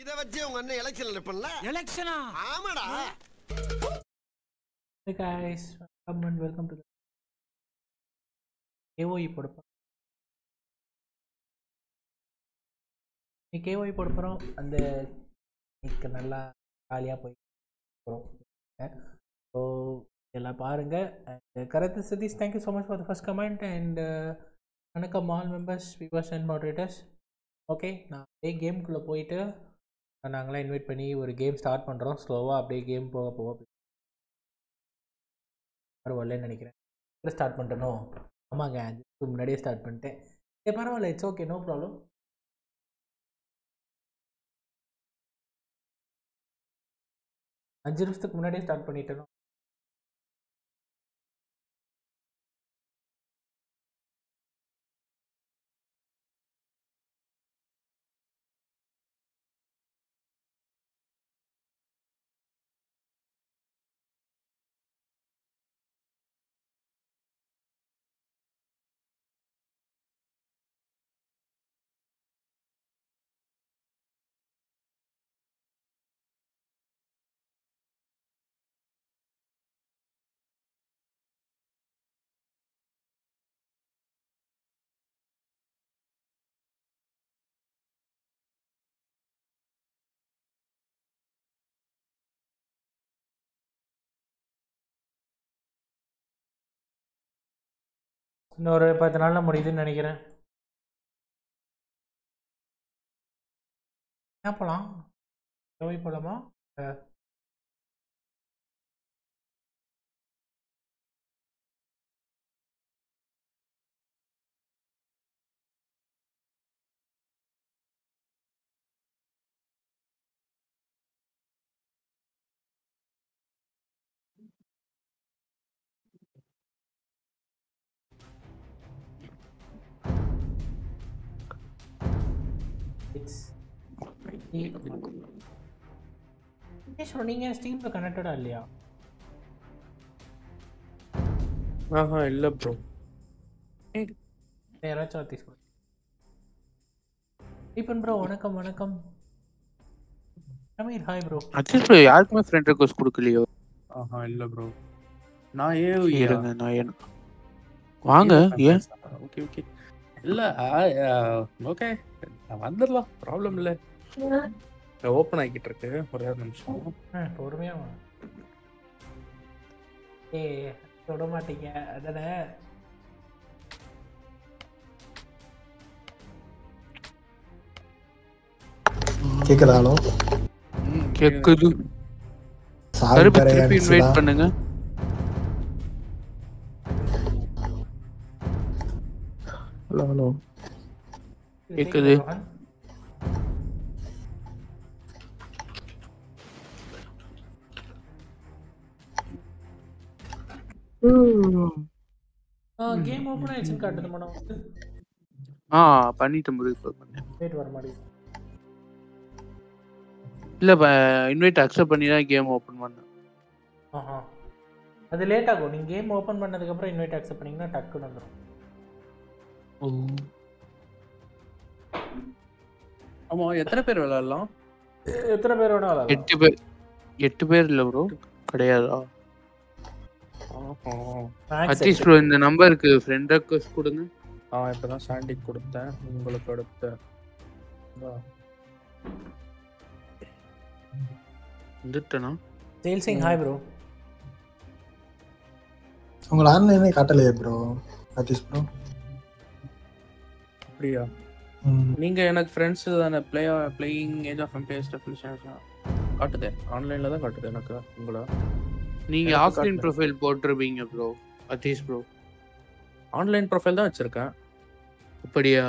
இத வச்சு உங்க அண்ணன் எலெக்ஷன் நிற்பல எலெக்ஷனா ஆமாடா. Hey guys, welcome and welcome to the KOE போட போறோம் நீ KOE போட போகிறோம் அந்த இன்னைக்கு நல்லா ஜாலியாக போய் போகிறோம் ஸோ எல்லாம் பாருங்க. And Karath Satish thank you so much for the first comment and வணக்கம் all members viewers and moderators okay நான் அப்படியே கேமுக்குள்ளே போயிட்டு நாங்களாம் இன்வைட் பண்ணி ஒரு கேம் ஸ்டார்ட் பண்ணுறோம் ஸ்லோவாக அப்படியே கேம் போக போக பரவாயில்லன்னு நினைக்கிறேன். ஸ்டார்ட் பண்ணிட்டனோ? ஆமாங்க அதுக்கு முன்னாடியே ஸ்டார்ட் பண்ணிட்டேன். ஏ பரவாயில்ல இட்ஸ் ஓகே நோ ப்ராப்ளம் அஞ்சு நிமிஷத்துக்கு முன்னாடியே ஸ்டார்ட் பண்ணிட்டனோ? இன்னொரு பத்து நாளில் முடியுதுன்னு நினைக்கிறேன். என்ன போகலாம் கோவை போகலாமா இட்ஸ் நீங்கள் ஸ்டீமில் கனெக்டடாக இல்லையா ஆஹா இல்ல ப்ரோ யாராச்சும் ஆர்த்தி சொல்லு தீபன் ப்ரோ வணக்கம் வணக்கம் Ameer hi bro at least bro யாருக்குமே ஃப்ரெண்ட் ரெக்வஸ்ட் கொடுக்கலையோ ஆஹா இல்ல ப்ரோ நான் ஏ இருங்க நான் என்ன வாங்க ஏன் ஓகே ஓகே இல்ல ஓகே வந்துடலாம். ப்ராப்ளம் இல்ல. ஓப்பன் ஆகிட்டு இருக்கு. ஒரே நிமிஷம். வாங்க ஏ தொட மாட்டீங்க. அதானே கேக்குதா ஹலோ? கேக்குது. சாரி பண்ணுங்க. Hello hello. கேக்குது. கேம் ஓப்பன் ஆயிடுச்சுன்னு காட்டுது மேடம் ஆ பண்ணிட்டேன் ப்ரோ இப்போ பண்ணேன் வர மாட்டேங்குது. இல்ல இன்வைட் அக்செப்ட் பண்ணி தான் கேம் ஓபன் பண்ணேன். ஆஹா. அது லேட் ஆகும். நீங்கள் கேம் ஓப்பன் பண்ணதுக்கப்புறம் இன்வைட் அக்செப்ட் பண்ணிங்கன்னா டக்குன்னு வந்துடும் ஆமா எத்தனை பேர் விளையாடலாம்? எத்தனை பேரோட விளாடலாம் எட்டு பேர் எட்டு பேர் இல்ல ப்ரோ கிடையாதா. அட்லீஸ்ட் ப்ரோ இந்த நம்பருக்கு ஃப்ரெண்ட் ரெக்வஸ்ட் கொடுங்க. ஆ இப்பதான் சாண்டிக் கொடுத்தேன். உங்களுக்கு அடுத்த. வந்துட்டேனா? ஜெயில் சிங் ஹாய் ப்ரோ உங்களை ஆன்லைனே காட்டலையே ப்ரோ சதீஷ் ப்ரோ அப்படியா? நீங்க எனக்கு ஃப்ரெண்ட்ஸ் தானே. Play playing age of empires definition காட்டுதே. ஆன்லைன்ல தான் காட்டுது எனக்கு உங்களை. நீங்க ஆஃப்லைன். ப்ரொஃபைல் போட்டிருப்பீங்க bro at least bro online profile தான் வச்சிருக்கேன். அப்படியா?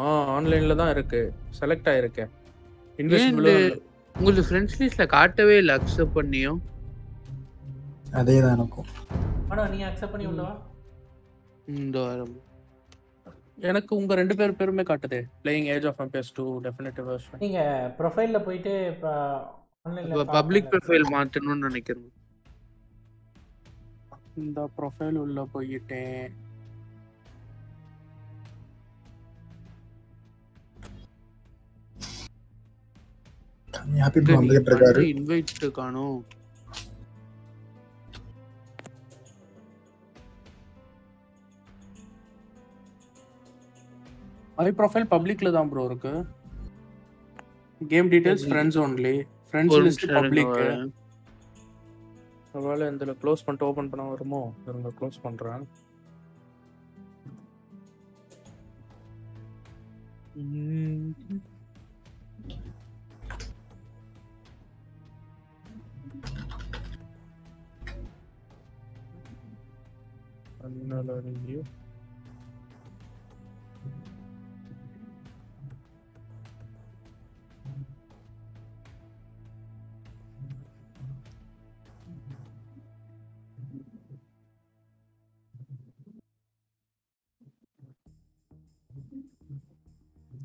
ஆ ஆன்லைன்ல தான் இருக்கு. செலக்ட் ஆயிருக்கு. ஏன் இன்வெஸ்டிபிள் உங்களுக்கு ஃப்ரெண்ட்ஸ் லிஸ்ட்ல காட்டவே இல்லை அக்செப்ட் பண்ணியும் அதே தான் எனக்கும். ஆனால் நீ அக்செப்ட் பண்ணி உள்ளவா இந்த வாரம். எனக்கு உங்க ரெண்டு பேர் பேருமே காட்டுதே. Playing age of empires 2 definitive version நீங்கள் ப்ரொஃபைலில் போயிட்டு ஆன்லைனில் பப்ளிக் ப்ரொஃபைல் மாத்தணும்னு நினைக்கிறேன். இந்த ப்ரொஃபைல் உள்ள போயிட்டேன். ஹாப்பி இன்வைட் காணோம். மை ப்ரொஃபைல் பப்ளிக்ல தான் ப்ரோ இருக்கு game details friends only friends list public. ஒருவேளை இதுல க்ளோஸ் பண்ணிட்டு ஓபன் பண்ண வருமோ இருங்க க்ளோஸ் பண்றேன். அதனால review.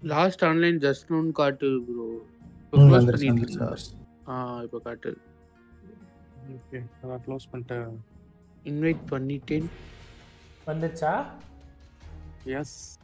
Last online just now காட்டு ப்ரோ. ஆ இப்போ காட்டு. ஓகே அதான் க்ளோஸ் பண்ணிட்டேன். இன்வைட் பண்ணிட்டேன். வந்துச்சா? எஸ்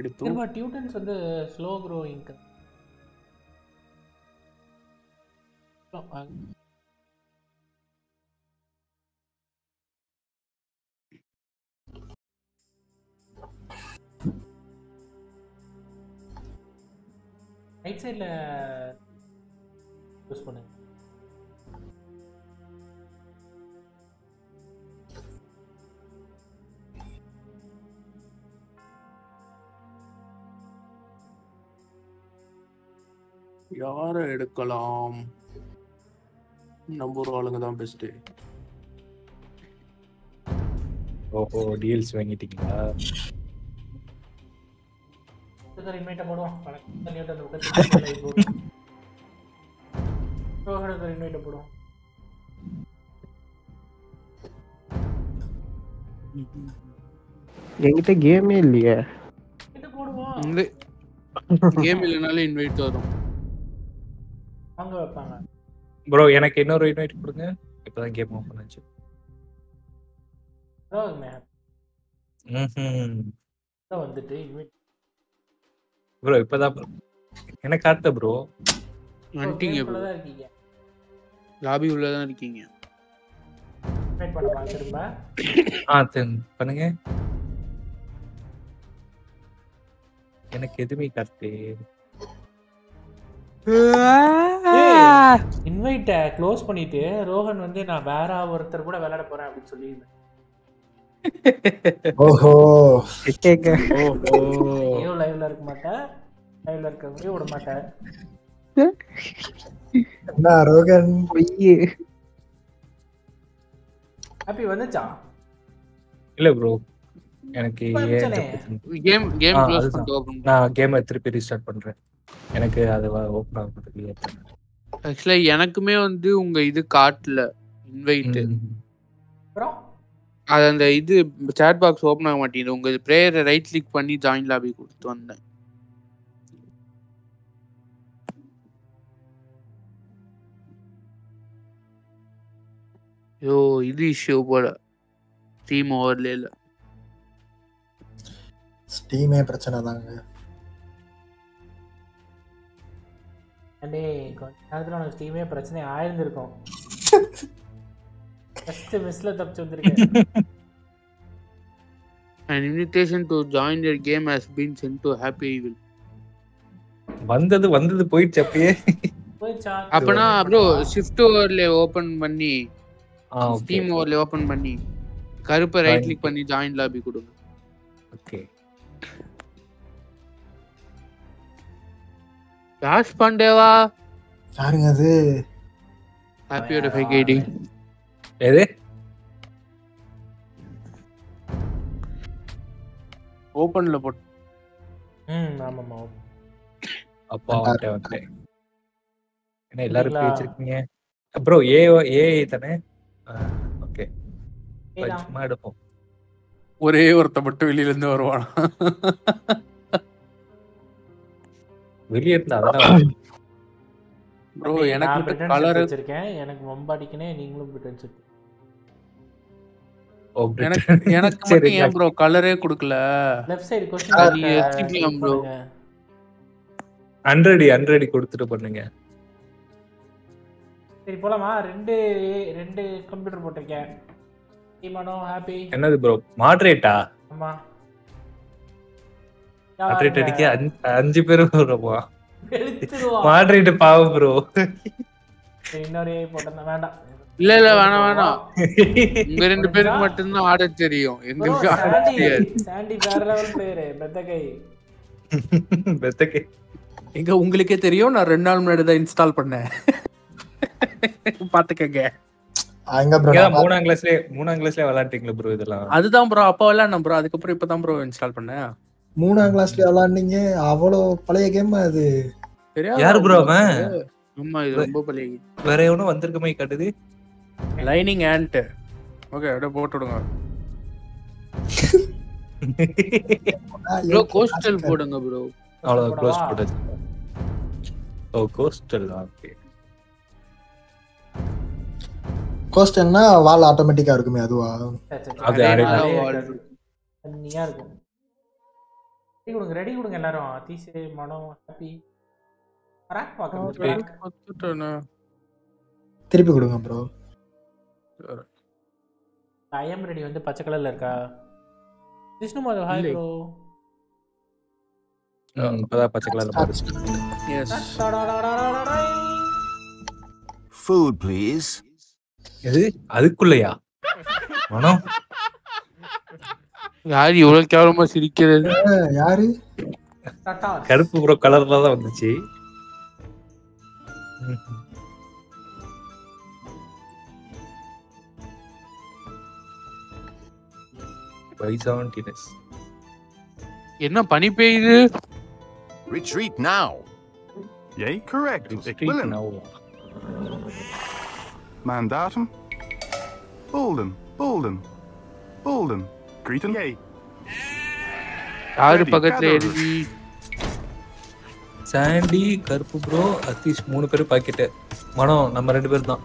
ஓப்பன் திரும்ப டியூட்டன்ஸ் வந்து ஸ்லோ க்ரோயிங் ரைட் சைடில் யாரை எடுக்கலாம். நம்ம ஒரு ஆளுங்க தான் பெஸ்ட்டு ஓஹோ டீல்ஸ் வாங்கிட்டீங்களா? என்கிட்ட கேமே இல்லையே. கேம் இல்லைனாலும் இன்வைட் வரும். வாங்க வைப்பாங்க. ப்ரோ எனக்கு இன்னொரு இன்வைட் கொடுங்க. இப்பதான் கேம் ஓப்பன் ஆச்சு. வந்துட்டு இன்வைட் ப்ரோ இப்பதான் bro. எனக்கு காட்ட ப்ரோ வந்துட்டீங்க ப்ரோ தான் இருக்கீங்க. லாபி உள்ள தான் இருக்கீங்க. இன்வைட் பண்ணவா திரும்ப? ஆ தென் பண்ணுங்க. எனக்கு எதுவுமே காட்டு இன்வைட்டை க்ளோஸ் பண்ணிட்டு ரோஹன் வந்து நான் வேற ஒருத்தர் கூட விளையாட போறேன் அப்படின்னு சொல்லி ஓஹோ. ஐயோ லைவ்ல இருக்க மாட்டேன் லைவ்ல இருக்கவங்க விட மாட்டேன் என்ன ரோகன் ஹாப்பி வந்துச்சா? இல்ல ப்ரோ எனக்கு? கேம் கேம் ஆ, க்ளோஸ் அதுதான். பண்ணிட்டு ஓபன் நான் கேமை திருப்பி ரீஸ்டார்ட் பண்றேன். எனக்கு அது ஓப்பன் ஆகுறதுக்கு ஏத்த ஆக்சுவலா எனக்குமே வந்து உங்க இது காட்டல இன்வைட் அது அந்த இது சேட் பாக்ஸ் ஓபன் ஆக மாட்டேங்குது. உங்க ப்ரேயரை ரைட் கிளிக் பண்ணி ஜாயின் லாபி கொடுத்து வந்தேன். ஐயோ இது இஷ்யூ போல. டீம் ஓவர்ல இல்ல ஸ்டீமே பிரச்சனை தாங்க. அண்டே கொஞ்ச நேரத்துல உனக்கு ஸ்டீமே பிரச்சனை ஆயிருந்திருக்கும். ஃபர்ஸ்ட் மிஸ்ல தப்பிச்சு வந்திருக்கேன். An invitation to join your game has been sent to Happy Evil. வந்தது வந்தது போயிடுச்சு அப்பயே போயிச்சா அப்பனா ப்ரோ ஷிஃப்ட் ஓவர்ல ஓபன் பண்ணி ஆ ஓகே ஸ்டீம் ஓவர்ல ஓபன் பண்ணி கருப்பை ரைட். கிளிக் பண்ணி ஜாயின் லாபி கொடுங்க. ஓகே யாஷ் பாண்டேவா யாருங்க அது? ஹாப்பியோட ஃபைவ் ஐடி எது? ஓப்பன்ல போட்டு ம் ஆமாம்மா அப்பா வந்துட்டேன் வந்துட்டேன் என்ன எல்லாரும் வச்சிருக்கீங்க ப்ரோ ஏ ஏஐ தானே? ஓகே. சும்மா எடுப்போம். ஒரே ஒருத்த மட்டும் வெளியில இருந்து வருவான்? வெளியே இருந்தா அதெல்லாம் ப்ரோ எனக்கு கலர் வச்சிருக்கேன். எனக்கு மொம்பாடிக்குனே நீங்களும் பிரிட்டன் சுத்தி ஓ, எனக்கு எனக்கு மட்டும் ஏன் ப்ரோ கலரே கொடுக்கல? Left side bro. Question hundred hundred கொடுத்துட்டு பண்ணுங்க. சரி போலாமா? ரெண்டு ரெண்டு கம்ப்யூட்டர் போட்டிருக்கேன். மனோ ஹாப்பி என்னது ப்ரோ மாட்ரேட்டா ஆமா. மாட்ரேட் அடிக்க அஞ்சு- பேர் வருமா எழுத்துருவா மாட்ரேட் பாவம் ப்ரோ இன்னொரு போட்டா வேண்டாம். இல்ல இல்ல வேணாம் வேணாம். உங்க ரெண்டு பேருக்கு மட்டும்தான் ஆட தெரியும். எங்களுக்கு ஆட சாண்டி தெரியாது. சாண்டி வேற லெவல் பிளேயர் பெத்த கை பெத்தக்கே எங்க உங்களுக்கே தெரியும்? நான் ரெண்டு நாள் முன்னாடி தான் இன்ஸ்டால் பண்ணேன். பாத்துக்கங்க. ப்ரோ மூணாம் கிளாஸ்லயே மூணாம் கிளாஸ்லயே விளையாண்டீங்களா ப்ரோ இதெல்லாம்? அதுதான் ப்ரோ அப்பா விளையாட ப்ரோ அதுக்கப்புறம் இப்பதான் ப்ரோ இன்ஸ்டால் பண்ணேன். மூணாம் கிளாஸ்ல விளாண்டீங்க அவ்வளோ பழைய கேம் அது? தெரியாது யாரு ப்ரோ அவன்? ஆமா இது ரொம்ப பழைய வேற எவனும் வந்திருக்க மாதிரி காட்டுது லைனிங் ஆண்ட் ஓகே அப்படியே போட்டு விடுங்க. ப்ரோ கோஸ்டல் போடுங்க ப்ரோ அவ்வளவு க்ளோஸ் போடவா? போட்டு ஓ கோஸ்டல் ஓகே கோஸ்டல்னா வால் ஆட்டோமேட்டிக்கா இருக்குமே அதுவா? அது சரி. அரை அதே நாள் இருக்காது. தண்ணியா இருக்கும். ரெடி கொடுங்க ரெடி கொடுங்க எல்லாரும். தீசு மனம் ஹாப்பி ராக் பாக்குறது பார்த்துட்டேனே. திருப்பி கொடுங்க ப்ரோ ஐஎம் ரெடி வந்து பச்சை கலர்ல இருக்கா? விஷ்ணு மாதவ் ஹாய். ப்ரோ இப்பதான் பச்சை கலர்ல பாத்து Yes. Food, please. எது? அதுக்குள்ளயா? மனம் யார் இவ்வளவு கேவலமா சிரிக்கிறது யாரு கருப்பு ப்ரோ கலர்ல தான் வந்துச்சு என்ன பனி பெய்யுது Retreat now. Yay, correct. Ik wil hem. Mandatum. Bolden, Bolden, Bolden. Greeten. Yay. யாரு பக்கத்துல. எழுதி. சாண்டி கருப்பு ப்ரோ அத்தீஷ் மூணு பேரும் பாக்கெட்டு மனம் நம்ம ரெண்டு பேர் தான்.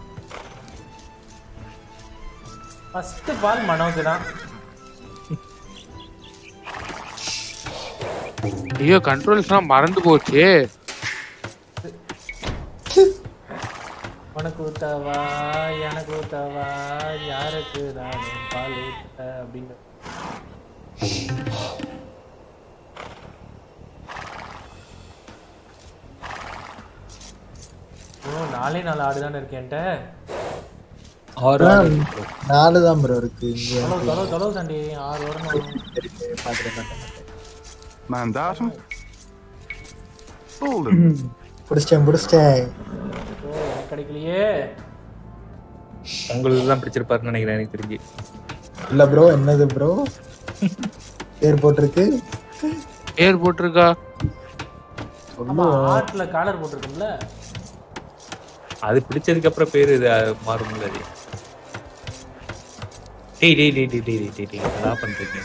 ஃபர்ஸ்ட் பால் மனோஜ் தான் ஐயோ கண்ட்ரோல்ஸ் எல்லாம் மறந்து போச்சே. உனக்கு ஊத்தவா எனக்கு ஊத்தவா யாருக்கு நான் பால் ஊத்த அப்படின்னு. நாலே நாலு ஆடு தானே இருக்கேன்ட்ட ஆறு. நாலு தான் ப்ரோ இருக்கு. தொலைவு தொலைவு சண்டி. ஆறு வரணும் Mandatum. Bolden. பிடிச்சிட்டேன் பிடிச்சிட்டேன். எனக்கு கிடைக்கலையே. உங்களுக்கு தான் பிடிச்சிருப்பாருன்னு நினைக்கிறேன் எனக்கு தெரிஞ்சு. இல்ல ப்ரோ என்னது ப்ரோ பேர் போட்டிருக்கு. பேர் போட்டிருக்கா? ஆட்ல காலர் போட்டிருக்கும்ல. அது பிடிச்சதுக்கு அப்புறம் பேர் இது மாறும்ல அது. டேய் டேய் டேய் டேய் டேய் டேய் டேய் என்ன பண்றீங்க?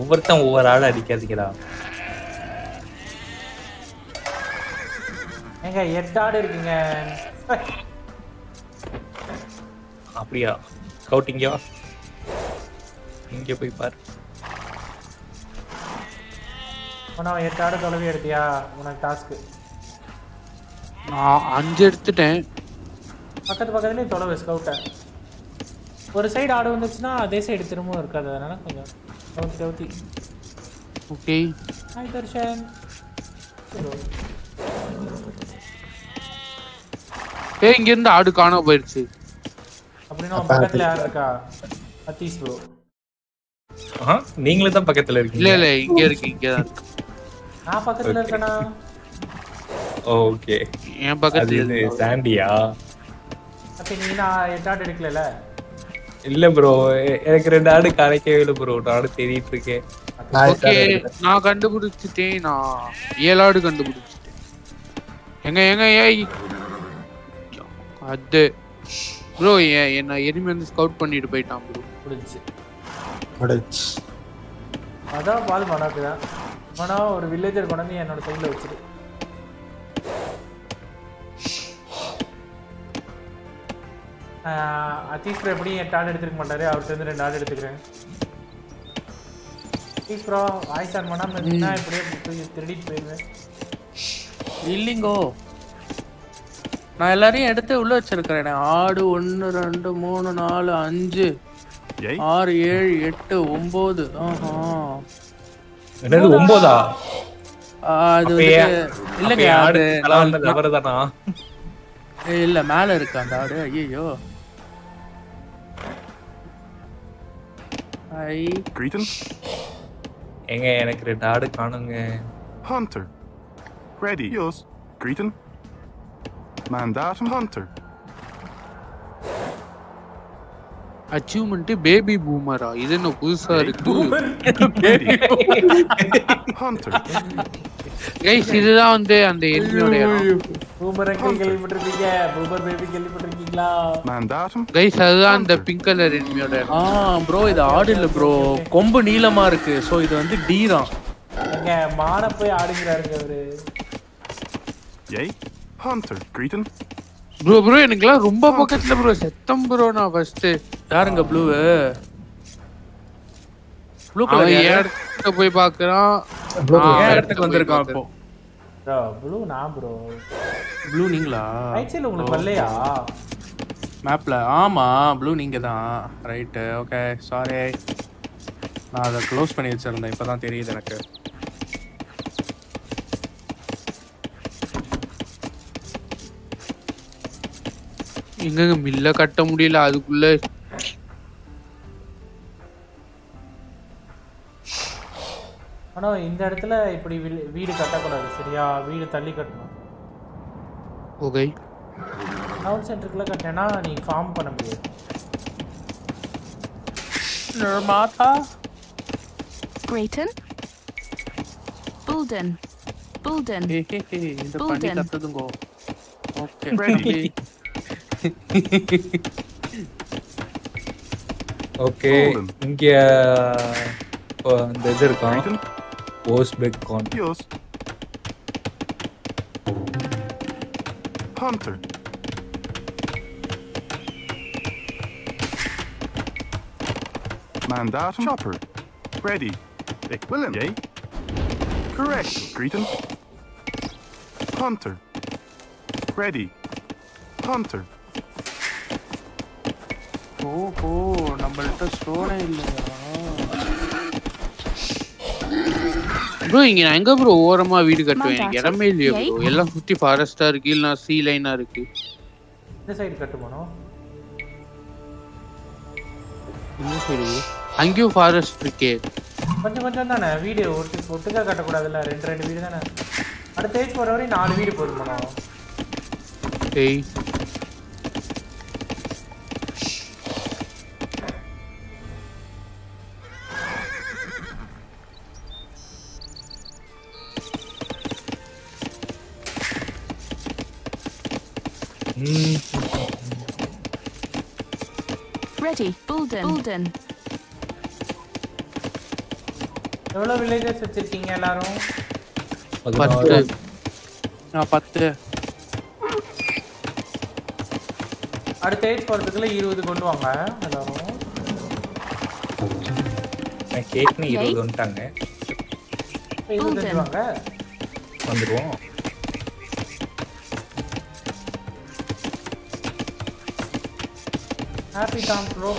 ஒவ்வொருத்தன் ஒவ்வொரு ஆள் அடிக்காதீங்கடா. ஏங்க எட்டு ஆடு இருக்கீங்க. அப்படியா? கவுட்டிங்கயா இங்க போய் பாரு. உனக்கு எட்டு ஆடு தொலைவி எடுத்தியா? உனக்கு டாஸ்க்கு நான் அஞ்சு எடுத்துட்டேன். பக்கத்து பக்கத்துலேயே தொலைவு ஸ்கவுட்டை ஒரு சைடு ஆடு வந்துச்சுன்னா அதே சைடு திரும்பவும் இருக்காது. அதனால கொஞ்சம் கவுத்தி கவுத்தி ஓகே ஹாய் தர்ஷன். ஏ இங்க இருந்து ஆடு காணாம போயிருச்சு. அப்படின்னா உன் பக்கத்துல யார் இருக்கா? சதீஷ் ப்ரோ ஆஹா, நீங்களும் தான் பக்கத்துல இல்ல இருக்கீங்க. இல்ல இங்க இருக்கு இங்க தான் நான் பக்கத்துல இருக்கேனா? ஓகே என் பக்கத்துல இது சாண்டியா? அப்ப நீ நான் எட்டு ஆடு எடுக்கல இல்ல ப்ரோ எனக்கு ரெண்டு ஆடு கிடைக்கவே இல்லை ப்ரோ நாடு தேடிட்டு இருக்கேன். ஓகே நான் கண்டுபிடிச்சிட்டேன் நான் ஏழு ஆடு கண்டுபிடிச்சிட்டேன். எங்க எங்க ஏய்? அது. ப்ரோ என்ன எனிமி வந்து ஸ்கவுட் பண்ணிட்டு போயிட்டான் ப்ரோ முடிஞ்சுச்சு முடிச்சு அதான் பால் மனாக்கு தான் மனா ஒரு வில்லேஜர் கொண்டாந்து என்னோட சைடில் வச்சிரு அத்தீஸ் ப்ரோ எப்படி என் டாட் எடுத்துக்க மாட்டாரு. அவர்கிட்ட இருந்து ரெண்டு ஆடு எடுத்துக்கிறேன். அத்தீஸ் ப்ரோ வாய்ஸ் ஆன் பண்ணாமல் இருந்தீங்கன்னா இப்படியே திருடிட்டு போயிடுவேன் இல்லைங்கோ. நான் எல்லாரையும் எடுத்து உள்ள வச்சிருக்கிறேன். ஆடு ஒன்று ரெண்டு மூணு நாலு அஞ்சு. ஆறு ஏழு எட்டு ஒன்பது ஆஹா என்னது ஒன்பதா அது இல்லைங்க ஆடு அவர்தானா இல்ல மேல இருக்கு அந்த ஆடு ஐயோ ஐ. எங்க எனக்கு ரெண்டு ஆடு காணுங்க Hunter. Ready. Yours. Greeting. Mandatum Hunter. Achievement baby பூமரா இது என்ன புதுசா இருக்கு? இதுதான் வந்து அந்த எனிமியோட இடம். பூமர் அங்கிள் கேள்விப்பட்டிருக்கீங்க. பூமர் பேபி கேள்விப்பட்டிருக்கீங்களா? Mandatum. கைஸ் அதுதான் அந்த பிங்க் கலர் எனிமியோட ஆ ப்ரோ இது ஆடு இல்ல ப்ரோ கொம்பு நீளமா இருக்கு. சோ இது வந்து டீரான் எங்க மான போய் ஆடுங்கிறாருங்க அவரு. Yay. Hunter. Greeting. Bro bro எனக்குலாம் ரொம்ப பக்கத்துல ப்ரோ செத்தம் ப்ரோ நான் ஃபர்ஸ்ட் யாருங்க ப்ளூ ப்ளூ கலர் ஏன் இடத்துக்கு போய் இடத்துக்கு இடத்துக்கு போய் வந்திருக்கான் ப்ரோ ப்ளூ நான் ப்ரோ ப்ளூ நீங்களா? ரைட் சைடில் உங்களுக்கு வரலையா மேப்ல ஆமா ப்ளூ நீங்க தான் ரைட்டு ஓகே சாரி நான் அதை க்ளோஸ் பண்ணி வச்சிருந்தேன். இப்பதான் தெரியுது எனக்கு. எங்கங்க மில்ல கட்ட முடியல அதுக்குள்ள. ஆனா இந்த இடத்துல இப்படி வீடு கட்டக்கூடாது சரியா? வீடு தள்ளி கட்டணும். ஓகே. டவுன் சென்டருக்குள்ள கட்டினா நீ ஃபார்ம் பண்ண முடியாது. மாதா. இந்த பண்ணி Bulden. கத்துதுங்கோ ஓகே. Okay Golden. இங்க ஓ, அந்த இது இருக்கான் Greeting. போஸ்ட் பெக் Khan Yours. Hunter. Mandatum Chopper. Ready. Ik Willem. Yay. Correct. Greeting. Hunter. Ready. Hunter. ஓஹோ நம்மள்ட்ட ஸ்டோனே இல்லையா? ப்ரோ இங்க நான் எங்க ப்ரோ ஓரமா வீடு கட்டுவேன்? எனக்கு. இடமே இல்லையா. ப்ரோ எல்லாம் சுத்தி ஃபாரஸ்டா இருக்கு இல்ல சி லைனா இருக்கு. இந்த சைடு கட்டுமானோ என்ன சரி அங்கேயும் ஃபாரஸ்ட் இருக்கே. கொஞ்சம் கொஞ்சம் தானே. வீடு ஒட்டு ஒட்டுக்கா கட்டக்கூடாதுல்ல. ரெண்டு ரெண்டு வீடு தானே. அடுத்த ஏஜ் போகிற வரையும் நாலு வீடு போதுமானோ ஏய். Ready. Bulden. Bulden. எவ்வளோ வில்லேஜஸ் வச்சிருக்கீங்க எல்லாரும்? பத்து. ஆ பத்து. அடுத்த ஏஜ் போகிறதுக்குள்ள இருபது கொண்டு வாங்க எல்லாரும். நான் கேட்கணும் இருபது வந்துட்டாங்க. இருபத்தஞ்சு வாங்க. வந்துடுவோம் ஹாப்பி டாம் ப்ரோ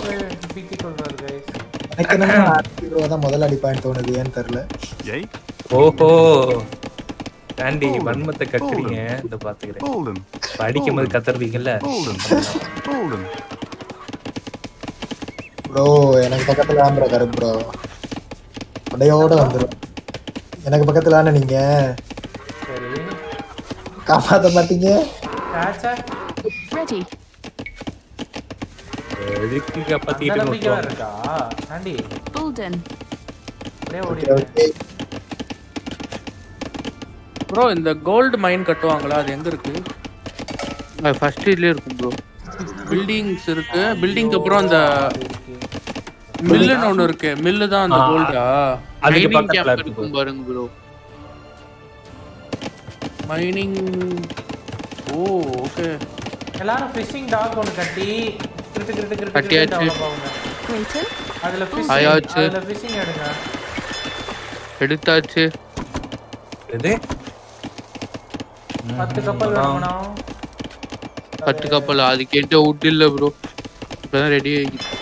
பிடி சொல்கிறாரு கைஸ் எனக்கு என்னன்னா ஆர்த்தி ப்ரோ தான் முதல்ல அடிப்பான்னு தோணுது ஏன்னு தெரியல. Yay. ஓஹோ. ஆண்டி வன்மத்தை கக்குறீங்க இந்த பாத்துக்கிறேன். அடிக்கும் போது கத்துறீங்கல்ல. ப்ரோ எனக்கு பக்கத்துல தான் ப்ரோ கரு ப்ரோ உடையோட வந்துடும் எனக்கு பக்கத்துல தானே நீங்க? காப்பாத்த மாட்டீங்க. எதுக்கு காப்பாத்திட்டு. இருக்கா ஆண்டி ஓடி ப்ரோ இந்த கோல்டு மைன் கட்டுவாங்களா அது எங்க இருக்கு ஃபர்ஸ்ட் இதுலயே இருக்கும் ப்ரோ பில்டிங்ஸ் இருக்கு பில்டிங்க்கு அப்புறம் அந்த மில்லுன்னு ஒண்ணு இருக்கு மில்லு தான் அந்த. கோல்டா அதுக்கு பக்கத்துல இருக்கும் பாருங்க ப்ரோ மைனிங் ஓ ஓகே எல்லாரும் ஃபிஷிங் டாக் ஒன்று கட்டி கட்டியாச்சு. எடுத்தாச்சு. பத்து கப்பல் பத்து கப்பல் அதுக்கு என்கிட்ட wood இல்ல ப்ரோ இப்பதான் ரெடி ஃபிஷ்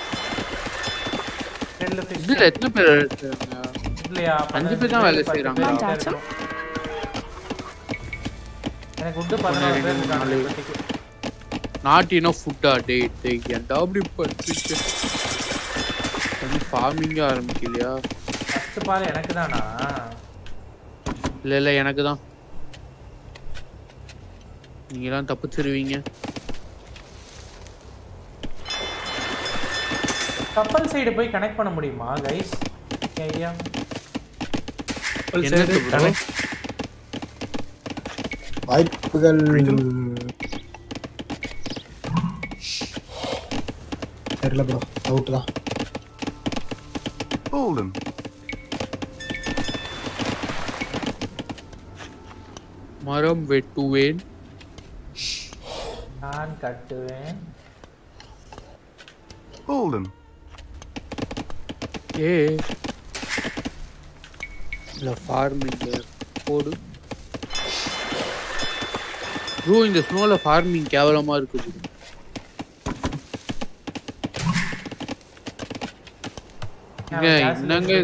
இதுல எத்தனை பேர் அஞ்சு பேர் தான் வேலை. இருக்கும். எனக்கு பேர் இருக்காங்க இப்போதைக்கு. நாட் இனஃப் ஃபுட்டா டே டே ஏன்டா அப்படி பண்ணிட்டு ஃபார்மிங்க ஆரம்பிக்கலையா ஃபர்ஸ்ட் பால் எனக்கு தானா? இல்ல இல்ல எனக்கு தான். நீங்க எல்லாம் தப்பிச்சிருவீங்க. கப்பல் சைடு போய் கனெக்ட் பண்ண முடியுமா கைஸ் ஐயா? வாய்ப்புகள் தெரியல ப்ரோ அவுட் தான். Hold them. மரம் வெட்டுவேன். நான் கட்டுவேன். Hold them. ஏ. இல்ல ஃபார்மிங் போடு. ப்ரோ இந்த ஸ்னோல ஃபார்மிங் கேவலமா இருக்குது. என்னங்க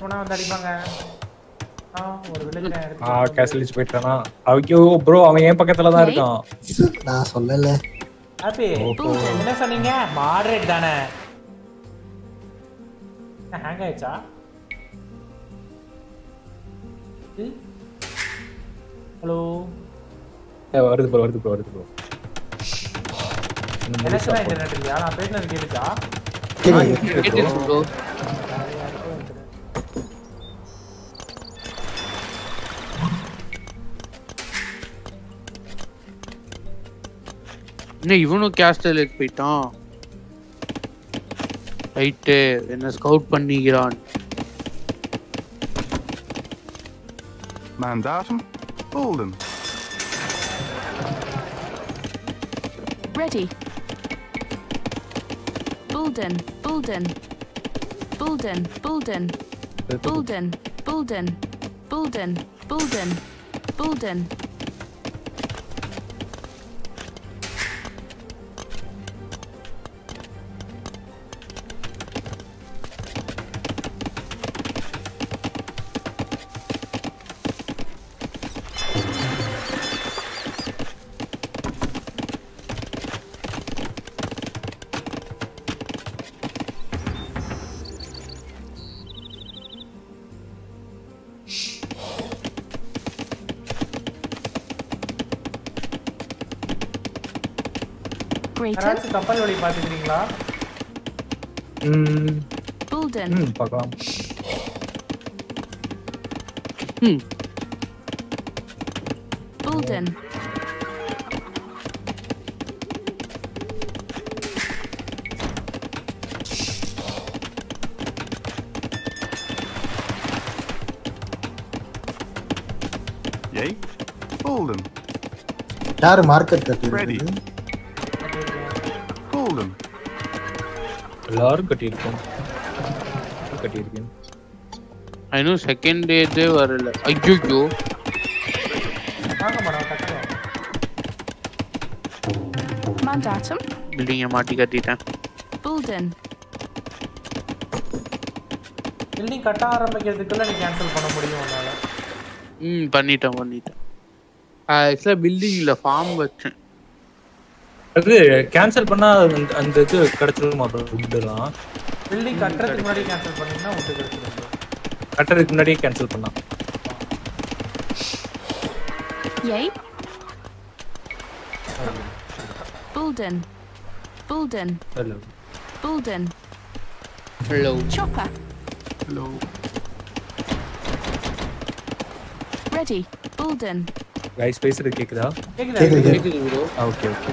போனா வந்து அடிப்பாங்க. ஆ ஒரு வில்லேஜ் ஆ கேசலிச்சு போயிட்டானா ஐயோ ப்ரோ அவன் என் பக்கத்துல தான் இருக்கான். நான் சொல்லல. ஹாப்பி ஓஹோ. என்ன சொன்னீங்க? மாடரேட் தானே. ஹேங் ஆயிடுச்சா? ஹலோ ஏ, வருது ப்ரோ வருது ப்ரோ வருது ப்ரோ இன்டர்நெட் இல்லையா? நான் பேசினது கேட்டுச்சா? கேட்டுச்சு bro. என்ன இவனும் கேஸ்டல் போயிட்டான் ரைட்டு என்ன ஸ்கவுட் பண்ணிக்கிறான் Mandatum. Hold them. ready. Bulden, Bulden. Bulden, Bulden. Bulden, Bulden. Bulden, Bulden. Bulden. யாராச்சும் கப்பல் வழி பாத்துக்கிறீங்களா ம். Bulden. ம் பார்க்கலாம். Bulden. யாரு மார்க்கெட் கட்டி Them. எல்லாரும் கட்டியிருக்கோம். கட்டியிருக்கேன். இன்னும் செகண்ட் டேஜே வரல. ஐயோ. பில்டிங்கை மாட்டி கட்டிட்டேன். Bulden. பில்டிங் கட்ட ஆரம்பிக்கிறதுக்குள்ள நீ கேன்சல் பண்ண முடியும் உன்னால. ம் பண்ணிட்டேன் பண்ணிட்டேன். ஆக்சுவலாக பில்டிங்கில் ஃபார்ம் வச்சேன். அது கேன்சல் பண்ணா அந்த- அந்த இது கிடைச்சிருமா ஃபுட்டுலாம் பில்டிங் கட்டுறதுக்கு முன்னாடி கேன்சல் பண்ணீங்கன்னா விட்டு கிடைச்சிடும் கட்டுறதுக்கு முன்னாடியே கேன்சல் பண்ணா Yay. Bulden. Bulden. Hello Bulden. Hello Chopper. Hello. Ready. Bulden. Guys பேசுறது கேக்குதா கேக்குதா கேக்குது கேக்குது. கேக்குது bro okay okay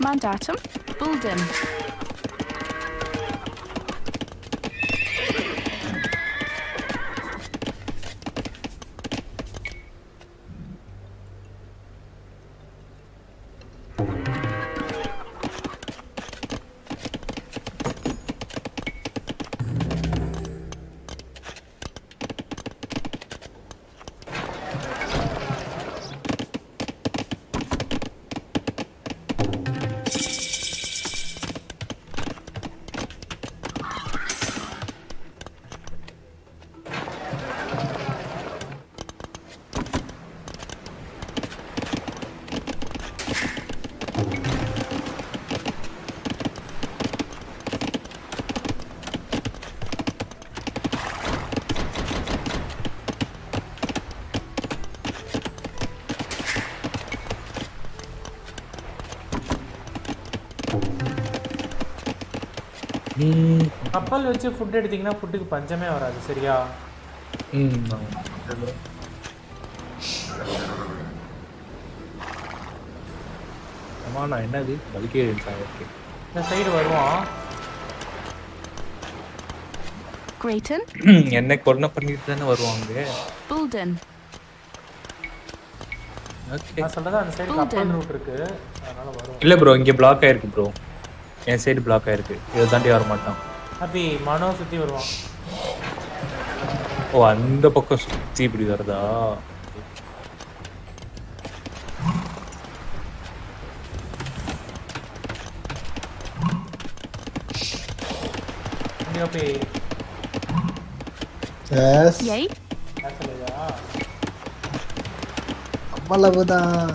mandatum, buldim. கப்பல் வச்சு ஃபுட் எடுத்தீங்கன்னா ஃபுட்டுக்கு பஞ்சமே வராது சரியா? ம் ஆமா. ஆமா நான் என்னது? பல்கேரியன் சார் ஓகே இந்த சைடு வருவான் Grayton, என்ன கொரோனா பண்ணிட்டு தானே வருவாங்க. Bulden. ஓகே நான் சொல்றது அந்த சைடு கப்பல் ரூட் இருக்கு. அதனால வருவான் இல்ல ப்ரோ இங்க பிளாக் ஆயிருக்கு ப்ரோ என் சைடு பிளாக் ஆயிருக்கு. இதை தாண்டி வர மாட்டான் அப்படி மனோ சுத்தி வருவான் ஓ அந்த பக்கம் சுத்தி இப்படி வருதா இங்க போய் எஸ் Yay. பேசலையா அவ்வளவுதான்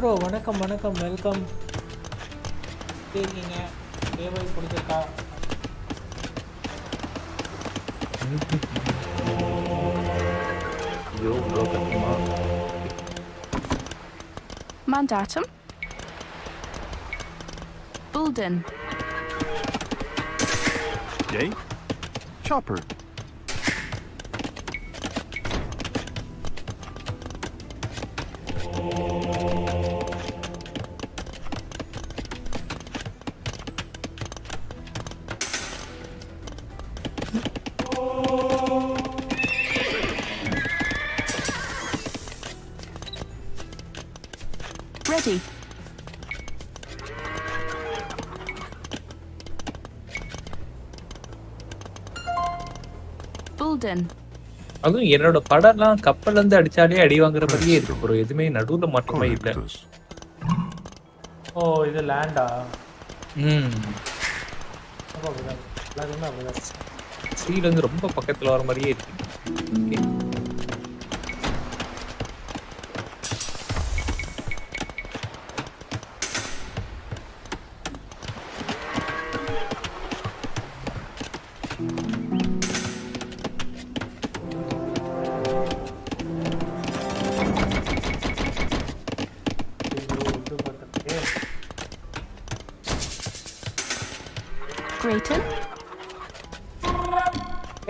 ப்ரோ வணக்கம் வணக்கம் வெல்கம் எப்படி இருக்கீங்க தேவை பிடிச்சிருக்கா Mandatum. Bulden. Yay. Chopper. அதுவும் என்னோட படம்லாம் கப்பல்ல இருந்து அடிச்சாலே அடி வாங்குற மாதிரியே இருக்கு ப்ரோ எதுவுமே நடுவுல மாற்றமே இல்ல. ஓ இது லேண்டா? ம். சீல இருந்து ரொம்ப பக்கத்துல வர மாதிரியே இருக்கு.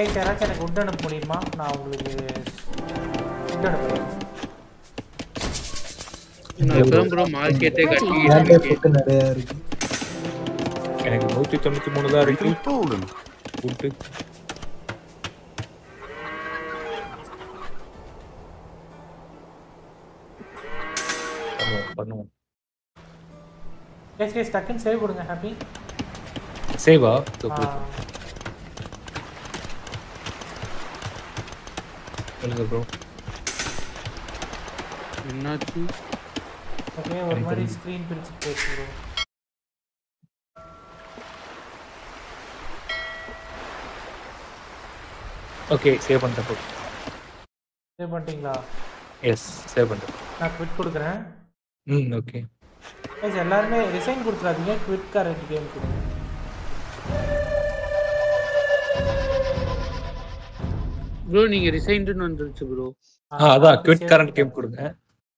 ஏய் யாராச்சும் எனக்கு உட் அனுப்ப முடியுமா? நான் உங்களுக்கு உட் அனுப்புறேன் எனக்கு நூத்தி தொண்ணூத்தி மூணு தான் இருக்கு. பண்ணுவோம் டக்குன்னு சேவ் கொடுங்க ஹாப்பி சேவா சொல்லுங்க ப்ரோ என்னாச்சு? ஓகே ஒரு மாதிரி ஸ்க்ரீன் பிரிச்சு போயிடுச்சு ப்ரோ ஓகே சேவ் பண்ணிட்டேன் சேவ் பண்ணிட்டீங்களா? எஸ் சேவ் பண்ணிட்டேன். நான் குவிட் கொடுக்குறேன். ம் ஓகே எல்லாருமே ரிசைன் கொடுத்துறாதீங்க. குவிட் கரண்ட் கேம் கொடுங்க. ப்ரோ நீங்க ரிசைன்டுன்னு வந்துருச்சு ப்ரோ ஆ அதான் குவிட் கரண்ட் கேம் கொடுங்க.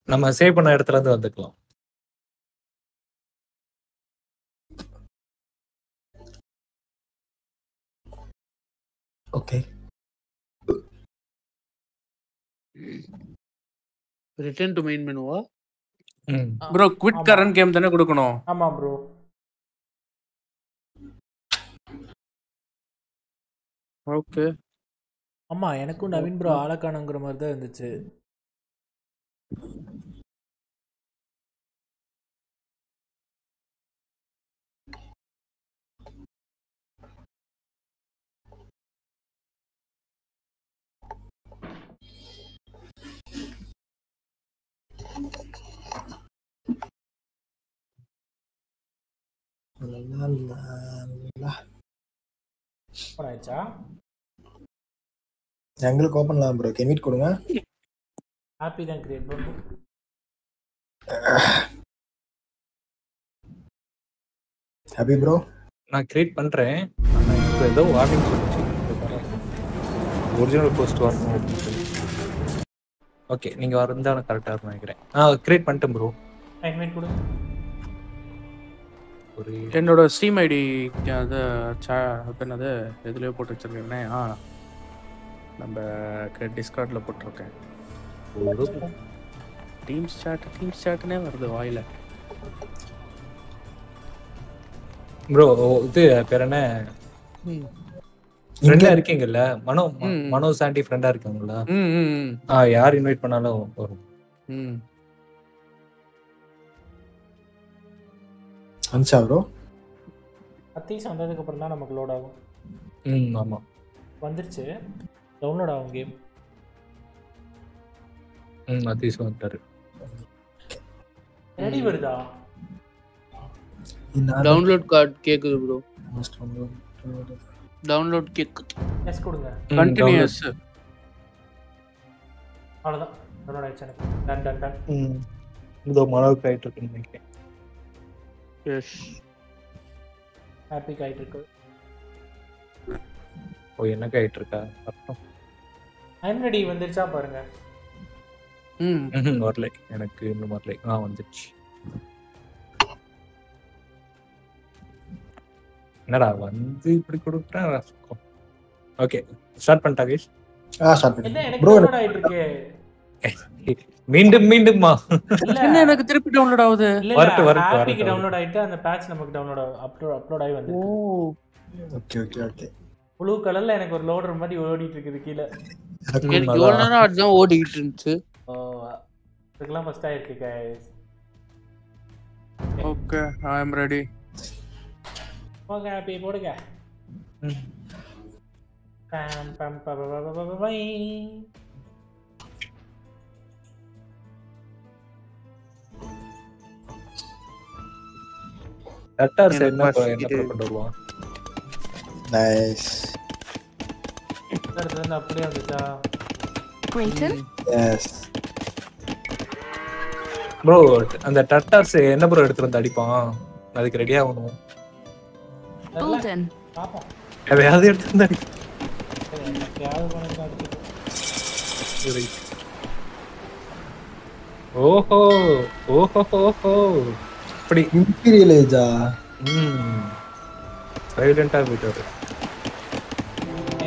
நம்ம சேவ் பண்ண இடத்துல இருந்து வந்துக்கலாம். ஓகே ரிட்டர்ன் டு மெயின் மெனுவா ப்ரோ குவிட் கரண்ட் கேம் தானே கொடுக்கணும். ஆமா ப்ரோ ஓகே ஆமா எனக்கும் நவீன் ப்ரோ ஆளக்கானங்கிற மாதிரி தான் இருந்துச்சு. ஓப்பன் ஆயிடுச்சா? எங்களுக்கு ஓப்பன் பண்ணலாம் ப்ரோ கெமிட் கொடுங்க. ஹாப்பி தான் கிரியேட் பண்ணுறோம் ஹாப்பி ப்ரோ நான் கிரியேட் பண்றேன். ஆனா இப்போ ஏதோ வார்னிங் சொல்லுச்சு. ஒரிஜினல் போஸ்ட் வரணும் அப்படின்னு சொல்லி. ஓகே நீங்க வரந்தா எனக்கு கரெக்டா இருக்கும் நினைக்கிறேன். ஆ கிரியேட் பண்ணிட்டேன் ப்ரோ இன்வைட் கொடுங்க ஒரு என்னோட ஸ்ட்ரீம் ஐடி அது என்னது? எதுலயோ போட்டு வச்சிருக்கேன். ஆ நம்ம டிஸ்கார்டில் போட்டிருக்கேன். டீம்ஸ் சாட் டீம்ஸ் சாட்னே வருது வாயில. ப்ரோ இது பேர் என்ன? ஃப்ரெண்டா இருக்கீங்கல்ல? மனோ. மனோ சாண்டி ஃப்ரெண்டா இருக்காங்களா ஆ யார் இன்வைட் பண்ணாலும் வரும். ம். அனுச்சா ப்ரோ அத்தீஸ் வந்ததுக்கு அப்புறம் தான் நமக்கு லோட் ஆகும். ம் ஆமா. வந்துருச்சு. டவுன்லோட் ஆகும் கேம் ம் அதீஸ் வந்துட்டாரு. ரெடி வருதா? டவுன்லோட் கார்டு கேக்குது ப்ரோ டவுன்லோட் கேக்கு எஸ் கொடுங்க. கண்டினியூஸ் அவ்வளோதான் டவுன்லோட் ஆயிடுச்சு எனக்கு. டன் டன் டன் ம். இதோ மனோக்கு ஆயிட்டு இருக்குன்னு நினைக்கிறேன். எஸ் ஹாப்பி ஆயிட்டு இருக்கு ஓ எனக்கு ஆயிட்டு இருக்கா அப்புறம். ஐம் ரெடி வந்துருச்சா பாருங்க. ம். வரல எனக்கு இன்னும் வரல ஆ வந்துருச்சு. என்னடா வந்து இப்படி கொடுக்குறேன் ஓகே ஸ்டார்ட் பண்ணிட்டா கைஸ் ஆ ஸ்டார்ட் பண்ணி. ப்ரோ ஆயிட்டு இருக்கு மீண்டும் மீண்டும்மா. இல்ல. என்ன எனக்கு திருப்பி டவுன்லோட் ஆகுது? வரட்டும், ஹாப்பிக்கு வரட்டும். டவுன்லோட் ஆயிட்டு அந்த பேட்ச் நமக்கு டவுன்லோட் அப்லோட் அப்லோட் ஆகி வந்து ஓகே ஓகே ஓகே ப்ளூ கலர்ல எனக்கு ஒரு லோடர் மாதிரி ஓடிட்டு இருக்குது கீழே. எனக்கு எவ்வளவு அதான். நேரம் அதுதான் ஓடிக்கிட்டு இருந்துச்சு ஓ இதுக்கெல்லாம் ஃபர்ஸ்ட் ஆயிருக்கு ஓகே ஐ அம் ரெடி போங்க ஹாப்பி போடுங்க. பம் பம் ப ப ப ப ப பை. ரெட்டார்ஸ் எனக்கு என்ன என்ன கொண்டு வருவான் நைஸ் இடத்துல இருந்து அப்படியே வந்துச்சா Grayton, எஸ் ப்ரோ அந்த டட்டார்ஸ் என்ன ப்ரோ எடுத்துட்டு வந்து அடிப்பான்? அதுக்கு ரெடி ஆகணும். Bulden, பார்ப்போம் எதையாவது எடுத்து வந்து அடிப்பான். ஓஹோ ஓஹோ ஓஹோ. இப்படி இம்பீரியல் ஏஜா ம். சைலண்டா போயிட்டாரு.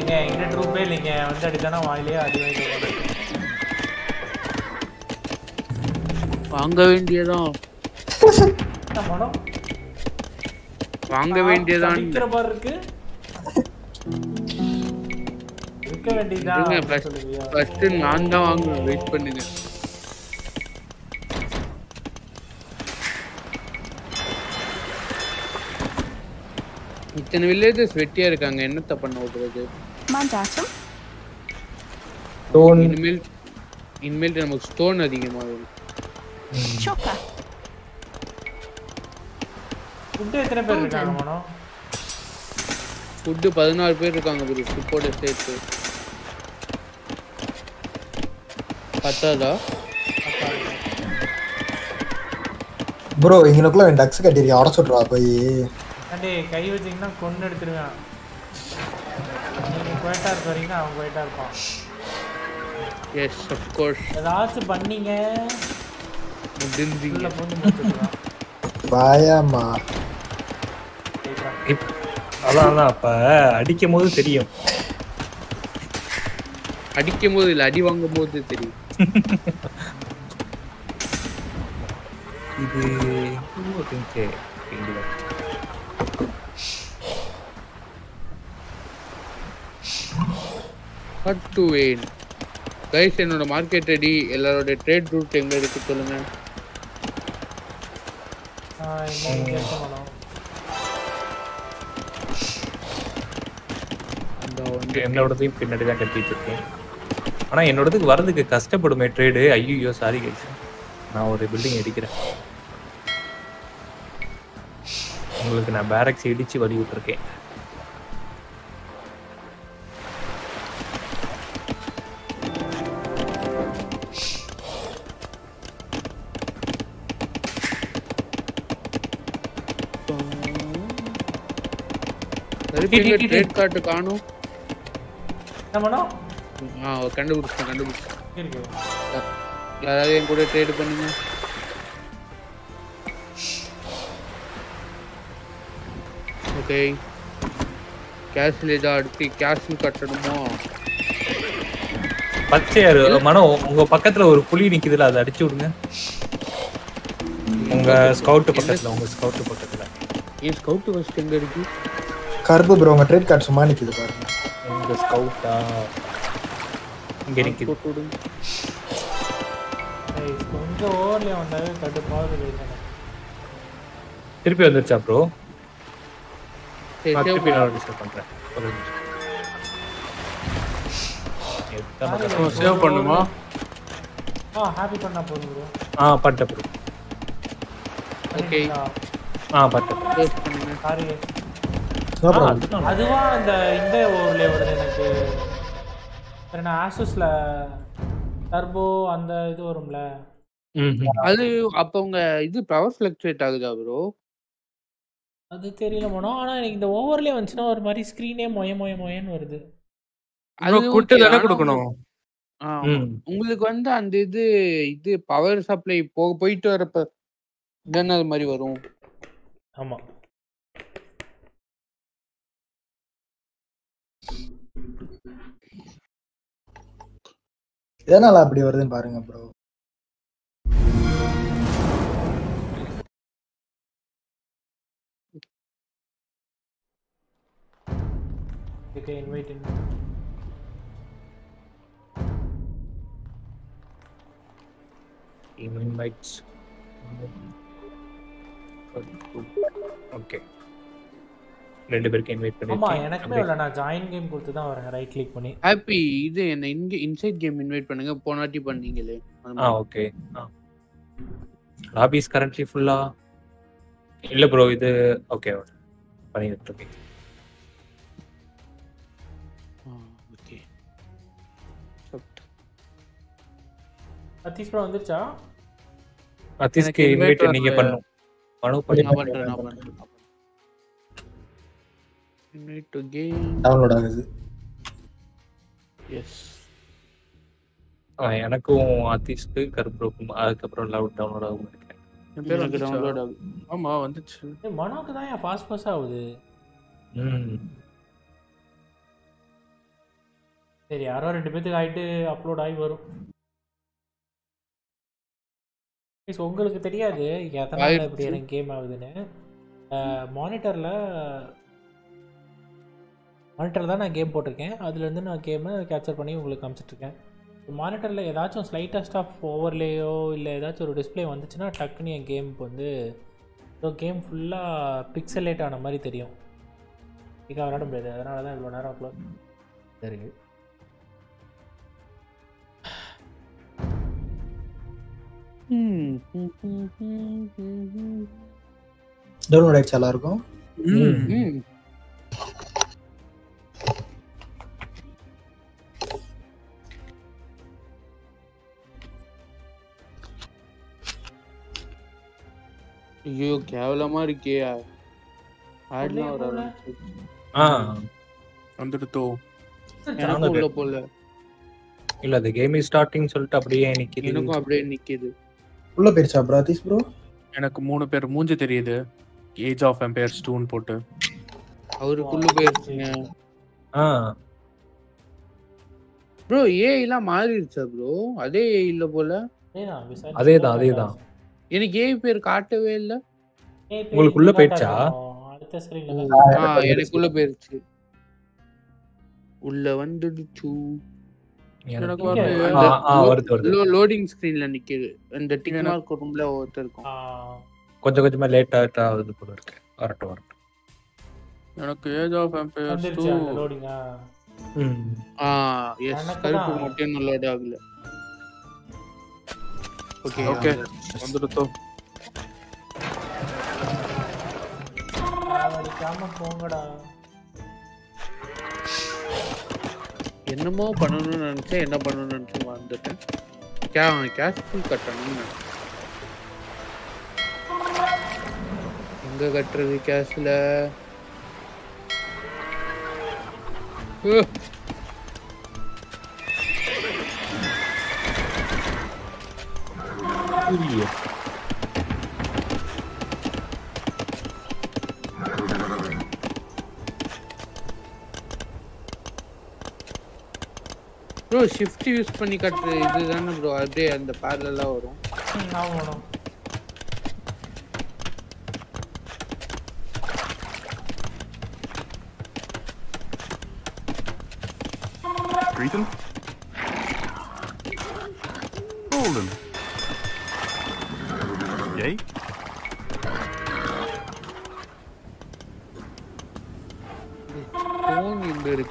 எங்க எங்கிட்ட ட்ரூப்பே இல்லைங்க. வந்து அடித்தானா வாயிலே அடி வாங்கி வாங்க வேண்டியதான். மனம் வாங்க வேண்டியதான். அடிக்கிற மாதிரி இருக்கு. இருக்க வேண்டியதான்? ஃபர்ஸ்ட் நான் தான் வாங்குவேன் வெயிட் பண்ணுங்க. இத்தனை வில்லேஜஸ் வெட்டியா இருக்காங்க. என்னத்த பண்ண விடுறது? Mandatum, ஸ்டோன் இனிமேல் இனிமேல் நமக்கு ஸ்டோன் அதிகமாகும் Chopper, ஃபுட்டு எத்தனை பேர் இருக்காங்க மனோ ஃபுட்டு பதினாலு பேர் இருக்காங்க ப்ரோ ஃபுட்டோட சேர்த்து பத்தாதா ப்ரோ இங்கனுக்குள்ள டக்ஸ் கட்டிருக்கேன் உடச்சு விட்ருவா போய் அண்டே கை வச்சீங்கன்னா கொண்டு எடுத்துருவேன் குவைட்டா இருக்க வரீங்கன்னா அவன் குவைட்டா இருப்பான் எஸ் அஃப்கோர்ஸ் ஏதாச்சும் பண்ணீங்க. முடிஞ்சீங்க. பூந்து முடிச்சுடுவான் பாயாமா? அதான் அப்ப அடிக்கும் போது தெரியும். அடிக்கும் போது இல்லை அடி வாங்கும் போது தெரியும். இது கட் டு வெயின் கைஸ் என்னோட மார்க்கெட் ரெடி எல்லாரோட ட்ரேட் ரூட் எங்க இருக்கு சொல்லுங்க. என்னோடதையும் பின்னாடி தான் கட்டிட்டு இருக்கேன் ஆனா என்னோடதுக்கு வரதுக்கு கஷ்டப்படுமே ட்ரேடு ஐயோ சாரி கைஸ் நான் ஒரு பில்டிங் அடிக்கிறேன். உங்களுக்கு நான் பேரக்ஸ் இடிச்சு வழி விட்டுருக்கேன் ட்ரேட் கார்டு காணும். என்ன ஆ கண்டுபிடிச்சேன் கண்டுபிடிச்சேன் என் கூட ட்ரேட் பண்ணுங்க. ஓகே கேஷ்ல ஏதோ அடுத்து கேஷ் கட்டணுமோ? பச்சையாரு மனோ உங்க பக்கத்துல ஒரு புலி நிக்குதுல அதை அடிச்சு விடுங்க. உங்க ஸ்கவுட் பக்கத்துல உங்க ஸ்கவுட் பக்கத்துல. ஏன் ஸ்கவுட் ஃபர்ஸ்ட் எங்க இருக்கு? கருப்பு ப்ரோ உங்க ட்ரேட் கார்டு சும்மா நிக்குது பாருங்க. உங்க ஸ்கவுட்டா இங்க நிக்குது. போட்டு கொஞ்சம் ஓவர்லயே வந்தாவே கடுப்பாவது இல்லை திருப்பி வந்துருச்சா ப்ரோ சரி, நான் திருப்பி. நான் டிஸ்டர்ப் பண்றேன். ஒரு நிமிஷம்? சேவ் பண்ணுமா? ஆ ஹாப்பி பண்ணா போதும் ப்ரோ ஆ பண்ணிட்டேன் ப்ரோ ஓகே ஆ சாரி அதுவா அந்த இந்த ஓவர்லே வருது எனக்கு. நான் ஆசஸ்ல டர்போ அந்த இது வரும்ல. அது அப்ப உங்க இது பவர் ஃபிளக்சுவேட் ஆகுதா ப்ரோ அது தெரியல மனோ. ஆனா எனக்கு இந்த ஓவர்லே வந்துச்சுன்னா ஒரு மாதிரி ஸ்க்ரீனே மொய மொய மொயன்னு வருது. ப்ரோ குட்டு தானே கொடுக்கணும். ம். உங்களுக்கு வந்து அந்த இது இது பவர் சப்ளை போ போயிட்டு வரப்ப தானே அது மாதிரி வரும். ஆமா. எதனால அப்படி வருதுன்னு பாருங்க bro okay invite in invites. Okay ரெண்டு பேருக்கு இன்வைட் ஆமா பண்ணிருக்கேன் எனக்குமே இல்லை நான் ஜாயின் கேம் கொடுத்து தான் வரேன் ரைட் கிளிக் பண்ணி. ஹாப்பி இது என்ன இங்க இன்சைட் கேம் இன்வைட் பண்ணுங்க போனாட்டி பண்ணீங்களே. ஆ. ஓகே ஆ. லாபிஸ் கரண்ட்லி ஃபுல்லா இல்ல ப்ரோ இது ஓகே பண்ணிட்டு இருக்கேன் ஆ, ஓகே சதீஷ் ப்ரோ வந்துருச்சா? அத்திஸ்க்கு இன்வைட் நீங்க. பண்ணும் மனு பண்ணி நான் பண்றேன் நான் பண்றேன். இன்வைட் டு கேம் டவுன்லோட் ஆகுது. எஸ் ஆ, எனக்கும் அத்திஸ்க்கு கருப்புக்கும் அதுக்கப்புறம் லவ் டவுன்லோட் ஆகும் எனக்கு? டவுன்லோட் ஆகுது. ஆமா வந்துச்சு. மனோக்கு தான் ஃபாஸ்ட் பாஸ் ஆகுது? சரி யாரோ ரெண்டு பேத்துக்கு ஆயிட்டு அப்லோட் ஆகி வரும். உங்களுக்கு தெரியாது. இப்படி எனக்கு கேம் ஆகுதுன்னு. மானிட்டரில் மானிட்டரில் தான் நான் கேம் போட்டிருக்கேன். அதுலேருந்து நான் கேமை கேப்சர் பண்ணி உங்களுக்கு காமிச்சிட்ருக்கேன் மானிட்டரில் ஏதாச்சும் ஸ்லைட்டஸ்ட் ஆஃப் ஓவர்லேயோ இல்லை ஏதாச்சும் ஒரு டிஸ்ப்ளே வந்துச்சுன்னா டக்குன்னு என் கேமுக்கு வந்து ஸோ கேம் ஃபுல்லாக பிக்சலேட் ஆன மாதிரி தெரியும். இதாக விளாட முடியாது. அதனால தான் இவ்வளோ நேரம் அப்லோட் இருக்கு டவுன்லோட் ஆயிடுச்சு? எல்லாருக்கும்? ஐயோ கேவலமா இருக்கே ஆட்லாம் வர ஆரம்பிச்சிருச்சு. ஆ. வந்துடுதோ எனக்கும் உள்ள போல. இல்ல அது கேம் ஸ்டார்டிங் சொல்லிட்டு அப்படியே நிக்குது. எனக்கும் அப்படியே நிக்குது. உள்ள போயிருச்சா பிராத்திஸ் ப்ரோ எனக்கு மூணு பேர் மூஞ்சி தெரியுது. ஏஜ் ஆஃப் எம்பையர்ஸ் டூன்னு போட்டு. அவருக்குள்ள போயிருச்சுங்க. ஆ. ப்ரோ ஏஐ எல்லாம் மாறிடுச்சா ப்ரோ அதே ஏஐ இல்ல போல. அதேதான், அதேதான். எனக்கு ஏஐ பேர் காட்டவே இல்ல. ஏய், இப்ப உங்களுக்கு உள்ள இதுல போயிடுச்சா? அடுத்த ஸ்கிரீன்ல எனக்குள்ள போயிருச்சு. உள்ள வந்துடுச்சு. லோடிங் ஸ்கிரீன்ல நிக்குது. அந்த டிக் மார்க் ரூம்ல ஒருத்தர் இருக்கும் கொஞ்சம் கொஞ்சமா லேட் ஆகிட்டா ஆகுது போல இருக்கு. வரட்டும் வரட்டும். எனக்கு ஏஜ் ஆஃப் எம்பையர்ஸ் வந்துருச்சு டூ அந்த லோடிங்கா ம். ஆ எஸ் கருப்பு. மட்டும் லோட் ஆகல. ஓகே ஓகே வந்துடுதோ அடிக்காம போங்கடா. என்னமோ பண்ணணும்னு நினைச்சேன் என்ன பண்ணணும்னு நினைச்சு வந்துட்டேன் கே கேஷ் ஃபுல் கட்டணும்னு எங்க கட்டுறது கேஷ்ல ப்ரோ ஷிஃப்ட் யூஸ் பண்ணி கட்டுற இதுதானே ப்ரோ அப்படியே அந்த பேரலாம் வரும். ஆமாம் Greet them.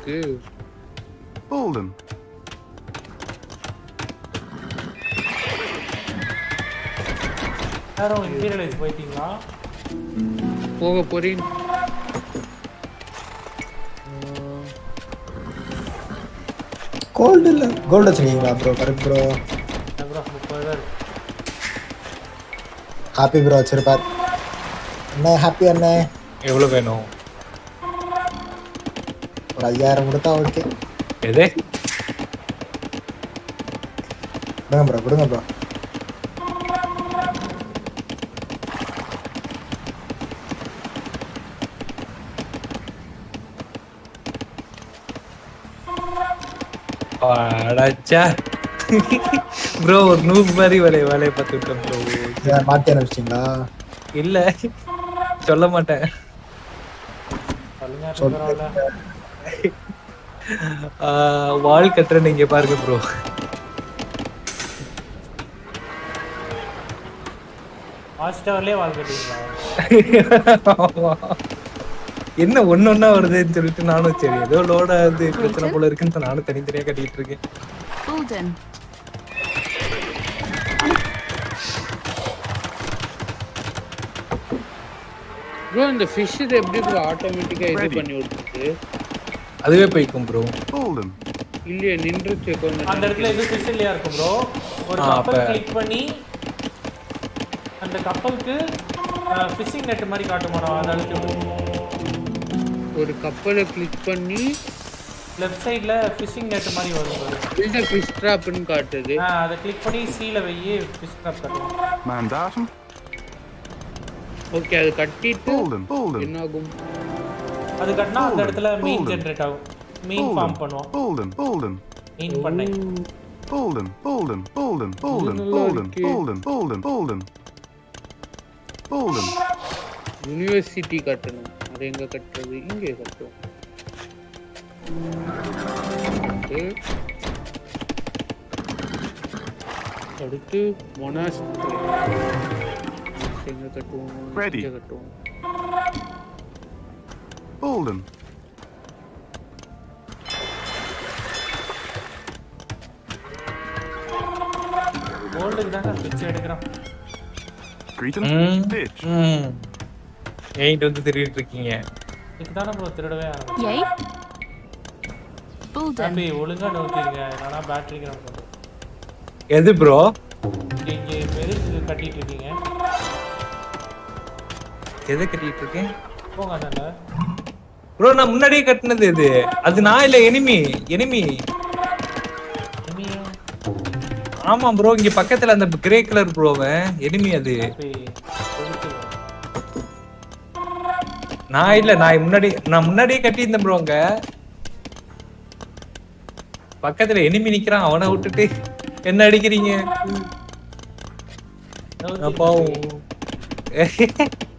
எங்க இருக்கு Hold them. யாரும் இம்பீரியலைஸ் போயிட்டீங்களா போக போறேன் கோல்டு இல்ல கோல்டு வச்சிருக்கீங்களா ப்ரோ கரெக்ட் ப்ரோ ப்ரோ முப்பது தான் இருக்கு ஹாப்பி ப்ரோ வச்சிருப்பார் அண்ணே ஹாப்பி அண்ணே எவ்வளவு வேணும் ஒரு ஐயாயிரம் கொடுத்தா ஓகே எதே கொடுங்க ப்ரோ கொடுங்க ப்ரோ அடச்சா ப்ரோ ஒரு நூறு மாதிரி வேலையை வேலையை பார்த்துட்டேன் ப்ரோ மாத்தி இல்ல சொல்ல மாட்டேன் சொல்லுங்க வால் கட்டுற நீங்க பாருங்க ப்ரோ வாட்ச் டவர்லேயே வாழ் கட்டிங்களா என்ன ஒன்னொன்னா வருதுன்னு சொல்லிட்டு நானும் சரி ஏதோ லோட வந்து பிரச்சனை போல இருக்குன்னு நானும் தனித்தனியா கட்டிட்டு இருக்கேன். ப்ரோ இந்த ஃபிஷ் இது எப்படி ப்ரோ ஆட்டோமேட்டிக்கா இது. பண்ணி விட்டுருக்கு அதுவே போய்க்கும் ப்ரோ. இல்லையே நின்றுச்சு கொஞ்சம் அந்த இடத்துல எது ஸ்பெஷலியா இருக்கும் ப்ரோ ஒரு கப்பல் கிளிக் பண்ணி அந்த கப்பலுக்கு ஃபிஷிங் நெட் மாதிரி காட்டுமாடா அதை அழுத்தி ஒரு கப்பலை கிளிக் பண்ணி லெஃப்ட் சைடில் ஃபிஷிங் நெட் மாதிரி வரும் பாரு. இந்த ஃபிஷ் ட்ராப்னு காட்டுது ஆ, அதை கிளிக் பண்ணி சீல வெய்யி ஃபிஷ் ட்ராப் கட்டுவோம் Mandatum. ஓகே அது கட்டிட்டு. என்ன ஆகும் அது கட்டினா அந்த இடத்துல மீன். ஜென்ரேட் ஆகும் மீன் ஃபார்ம். பண்ணுவோம். Hold them. மீன் பண்ணை. இருக்கே. Hold them. Hold them. Hold them. Hold them. University கட்டணும் அது எங்க கட்டுறது இங்கே கட்டுவோம் அடுத்து அடுத்து மொனாஸ்ட்ரி எங்க கட்டுவோம் Ready. இங்க கட்டுவோம் Ditch. ம் என்கிட்ட வந்து திருடிட்டு இருக்கீங்க இதுக்கு தானே ப்ரோ திருடவே. தம்பி ஒழுங்கா நோக்கிருங்க நானா நான் போறேன் எது ப்ரோ இங்க பெருசு கட்டிட்டு இருக்கீங்க. எதை கட்டிட்டு இருக்கேன்? போங்க அந்தாண்ட ப்ரோ நான் முன்னாடியே கட்டினது இது. அது நான் இல்ல எனிமி எனிமி ஆமா ப்ரோ இங்க பக்கத்துல அந்த கிரே கலர் ப்ரோவன் எனிமி அது. நான் இல்ல நான் முன்னாடி நான் முன்னாடியே கட்டியிருந்தேன் ப்ரோ அங்க. பக்கத்துல எனிமி நிக்கிறான் அவனை விட்டுட்டு. என்ன அடிக்கிறீங்க? பாவம்.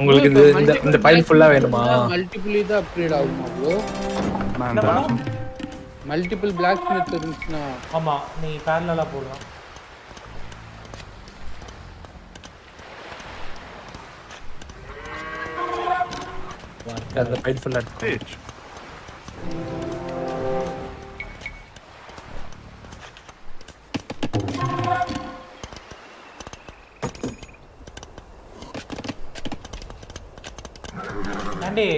உங்களுக்கு இது இந்த இந்த பைல் ஃபுல்லா வேணுமா? மல்டிபிள் தான் அப்கிரேட் ஆகுமா ப்ரோ. மல்டிபிள் பிளாக் ஸ்மித் இருந்துச்சுன்னா. ஆமா நீ பேரலா போடலாம். அந்த பைல் ஃபுல்லா ஆண்டி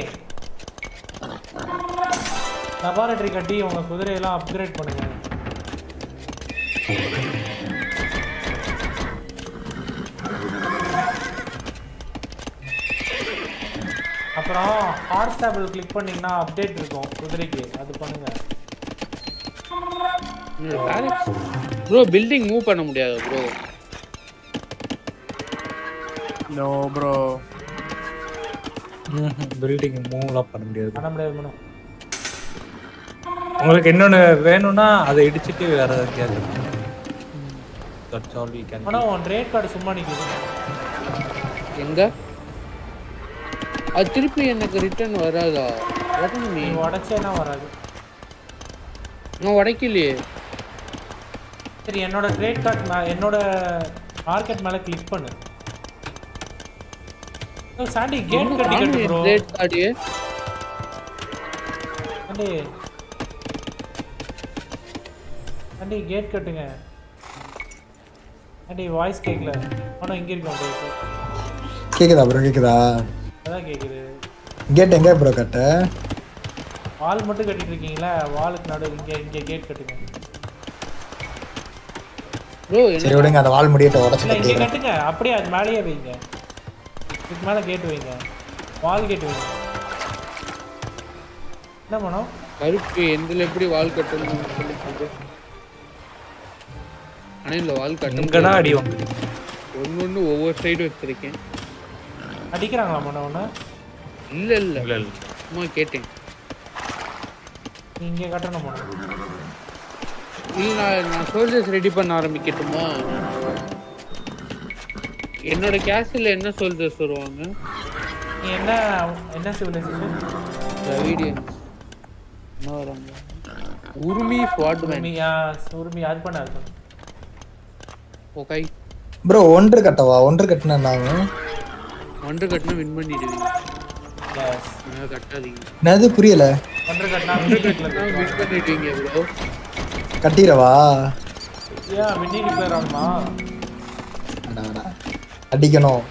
லபார்டரி கட்டி உங்க குதிரையெல்லாம் அப்கிரேட் பண்ணுங்க. அப்புறம் ஹார்ஸ் டேபிள் கிளிக் பண்ணீங்கன்னா அப்டேட் இருக்கும் குதிரைக்கு. அது பண்ணுங்க. ப்ரோ பில்டிங் மூவ் பண்ண முடியாது ப்ரோ நோ ப்ரோ பில்டிங் மூவ்லாம் பண்ண முடியாது. பண்ண முடியாது மேடம் உங்களுக்கு இன்னொன்னு வேணும்னா அதை இடிச்சிட்டு வேற எதாவது That's all we can do. ஆனால் உன் ரேட் கார்டு சும்மா நிற்குது எங்க? அது திருப்பி எனக்கு ரிட்டர்ன் வராதா? வரணும் நீ. உடச்சேன்னா வராது. நான் உடைக்கலையே. சரி என்னோட கிரேட் கார்டு என்னோட மார்க்கெட் மேலே கிளிக் பண்ணு. சாண்டி கேட் கட்டி கட்டு bro rate card Sandy? Sandy gate கட்டுங்க. சாண்டி வாய்ஸ் கேட்கல ஆனால் இங்கே இருக்கோம் உங்களுக்கு கேக்குதா ப்ரோ கேக்குதா? அதான் கேட்குது கேட் எங்க ப்ரோ கட்ட? வால் மட்டும் கட்டிட்டு இருக்கீங்களா? வாலுக்கு நடு இங்கே இங்கே கேட் கட்டுங்க. ப்ரோ சரி விடுங்க அந்த வால் முடியட்ட உடச்சு கட்டுங்க. அப்படியே அது மேலேயே வைங்க. இதுக்கு மேலே கேட் வைங்க. வால் கேட் வைங்க. என்ன பண்ணோம் கருப்பு எந்தில் எப்படி வால் கட்டணும்னு சொல்லி சொல்லு ஆனா இந்த வால் கட்ட எங்கடா அடி? ஒன்று ஒன்று ஒவ்வொரு சைடு வச்சிருக்கேன். அடிக்கிறாங்களா மொன்ன ஒன்று இல்ல இல்ல. இல்ல இல்ல. சும்மா கேட்டேன். நீ இங்கே கட்டணும் இல்ல நான் நான் சோல்ஜர்ஸ் ரெடி பண்ண ஆரம்பிக்கட்டுமா? என்னோட கேஸ்ல என்ன சோல்ஜர்ஸ் வருவாங்க? நீ என்ன என்ன சிவிலைசேஷன் திராவிடியன்ஸ் என்ன வராங்க? உருமி ஸ்வாட்மேன் உரிமை உரிமை அது பண்ண அது ஓகை ப்ரோ ஒன்று கட்டவா? ஒன்று கட்டினா என்ன ஆகும்? ஒன்று கட்டினா வின் பண்ணிடுவீங்க. கட்டாதீங்க. என்னது புரியல. ஒன்றரை கட்டினா ஒன்று கட்டினா வின் பண்ணிடுவீங்க ப்ரோ கட்டிடவா? ஏன் வின்னி டிக்ளேர் ஆகணுமா அடா, அடா. அடிக்கணும்.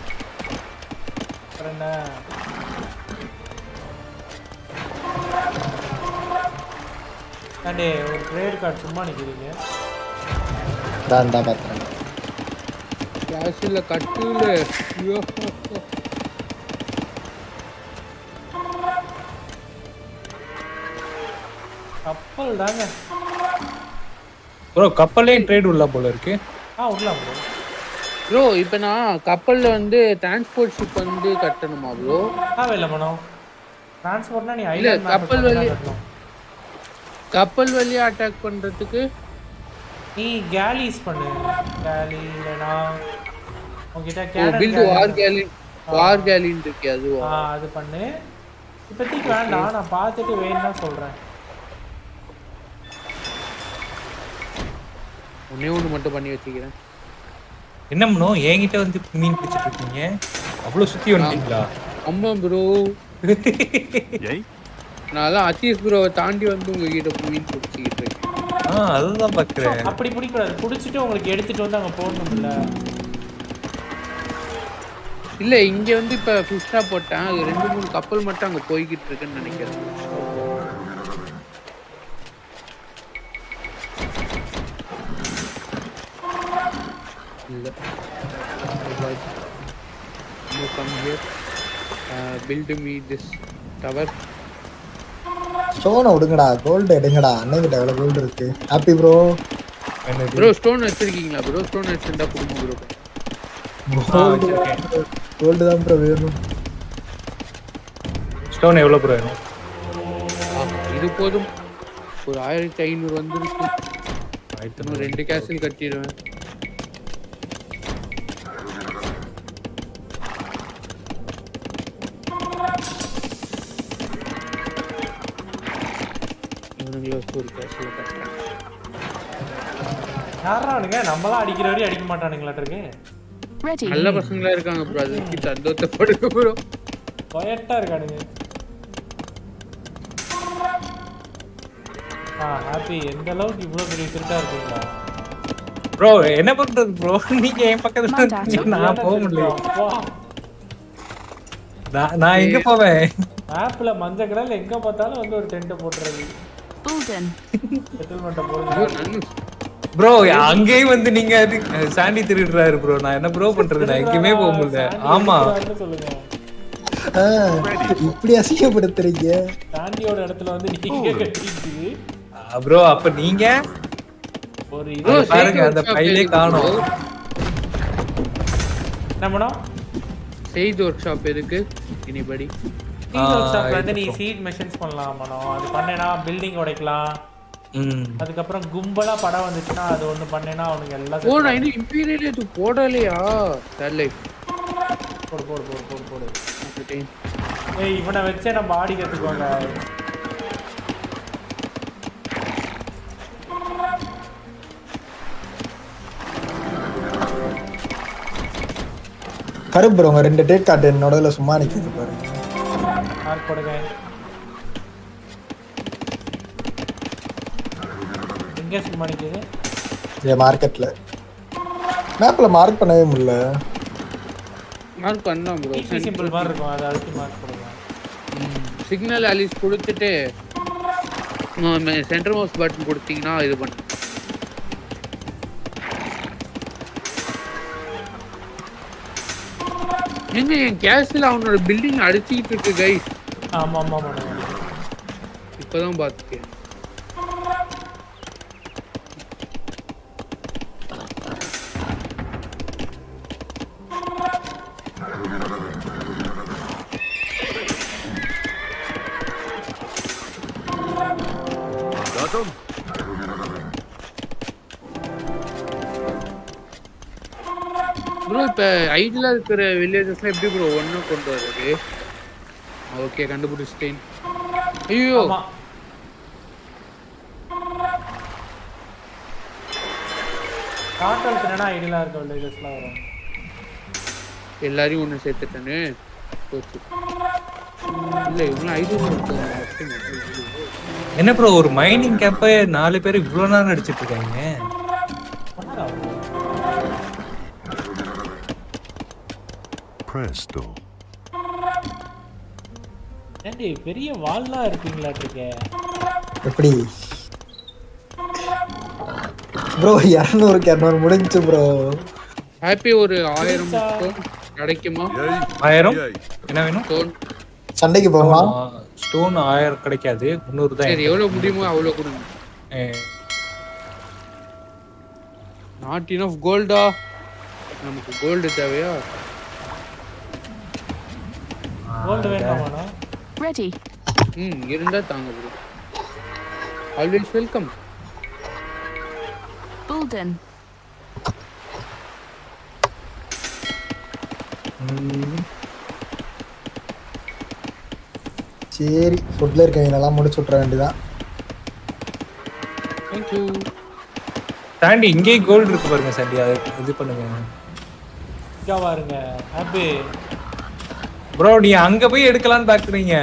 ஒரு கிரெடிட் கார்டு சும்மா நிற்கிறீங்க தாண்டா பாத்துறேன். கேஷ்ல கட்டுல ஐயோ. கப்பல் தாங்க. ப்ரோ கப்பல்லையும் ட்ரேட் உள்ள போல இருக்கு. ஆ விடலாம் ப்ரோ ப்ரோ இப்போ நான் கப்பல்ல வந்து டிரான்ஸ்போர்ட் ஷிப் வந்து கட்டணுமா ப்ரோ தேவையில்லை மனோ. டிரான்ஸ்போர்ட்னா நீ இல்ல, கப்பல் வழி- கப்பல் வழியா அட்டாக் பண்றதுக்கு? நீ கேலிஸ் பண்ணு. கேலி இல்லைனா உங்ககிட்ட பில்டு வார் கேலின் வார் கேலின் இருக்கு. அதுவா? ஆ அது பண்ணு. இப்போதைக்கு வேண்டாம் நான் பார்த்துட்டு வேணும்னா சொல்கிறேன் ஒன்னே ஒன்று மட்டும் பண்ணி வச்சுக்கிறேன். என்ன பண்ணும் என்கிட்ட வந்து மீன் பிடிச்சிட்டு இருக்கீங்க அவ்வளவு சுத்தி வந்துட்டீங்களா அம்மா ப்ரோ. நான் அத்தீஸ் ப்ரோவை தாண்டி வந்து உங்ககிட்ட மீன் பிடிச்சிக்கிட்டு இருக்கேன். ஆ அதுதான் பாக்குறேன். அப்படி பிடிக்கூடாது. பிடிச்சிட்டு உங்களுக்கு எடுத்துட்டு வந்து அங்க போடணும்ல. இல்ல இங்க வந்து இப்ப ஃபிஷ்ஷா போட்டேன். அது ரெண்டு மூணு கப்பல் மட்டும் அங்க போய்கிட்டு இருக்குன்னு நினைக்கிறேன். இல்ல You come here. Uh, build me this tower. ஸ்டோனை விடுங்கடா கோல்டு எடுங்கடா. அண்ணன்கிட்ட எவ்வளவு கோல்டு இருக்கு. ஹாப்பி ப்ரோ ப்ரோ ஸ்டோன் வச்சிருக்கீங்களா ப்ரோ ஸ்டோன் வச்சிருந்தா கொடுங்க ப்ரோ கோல்டு கோல்டு தான் ப்ரோ வேணும். ஸ்டோன் எவ்வளவு ப்ரோ வேணும் இது போதும். ஒரு ஆயிரத்தி ஐநூறு வந்துருக்கு ரெண்டு கேசல் கட்டிடுவேன். வச்சு ஒரு கேசல் கட்டுறேன் யாரா அவனுங்க நம்மளாம் அடிக்கிற வரையும் அடிக்க மாட்டானுங்களாட்டிருக்கு. Ready. நல்ல பசங்களா இருக்காங்க ப்ரோ அதுக்கு சந்தோஷத்தை படுங்க ப்ரோ கொயட்டா இருக்கானுங்க. ஆ ஹாப்பி எந்த அளவுக்கு இவ்வளவு பெரிய திருட்டா இருக்கீங்களா? ப்ரோ என்ன பண்றது ப்ரோ நீங்க என் பக்கத்துல நான் போக முடியல. நான் நான் எங்க போவேன்? ஆப்ல மஞ்சள் கலர்ல எங்க பார்த்தாலும் வந்து ஒரு டென்ட் போட்டுறது. ப்ரோ அங்கேயும் வந்து நீங்க அது சாண்டி திருடுறாரு ப்ரோ நான் என்ன ப்ரோ பண்றது? நான் எங்கேயுமே போக முடியல. ஆமா. இப்படி அசிங்கப்படுத்துறீங்க. சாண்டியோட இடத்துல வந்து நீங்க கட்டிட்டு ப்ரோ அப்ப நீங்க? ஒரு பாருங்க அந்த பையிலே காணோம். என்ன பண்ணோம் செய்து ஒர்க் ஷாப் எதுக்கு இனிபடி ஒர்க் ஷாப்ல வந்து நீ சீட் மெஷின்ஸ் பண்ணலாம் மனோ. அது பண்ணேனா பில்டிங் உடைக்கலாம். அதுக்கப்புறம் கும்பலா படம் வந்துச்சுன்னா அது ஒண்ணு பண்ணேனா அவனுங்க எல்லாம் ஓ நான் இன்னும் இம்பீரியல் இது போடலையா? தெரியல போடு போடு போடு போடு போடு. ஏய் இவனை வச்சே நம்ம ஆடி கத்துக்கோங்க. கருப்பு ப்ரோ உங்க ரெண்டு டேட் கார்டு என்னோட சும்மா நிக்குது பாருங்க. மார்க் போடுங்க. எங்க சும்மா நிக்குது? ஏ மார்க்கெட்ல மேப்ல மார்க் பண்ணவே முடியல. மார்க் பண்ணலாம் ப்ரோ சிம்பிள் மாதிரி இருக்கும் அதை அழுத்தி மார்க் போடுங்க. சிக்னல் அலிஸ் கொடுத்துட்டு சென்டர் மவுஸ் பட்டன் கொடுத்தீங்கன்னா இது பண்ணு எங்க என் கேஸ்ல அவனோட பில்டிங் அடிச்சுக்கிட்டு இருக்கு கைஸ் ஆமா ஆமா மனோ இப்பதான் him? ப்ரோ இப்ப ஐடியில் இருக்கிற வில்லேஜஸ்லாம் எப்படி ப்ரோ ஒண்ணு கொண்டு வர்றது ஓகே கண்டுபிடிச்சிட்டேன். ஐயோ. காட்டல் திறனா ஐடியலா இருக்க வில்லேஜஸ்லாம் வரும்? எல்லாரையும் ஒண்ணு சேர்த்துட்டேன்னு போச்சு. இல்ல ஐடியில் என்ன ப்ரோ ஒரு மைனிங் கேப்ப நாலு பேர் இவ்வளவு நேரம் அடிச்சிட்டு இருக்காங்க? Presto. ஏண்டி பெரிய வால்லாம் இருப்பீங்களாட்டிருக்கே எப்படி? ப்ரோ இரநூறுக்கு இரநூறு முடிஞ்சு ப்ரோ ஹாப்பி ஒரு ஆயிரம் stone கிடைக்குமா? ஆயிரம்? என்ன வேணும்? ஸ்டோன் சண்டைக்கு போகமா ஸ்டோன் ஆயிரம் கிடைக்காது. முந்நூறு தான் சரி எவ்வளவு முடியுமோ அவ்வளவு கொடுங்க நாட் இனஃப் கோல்டா நமக்கு கோல்டு தேவையா? கோல்டு வேணுமா மனோ Ready. ம் இருந்தா தாங்க ப்ரோ ஆல்வேஸ் வெல்கம் Bulden. சரி ஃபுட்ல இருக்கவங்க எல்லாம் முடிச்சு விட்ற வேண்டியதான் தேங்க்யூ சாண்டி இங்கேயும் கோல்டு இருக்கு பாருங்க சாண்டி அது இது பண்ணுங்க. இங்க பாருங்க ஹாப்பி ப்ரோ நீ அங்க போய் எடுக்கலாம்னு பாக்குறீங்க.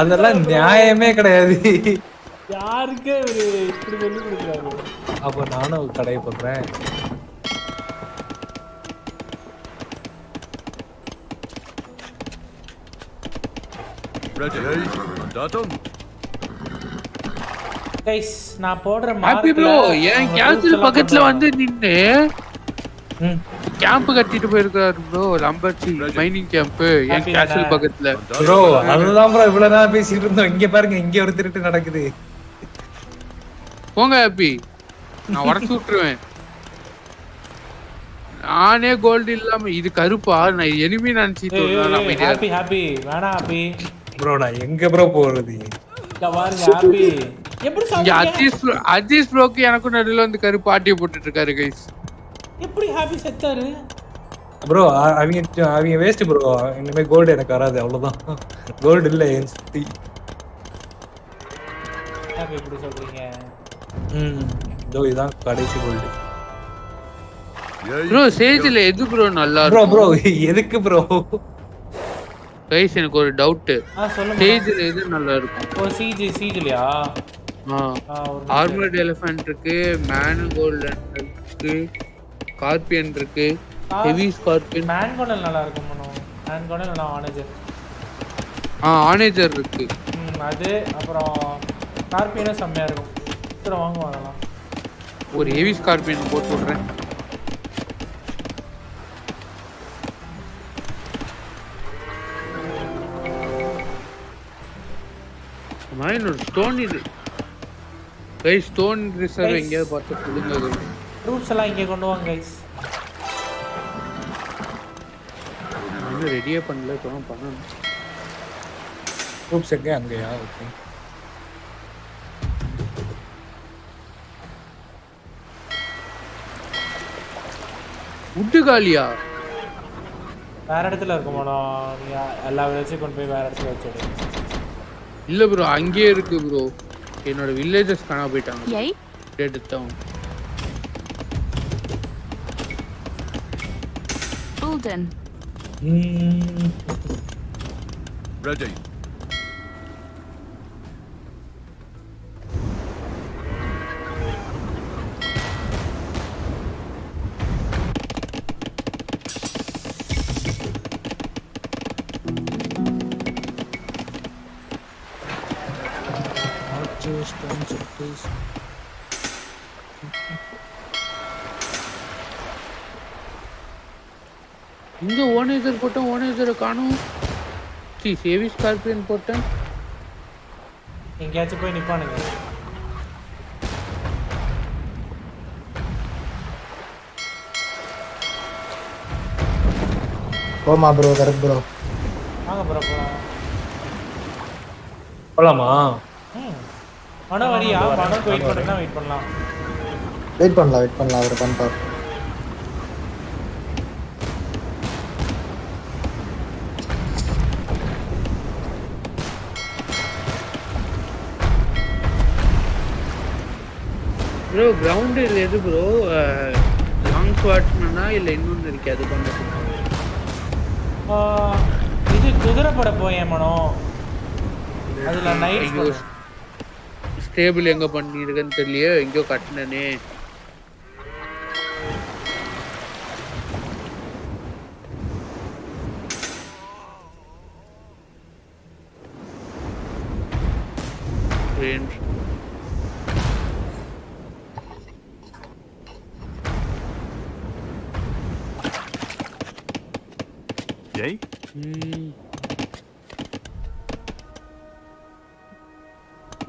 அதெல்லாம் நியாயமே கிடையாது. யாருக்கே ஒரு இப்படி சொல்லி கொடுக்குறாரு? அப்போ நானும் ஒரு கடையை போடுறேன் நான் போடுற ஹாப்பி ப்ரோ என் கேன்சல் பக்கத்துல வந்து நின்னு. கேம்ப் கட்டிட்டு போயிருக்காரு ப்ரோ லம்பர்ச்சி மைனிங் கேம்ப் என் தானே? பக்கத்துல. ப்ரோ அதுதான் ப்ரோ இவ்வளவு நேரம் பேசிட்டு இருந்தோம். இங்க பாருங்க இங்க ஒரு திருட்டு நடக்குது. போங்க ஹாப்பி நான் உடச்சு விட்டுருவேன். நானே கோல்டு இல்லாம இது கருப்பா? நான் எனிமி நினைச்சிட்டு ஹாப்பி ஹாப்பி வேணாம் ஹாப்பி ப்ரோ நான் எங்க ப்ரோ போறது? அஜீஸ் ப்ரோக்கு எனக்கும் நடுவுல வந்து கருப்பு ஆட்டிய போட்டுட்டு இருக்காரு கைஸ் எப்படி ஹாப்பி செத்தாரு ப்ரோ அவங்க அவங்க வேஸ்ட் ப்ரோ இனிமே கோல்டு எனக்கு வராது அவ்வளவுதான். கோல்டு இல்ல என் சுத்தி. ஹாப்பி எப்படி சொல்றீங்க? ம். இதோ இதான் கடைசி கோல்டு ப்ரோ சேஜ்ல எது ப்ரோ நல்லா ப்ரோ இருக்கும்? ப்ரோ எதுக்கு ப்ரோ கைஸ் எனக்கு ஒரு டவுட் சேஜ்ல எது நல்லா இருக்கும்? ஓ சிஜி சிஜிலியா ஆ. ஆர்மர்ட் எலிஃபென்ட் இருக்கு மேன் கோல்டன் இருக்கு. ஸ்கார்பியன் இருக்கு. ஹெவி ஸ்கார்பியன் மேன்கோனல் நல்லா இருக்கும் மனோ. மேன்கோனல் நான் ஆனேஜர் ஆ ஆனேஜர் இருக்கு. அது அப்புறம் ஸ்கார்பியனும் செம்மையா இருக்கும். சரி வாங்குவோம் அதெல்லாம் ஒரு ஹெவி ஸ்கார்பியன் போட்டு விடுறேன். இன்னொரு ஸ்டோன் இது கை ஸ்டோன் ரிசர்வ். எங்கேயாவது பார்த்து சொல்லுங்க. ஃப்ரூட்ஸ் எல்லாம் இங்கே கொண்டு வாங்க கைஸ் இன்னும் ரெடியே பண்ணல இப்போ பண்ணணும். குரூப்ஸ் எங்க? அங்கயா? ஓகே உட்டு காலியா? வேற இடத்துல இருக்கும் மனோ. நீ எல்லா வில்லேஜும் கொண்டு போய் வேற இடத்துல வச்சுடு இல்ல ப்ரோ அங்கேயே இருக்கு ப்ரோ என்னோட வில்லேஜஸ் காணா போயிட்டாங்க Yay. எடுத்தவன் Golden. Hmm. Ready. Hard to respond to. இங்க ஓனேஜர் போட்டேன் ஓனேஜரை காணும். சி சேவி ஸ்கார்பியன் போட்டேன். எங்கேயாச்சும் போய் நிப்பானுங்க. போமா ப்ரோ கரெக்ட் ப்ரோ வாங்க ப்ரோ போலாம். போலாமா? ம். மனோ வரியா மனோக்கு வெயிட் பண்ணுறதுனா வெயிட் பண்ணலாம். வெயிட் பண்ணலாம் வெயிட் பண்ணலாம் அவர் பண்ணிட்டார் ப்ரோ கிரவுண்ட் இது எது ப்ரோ லாங் ஸ்வாட்னா இல்ல இன்னொன்னு இருக்கு அது பண்ண ஆ, இது குதிரைப்பட போயேன் மனோ. அதுல நைட் ஸ்டேபிள் எங்க பண்ணிருக்கேன்னு தெரியலையே எங்கேயோ கட்டினனே.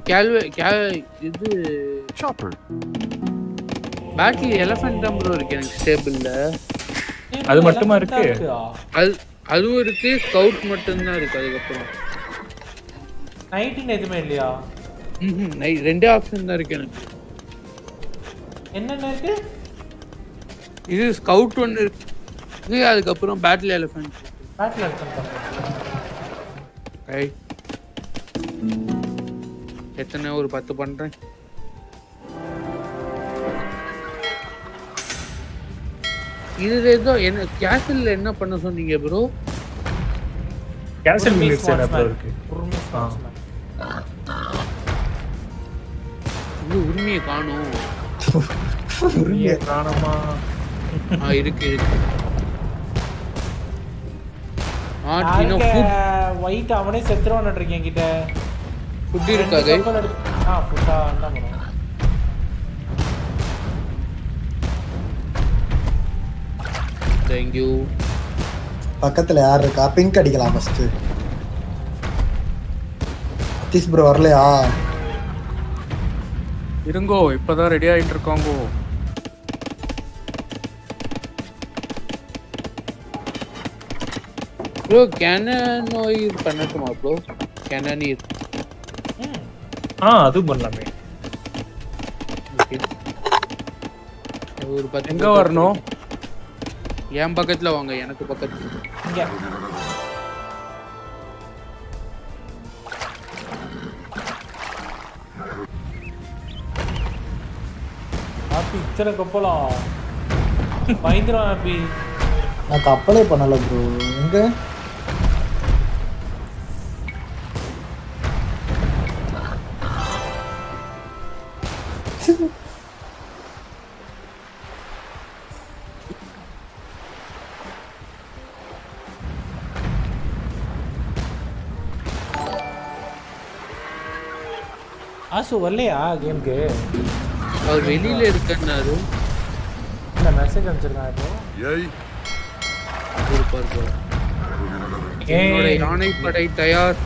கேல்வே கே இது Chopper. பேட்டில் எலஃபென்ட் தான் ப்ரோ இருக்கு எனக்கு ஸ்டேபிள்ல அது மட்டுமா இருக்கு? அது அதுவும் இருக்கு ஸ்கவுட் மட்டும்தான் இருக்கு அதுக்கப்புறம். நைட்டின் எதுவுமே இல்லையா? ம்ஹும். நை- ரெண்டே ஆப்ஷன் தான் இருக்கு எனக்கு. என்னென்ன இருக்கு? இது ஸ்கவுட் ஒன்று இருக்கு. அதுக்கப்புறம் பேட்டில் எலஃபென்ட் பேட்டில் இருக்கு ஐ. எத்தனை ஒரு பத்து பண்றேன். இதுல ஏதோ என்ன கேசல்ல என்ன பண்ண சொன்னீங்க ப்ரோ Burmese மினிட்ஸ் என்ன ப்ரோ. இருக்கு. இன்னும் உரிமையை காணும். உரிமையை காணுமா? ஆ இருக்கு இருக்கு. ஆ டினோ யாருங்க ஃபுட் white அவனே செத்துருவான்னு இருக்கேன் என்கிட்ட. ஃபுட் இருக்கா கை ஆ ஃபுட்டா தான் பண்ணுவோம் தேங்க்யூ பக்கத்துல யார் இருக்கா? பிங்க் அடிக்கலாம் ஃபர்ஸ்ட் அத்தீஷ் ப்ரோ வரலையா? இருங்கோ இப்பதான் ரெடி ஆயிட்டு இருக்காங்கோ ப்ரோ கேனோயிர் பண்ணட்டுமா ப்ரோ கேனனீர் ஆ அதுவும் பண்ணலாமே. ஒரு பத்து எங்க வரணும்? என் பக்கத்துல வாங்க எனக்கு பக்கத்துல. இங்க. ஹாப்பி இத்தனை கப்பலம் பயந்துரும் ஹாப்பி நான் கப்பலே பண்ணல ப்ரோ எங்க? ஆசு வரலையா கேமுக்கு? அவர் வெளியில இருக்கன்னாரு இல்ல மெசேஜ் அனுப்பிச்சிருக்கான் இப்போ? Yay. இருப்பார் போல என்னோட யானை படை தயார்.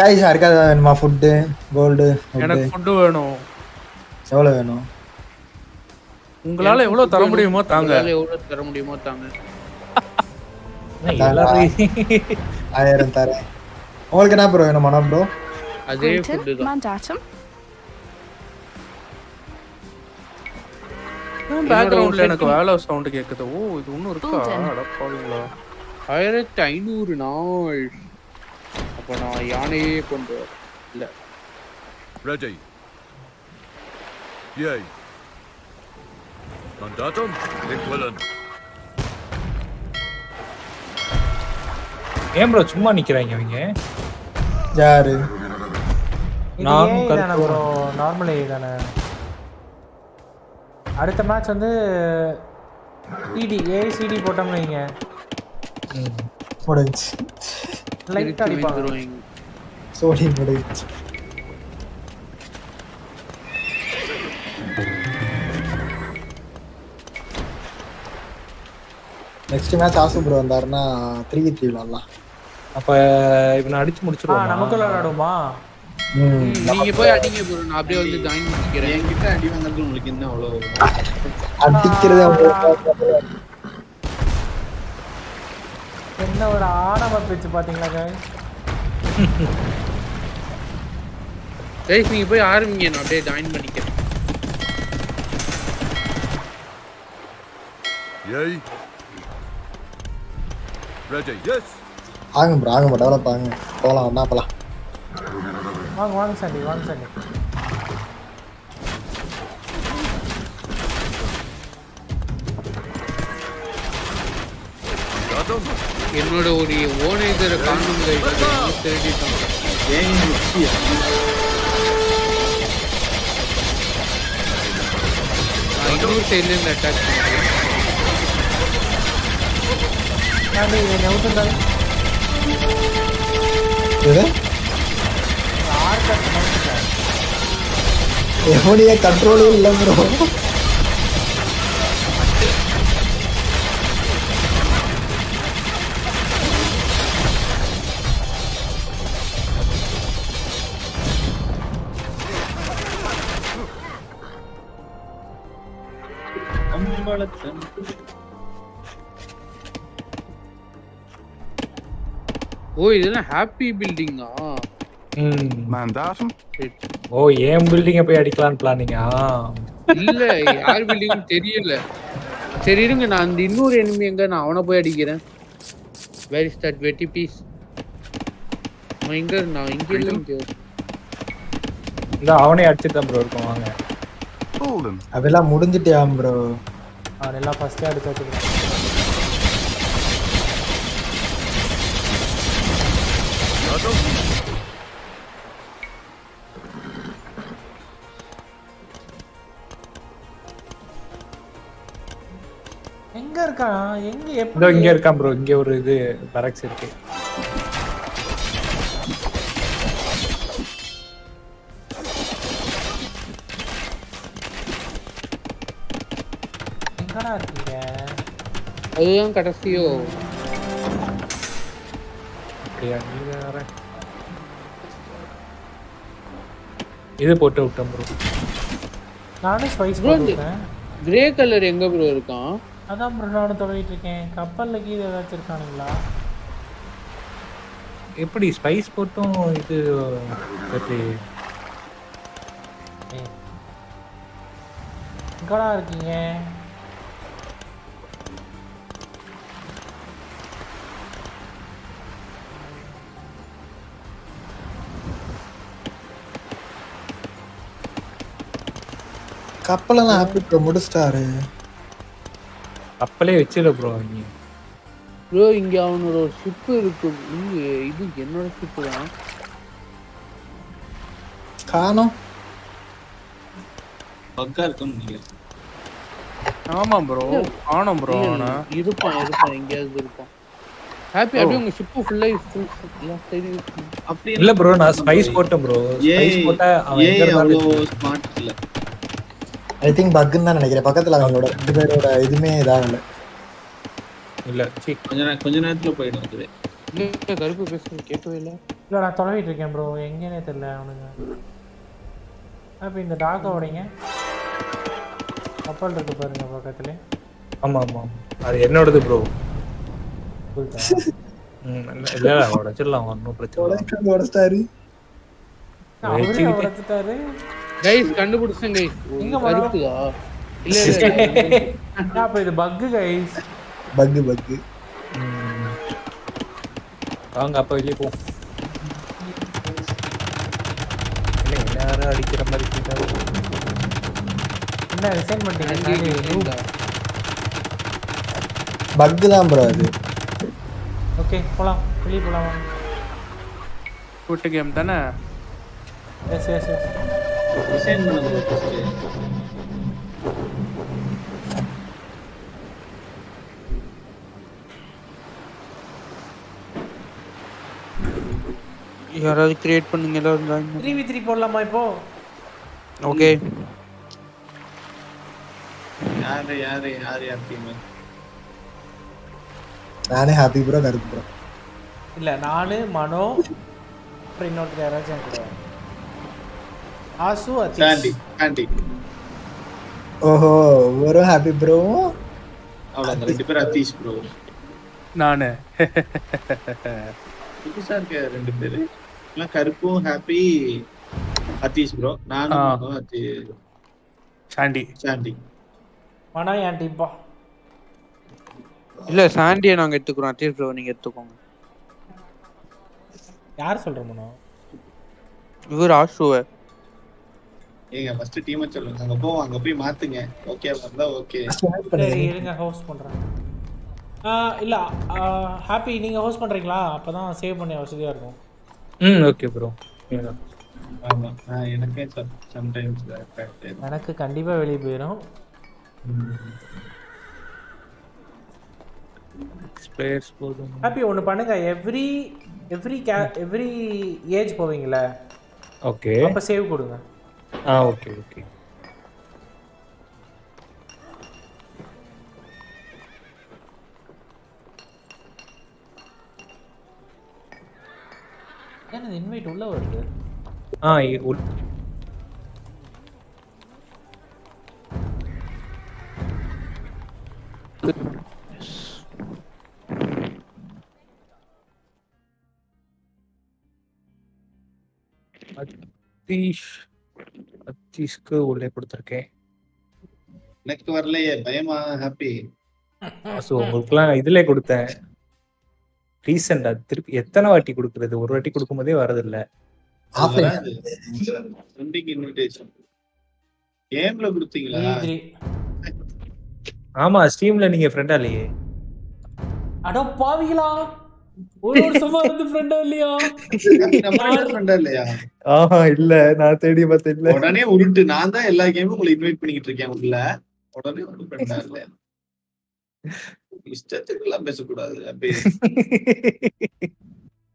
காய்ஸ் யாருக்காவது வேணுமா? ஃபுட்டு கோல்டு எனக்கு ஃபுட்டு வேணும். எவ்வளோ வேணும்? உங்களால எவ்வளவு தர முடியுமோ தாங்க. உங்களால எவ்வளவு தர முடியுமோ தாங்க. எல்லாரும் ஆயிரம் தரேன். உங்களுக்கு என்ன ப்ரோ வேணும் ப்ரோ அதே Greeting, ஃபுட்டு தான் mandatum. பேக்ரவுண்ட்ல எனக்கு வேலை சவுண்ட் கேக்குது ஓ இது ஒண்ணும் இருக்கா Golden. அடப்பாவீங்களா ஆயிரத்தி ஐநூறு நாள் அப்ப நான் யானையே கொண்டு வரேன். இல்ல Ready. Yay. Mandatum. Equivalent. ஏன் ப்ரோ சும்மா நிக்கிறாங்க அவங்க யாரு நானும் கருப்பு. ப்ரோ நார்மல் ஏ தானே. அடுத்த மேட்ச் வந்து சிடி ஏசிடி போட்டோம்னு வைங்க. முடிஞ்சு லைட் அடிப்பாங்க. சோடி முடிஞ்சு நெக்ஸ்ட் மேட்ச் ஆசு ப்ரோ வந்தாருன்னா த்ரீ த்ரீ விளாடலாம். அப்ப இவனை அடிச்சு ஆ முடிச்சிருவோம் நமக்குள்ள விளையாடுமா ம் ம், நீங்க போய் அடிங்க ப்ரோ நான் அப்படியே வந்து ஜாயின் பண்ணிக்கிறேன். என்கிட்ட அடி வாங்குறது உங்களுக்கு என்ன அவ்வளோ அடிக்கிறது என்ன ஒரு ஆணவ பேச்சு பாத்தீங்களா guys? கைஸ் நீங்க போய் ஆரம்பிங்க. நான் அப்படியே ஜாயின் பண்ணிக்கிறேன். Ready. Yes. ஆகும் ப்ரோ ஆகும் ப்ரோ டெவலப் ஆகுங்க போகலாம் ஒன்றா போகலாம் வாங்க வாங்க சண்டி வாங்க சண்டி. என்னோட ஒரு ஓனேஜரை காணும் திருடிட்டான் இன்னொரு சைட்ல இருந்து அட்டாக் நவுட்டுந்தாங்க இது ஆறு கட்டு நவுட்டுட்டாங்க எவனையே கண்ட்ரோலே இல்லை ப்ரோ ஓ இதெல்லாம் ஹாப்பி பில்டிங்கா Mandatum. ஓ ஏன் பில்டிங்க போய் அடிக்கலாம்னு பிளானிங்கா இல்ல யார் பில்டிங் தெரியல. சரி இருங்க நான் அந்த இன்னொரு enemy எங்க நான் அவனை போய் அடிக்கிறேன். வேர் இஸ் தட் வெட்டி பீஸ் அவன் எங்க நான் இங்க இல்ல இங்க இந்த அவனே அடிச்சுட்டு தான் ப்ரோ இருக்கும் வாங்க. அதெல்லாம் முடிஞ்சிட்டியா ப்ரோ அவன் எல்லாம் ஃபர்ஸ்டே அடிச்சு இருக்கான் எங்க எப்படி இங்க இருக்கான் ப்ரோ இங்க ஒரு இது பரக்ஸ் இருக்கு. எங்கடா இருக்கீங்க? அதுதான் கடைசியோ. அப்படியா நீ வேற இது போட்டு விட்டேன் ப்ரோ நானே ஸ்பைஸ் போட்டுருக்கேன் கிரே கலர் எங்க ப்ரோ இருக்கான் அதான் ப்ரோ நானும் தொலைவிட்டு இருக்கேன். கப்பல்ல கீழே ஏதாச்சும் இருக்கானுங்களா? எப்படி ஸ்பைஸ் போட்டும் இது எப்படி. எங்கடா இருக்கீங்க? கப்பலெல்லாம் ஆப்பி ப்ரோ முடிச்சிட்டாரு. கப்பலே வச்சில ப்ரோ இங்க ப்ரோ இங்க அவனோட ஒரு ஷிப் இருக்கு. இங்க இது என்னோட ஷிப் தான் காணோம். பக்கா இருக்கும்னு நினைக்கிறேன். ஆமா ப்ரோ ஆனோம் ப்ரோ ஆனா இருப்பான் இருப்பான் எங்கேயாவது இருப்பான். ஹாப்பி அப்படியே உங்க ஷிப்பு ஃபுல்லா ஃபுல் சைடு அப்படி இல்ல ப்ரோ நான் ஸ்பைஸ் போட்டேன் ப்ரோ ஸ்பைஸ் போட்டா அவன் எங்க இருந்தாலும் ஸ்மார்ட் இல்ல. ஐ திங்க் பக்குன்னு தான் நினைக்கிறேன். பக்கத்துல அவங்களோட ரெண்டு பேரோட இதுவுமே இதாகல இல்ல. சீ. கொஞ்ச நேரம் கொஞ்ச நேரத்துல போயிடும் இல்ல கருப்பு பேசுறது கேட்கவே இல்ல. இல்லை நான் தொலைவிட்டு இருக்கேன் ப்ரோ எங்கேனே தெரியல அவனுங்க. அப்போ இந்த டாக்கை உடைங்க. கப்பல் இருக்கு பாருங்க பக்கத்துல ஆமா ஆமா. அது என்னோடது ப்ரோ? இல்ல உடச்சிடலாம். ஒன்றும் பிரச்சனை உடைச்சிட்டாரு. அவரே. உடைச்சிட்டாரு. கைஸ் கண்டுபிடிச்சேன் கைஸ் எங்க? கருப்புதா இல்ல இல்ல அப்போ இது பக்கு கைஸ் பக்கு ம். வாங்க அப்ப வெளியே போ என்ன எல்லாரும் அடிக்கிற மாதிரி கேட்டா என்ன ரிசைன் பண்ணிட்டீங்க பக்கு தான் ப்ரோ அது ஓகே போலாம் வெளியே போலாம் கூட்டு கேம் தானே எஸ் எஸ் எஸ் டிசைன் பண்ணுங்க ஃபர்ஸ்ட் யாராவது கிரியேட் பண்ணுங்க எல்லாரும் த்ரீ வி த்ரீ போடலாமா இப்போ? ஓகே யாரு யாரு யாரு யார் டீம் நானே ஹாப்பி ப்ரோ கருப்பு ப்ரோ இல்ல நானு மனோ அப்புறம் இன்னொருத்தர் யாராச்சும் கூட ஆசு சாண்டி சாண்டி. ஓஹோ ஒரு ஹாப்பி ப்ரோ அவ்வளோ அந்த ரெண்டு பேரும் அத்தீஷ் ப்ரோ நானு. புதுசா இருக்க ரெண்டு பேரு. எல்லாம் கருப்பும் ஹாப்பி அத்தீஷ் ப்ரோ நானும் அத்தி சாண்டி. சாண்டி. மனோ என் டீப்பா இல்ல சாண்டியை நாங்க எடுத்துக்கிறோம். அத்தீஷ் ப்ரோ நீங்க எடுத்துக்கோங்க. யார் சொல்ற மனோ? இவர் ஆஷுவ. ஏங்க ஃபர்ஸ்ட் டீமை சொல்லுங்க. அங்க போவோம் அங்க போய் மாத்துங்க. ஓகே வந்தா ஓகே சரி இருங்க ஹோஸ்ட் பண்றேன். ஆ, இல்ல ஹாப்பி நீங்க ஹோஸ்ட் பண்றீங்களா? அப்பதான் சேவ் பண்ண வசதியா இருக்கும். ம் ஓகே ப்ரோ ஆமா. எனக்கே சம்டைம்ஸ் எனக்கு கண்டிப்பா வெளியே போயிடும் ஸ்பேர்ஸ் போதும். ஹாப்பி ஒன்று பண்ணுங்க. எவ்ரி எவ்ரி கே எவ்ரி ஏஜ் போவீங்களே ஓகே அப்போ சேவ் கொடுங்க. ஆ ஓகே ஓகே ஏன்னா இன்வைட் உள்ள வருது. ஆ இ- அத்தீஷ்க்கு உள்ளே கொடுத்துருக்கேன். எனக்கு வரலையே பயமா ஹாப்பி ஸோ உங்களுக்குலாம் இதுல கொடுத்தேன். ரீசெண்டா திருப்பி எத்தனை வாட்டி கொடுக்கறது? ஒரு வாட்டி கொடுக்கும்போதே வரதில்ல. கேம்ல கொடுத்தீங்களா? ஆமா ஸ்டீம்ல நீங்க ஃப்ரெண்டா இல்லையே. அடோ பாவிகளா? ஒரு வருஷமா இருந்து ஃப்ரெண்டா இல்லையா? நம்ம ஃப்ரெண்டா இல்லையா? ஆஹா இல்ல. நான் தேடி பார்த்தேன் இல்ல. உடனே உருட்டு. நான் தான் எல்லா கேமும் உங்களை இன்வைட் பண்ணிக்கிட்டு இருக்கேன் உள்ள. உடனே ஒரு ஃப்ரெண்டா இல்ல இஷ்டத்துக்குலாம் பேசக்கூடாது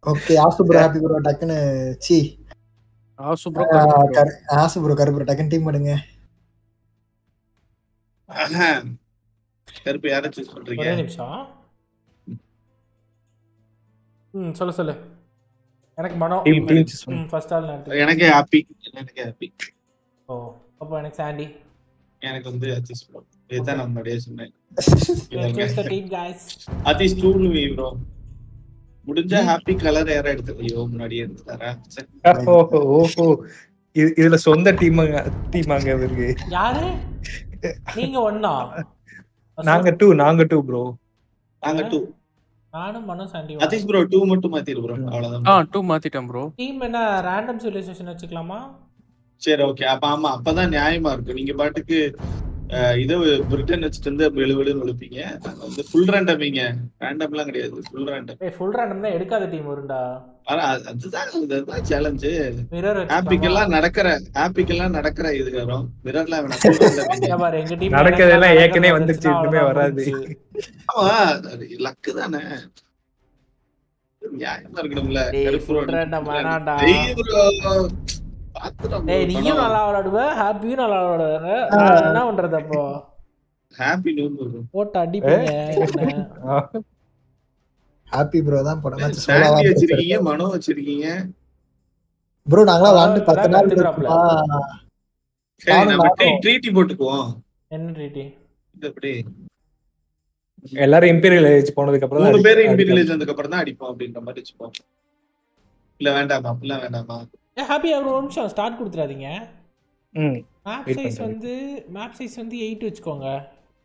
okay Aasu bro Happy bro டக்குன்னு. C. Aasu bro Aasu bro Karu bro டக்குன்னு டீம் பண்ணுங்க. கருப்பு யாரை சூஸ் பண்றீங்க? நிமிஷம். ம் சொல்லு சொல்லு. எனக்கு மனோ ஃபர்ஸ்ட் ஆல் எனக்கு ஹாப்பி எனக்கு ஹாப்பி ஓ அப்போ எனக்கு சாண்டி எனக்கு வந்து அச்சீஸ் ப்ரோ இதான் நான் முன்னாடியே சொன்னேன். அத்தீஸ் டூ மூவி ப்ரோ முடிஞ்ச ஹாப்பி கலர் யாரா எடுத்துக்கையோ முன்னாடியே எடுத்துட்டாரா ஓஹோ ஓஹோ. இதுல சொந்த டீமாங்க டீமாங்க இவருக்கு. யாரு? நீங்க ஒண்ணா? நாங்க டூ நாங்க டூ ப்ரோ நாங்க டூ நானும் மனோ சாண்டி அத்திஸ் ப்ரோ டூ மட்டும் மாத்திரு ப்ரோ அவ்வளவுதான் ஆ டூ மாத்திட்டேன் ப்ரோ டீம் என்ன ரேண்டம் சிவிலைசேஷன் வச்சுக்கலாமா? சரி ஓகே அப்ப ஆமா அப்பதான் நியாயமா இருக்கும் நீங்க பாட்டுக்கு இதை பிரிட்டன் வச்சுட்டு வந்து வெளு வெளுன்னு விழுப்பீங்க நாங்க வந்து ஃபுல் ரேண்டமிங்க ரேண்டம்லாம் கிடையாது. ஃபுல் ரேண்டம் ஏய் ஃபுல் ரேண்டம் தான் எடுக்காத டீம் வருண்டா ஆனா அது- அதுதான் அதுதான் சேலஞ்சு ஆப்பிக்கெல்லாம் நடக்கிற ஆப்பிக்கெல்லாம் நடக்கிற இது வரும். மிரர்லாம் நடக்கிறதெல்லாம் ஏற்கனவே வந்துருச்சு. இன்னுமே வராது. ஆமா லக்கு தானே. நியாயமா இருக்கணும்ல. ஏய் நீயும் நல்லா விளையாடுவ ஹாப்பியும் நல்லா விளையாடுவ நான் என்ன பண்றது அப்போ? Happy new bro. போட்டு அடிப்பீங்க? ஹாப்பி ப்ரோ தான் சாண்டி வச்சிருக்கீங்க மனோ வச்சிருக்கீங்க. ப்ரோ விளாண்டு பத்து அதான் நாள். ட்ரீட்டி போட்டுக்குவோம். என்ன ட்ரீட்டி இது எப்படி எல்லாரும் இம்பீரியல் ஏஜ் போனதுக்கு அப்புறம் மூணு பேர் இம்பீரியல் வந்ததுக்கு அப்புறம் தான் அடிப்போம் அப்படின்ற மாதிரி வச்சுப்போம். இல்ல வேண்டாமா அப்படிலாம் வேண்டாமா? ஹாப்பி அவர் ஒரு நிமிஷம் ஸ்டார்ட் கொடுத்துறாதீங்க ம் மேப் சைஸ். வந்து மேப் சைஸ் வந்து எயிட் வச்சுக்கோங்க.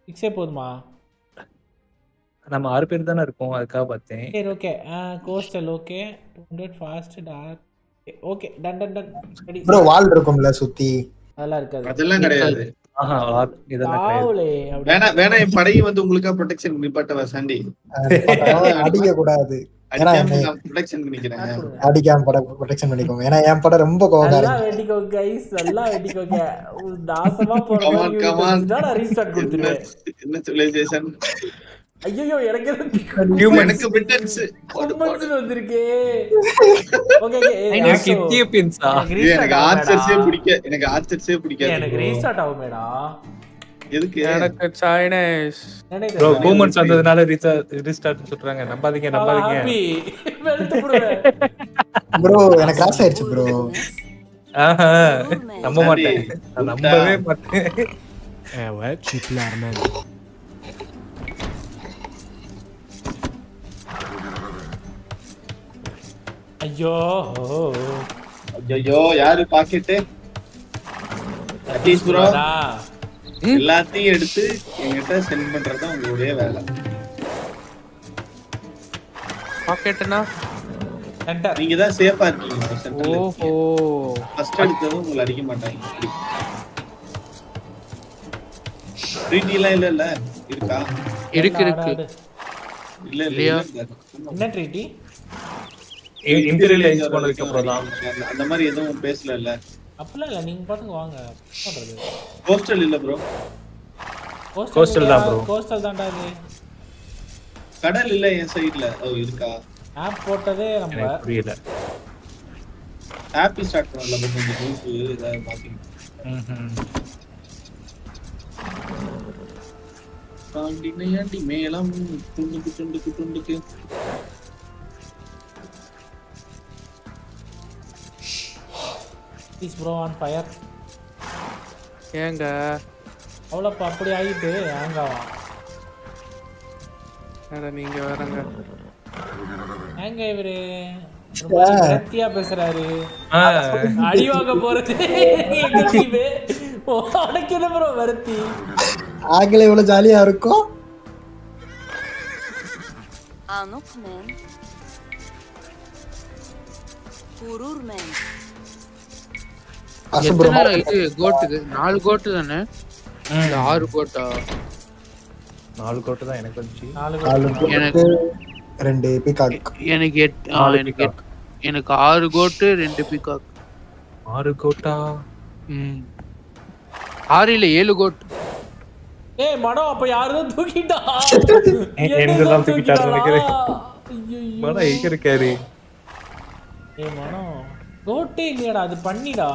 சிக்ஸே போதுமா? நம்ம ஆறு பேர் தானே இருக்கோம் அதுக்காக பார்த்தேன். சரி okay coastal okay two hundred fast dark okay done done done bro wall இருக்கும்ல சுத்தி. அதெல்லாம் இருக்காது. அதெல்லாம் கிடையாது. வேணா வேணா என் படையை வந்து உங்களுக்கா ப்ரொடெக்ஷன் நிப்பாட்டவா சாண்டி. அடிக்க கூடாது அடிக்காம என்னை- நான் ப்ரொடெக்ஷன் நிக்கிறேன் அடிக்காம படம் ப்ரொடெக்ஷன் பண்ணிக்கோங்க. ஏன்னா என் படம் ரொம்ப கோவக்காரி நல்லா வெட்டிக்கோங்க கைஸ் நல்லா வெட்டிக்கோங்க உ, நாசமா போற Come on, மாதிரி come on. இருந்துச்சுன்னா நான் ரீஸ்டார்ட் என்ன சிவிலைசேஷன் ஐயோ எனக்கு எனக்கு பிரிட்டன்ஸ் ஹியூமன்ஸ் வந்திருக்கே. ஓகே எனக்கு எத்தியோப்பியன்ஸா எனக்கு ஆர்ச்சர்ஸே பிடிக்க எனக்கு ஆர்ச்சர்ஸே பிடிக்காது. எனக்கு. ரீஸ்டார்ட் ஆகுமேடா. எதுக்கு? எனக்கு சைனீஸ். ப்ரோ மூமெண்ட்ஸ் வந்ததுனால ரீஸ்டார்ட் சொல்றாங்க. நம்பாதீங்க நம்பாதீங்க. ப்ரோ எனக்கு கிராஸ் ஆயிடுச்சு ப்ரோ ஆஹா. நம்ப மாட்டேன். நான் நம்பவே மாட்டேன். Eh ouais, tu pleures même. ஐயோ. ஐயோ யாரு பாக்கெட்டு? சதீஷ் ப்ரோ. எல்லாத்தையும் எடுத்து என்கிட்ட சென்ட் பண்றது தான் உங்களுடைய வேலை. பாக்கெட்னா சென்டர் நீங்க தான் சேஃபா இருக்கீங்க சென்டர்ல ஓஹோ. ஃபர்ஸ்ட் எடுத்ததும் உங்களை அடிக்க மாட்டாங்க ட்ரீட்டி எல்லாம் இல்ல இல்ல. இருக்கா? இருக்கு இருக்கு. இல்ல இல்ல இல்லையா? இல்ல, இல்ல. என்ன ட்ரீட்டி இம்பீரியல் ஏஜ் போனதுக்கு அப்புறம் தான் அந்த- அந்த மாதிரி எதுவும் பேசல இல்ல. அப்படிலாம் இல்ல நீங்க பாட்டுக்கு வாங்க. என்ன பண்றது? போஸ்டல் இல்ல ப்ரோ Coastal தான் bro. கோஸ்டல் தான்டா இது. கடல் இல்ல என் சைடுல ஓ இருக்கா? ஆப் போட்டதே நம்ம. புரியல. ஹாப்பி ஸ்டார்ட் பண்ணல bro, கொஞ்சம் குரூப் மாத்தி ம்ஹும். தாண்டினையாண்டி மேலம் துண்டுக்கு துண்டுக்கு துண்டுக்கு. ப்ளீஸ் ப்ரோ ஆன் ஃபயர் ஏங்க? அவ்வளோப்பா அப்படி ஆகிட்டு ஹேங் ஆகும் ஏடா நீங்க வேறங்க. ஏங்க இவரு? விரக்தியா பேசுறாரு. ஆ, அடி வாங்க போறது. உனக்கு என்ன ப்ரோ வருத்தி ஆங்கில இவ்வளவு ஜாலியா இருக்கும். அசு ப்ரோ எத்தனை இது கோட்டுக்கு நாலு கோட்டு தானே? ஆறு கோட்டா? நாலு கோட்டு தான் எனக்கு வந்துச்சு. நாலு எனக்கு ரெண்டு பீகாக் எனக்கு எனக்கு எனக்கு ஆறு கோட்டு ரெண்டு பீகாக் ஆறு கோட்டா? ம். ஆறு இல்ல ஏழு கோட் ஏய் மனம் அப்ப யாரும் தூக்கிட்டா? எ- என்னதான் தூக்கிட்டாரு நினைக்கிறேன். மன எங்க இருக்காரு? ஏய் மனம் கோட்டே இல்லையாடா அது பண்ணிடா.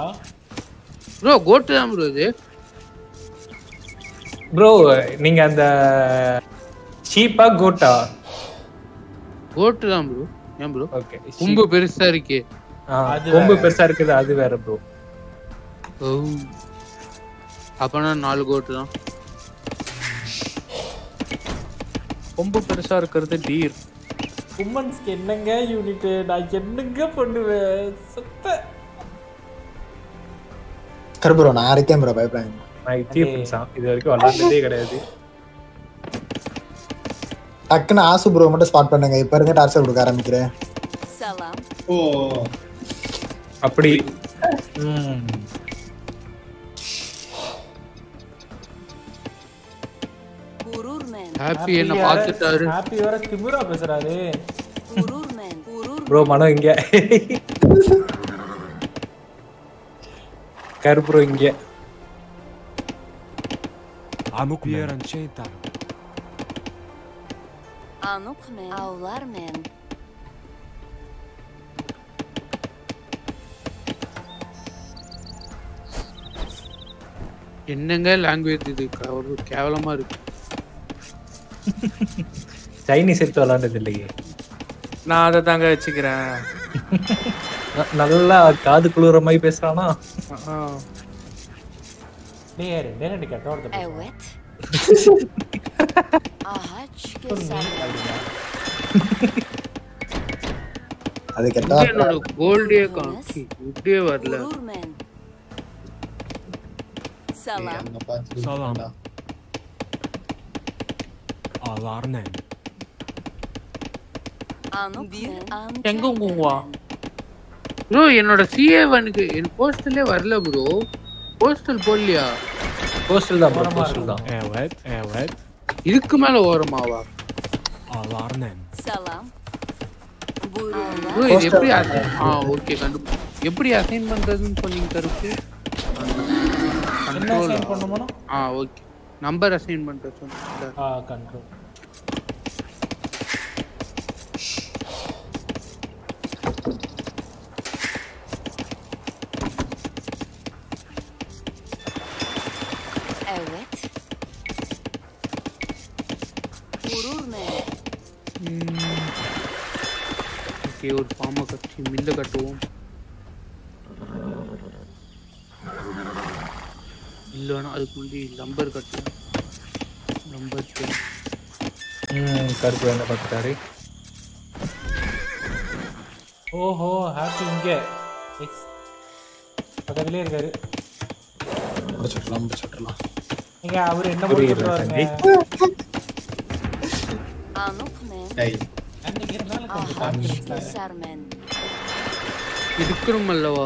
ப்ரோ கோட்டு தான் ப்ரோ இது ப்ரோ நீங்க அந்த சீப்பா கோட்டா கோட்டு தான் ப்ரோ ஏன் ப்ரோ ஓகே கொம்பு பெருசா இருக்கே. அது கொம்பு. பெருசா இருக்குது அது வேற ப்ரோ ஓ. அப்பனா நாலு கோட்டு தான். கொம்பு பெருசா இருக்கிறது டீர் உமன்ஸ்க்கு என்னங்க யூனிட் நான் என்னங்க பண்ணுவேன்? சுத்த. கருப்புரோ நான் இருக்கேன் ப்ரோ பயப்படாங்க நான் இத்திய இது வரைக்கும் விளாண்டதே கிடையாது. டக்குன்னு ஆசு ப்ரோ மட்டும் ஸ்பாட் பண்ணுங்க. இப்ப இருந்தே டார்ச்சர் கொடுக்க ஆரம்பிக்கிறேன். ஓ. அப்படி. ஹாப்பி என்ன ஹாப்பி திமிரா பேசுறாரு. ப்ரோ மனம் இங்க. கருப்புரோ இங்க. Man. Avlar man. என்னங்க லாங்குவேஜ் இது? ஒரு கேவலமா இருக்கு. சைனீஸ் எடுத்து விளாண்டது இல்லையே. நான் அதை தாங்க வச்சுக்கிறேன் ந- நல்லா காது குளிர மாதிரி பேசுறானா ஆ. டேய் ரெண்டே ரெண்டு கெட்ட வார்த்தை பேசுறான். Evet. Ağaç ஒரு keser. மீன் அப்படின்னா. அது இங்க கெட்டதா என்னோட கோல்டே காமிச்சு இப்படியே வரல Gurur man. Salam. அங்க பார்த்து Salam. Alarnen. Anuk man. எங்க உங்குவா ப்ரோ என்னோட சிஏவனுக்கு என் போஸ்டல்லே வரல ப்ரோ போஸ்டல் போடலையா? போஸ்டல் தான் ப்ரோ போஸ்டல் தான். Evet, evet. இதுக்கு மேல ஓரமாவா. Salam. Buyurun. ப்ரோ இது எப்படி ஆ ஓகே கண்டு எப்படி அசைன் பண்றதுன்னு சொன்னீங்க கருப்பு? என்ன கண்ட்ரோல் சைன் பண்ணுமோ ஆ ஓகே நம்பர் அசைன் பண்றது சொன்னீங்க ஆ கண்ட்ரோல் ஓகே ஒரு ஃபார்மை கட்டி மில்ல கட்டுவோம். இல்லைன்னா அதுக்கு முன்னாடி நம்பர் கட்டுவோம் நம்பர் ம் கருப்பு என்ன பார்த்துட்டாரு. ஓஹோ ஹாப்பி இங்க. எக்ஸ் பக்கத்துலயே இருக்காரு. முடிச்சுடலாம் முடிச்சுடலாம் நீங்க அவர் என்ன புரியுது, இருக்கணும் அல்லவா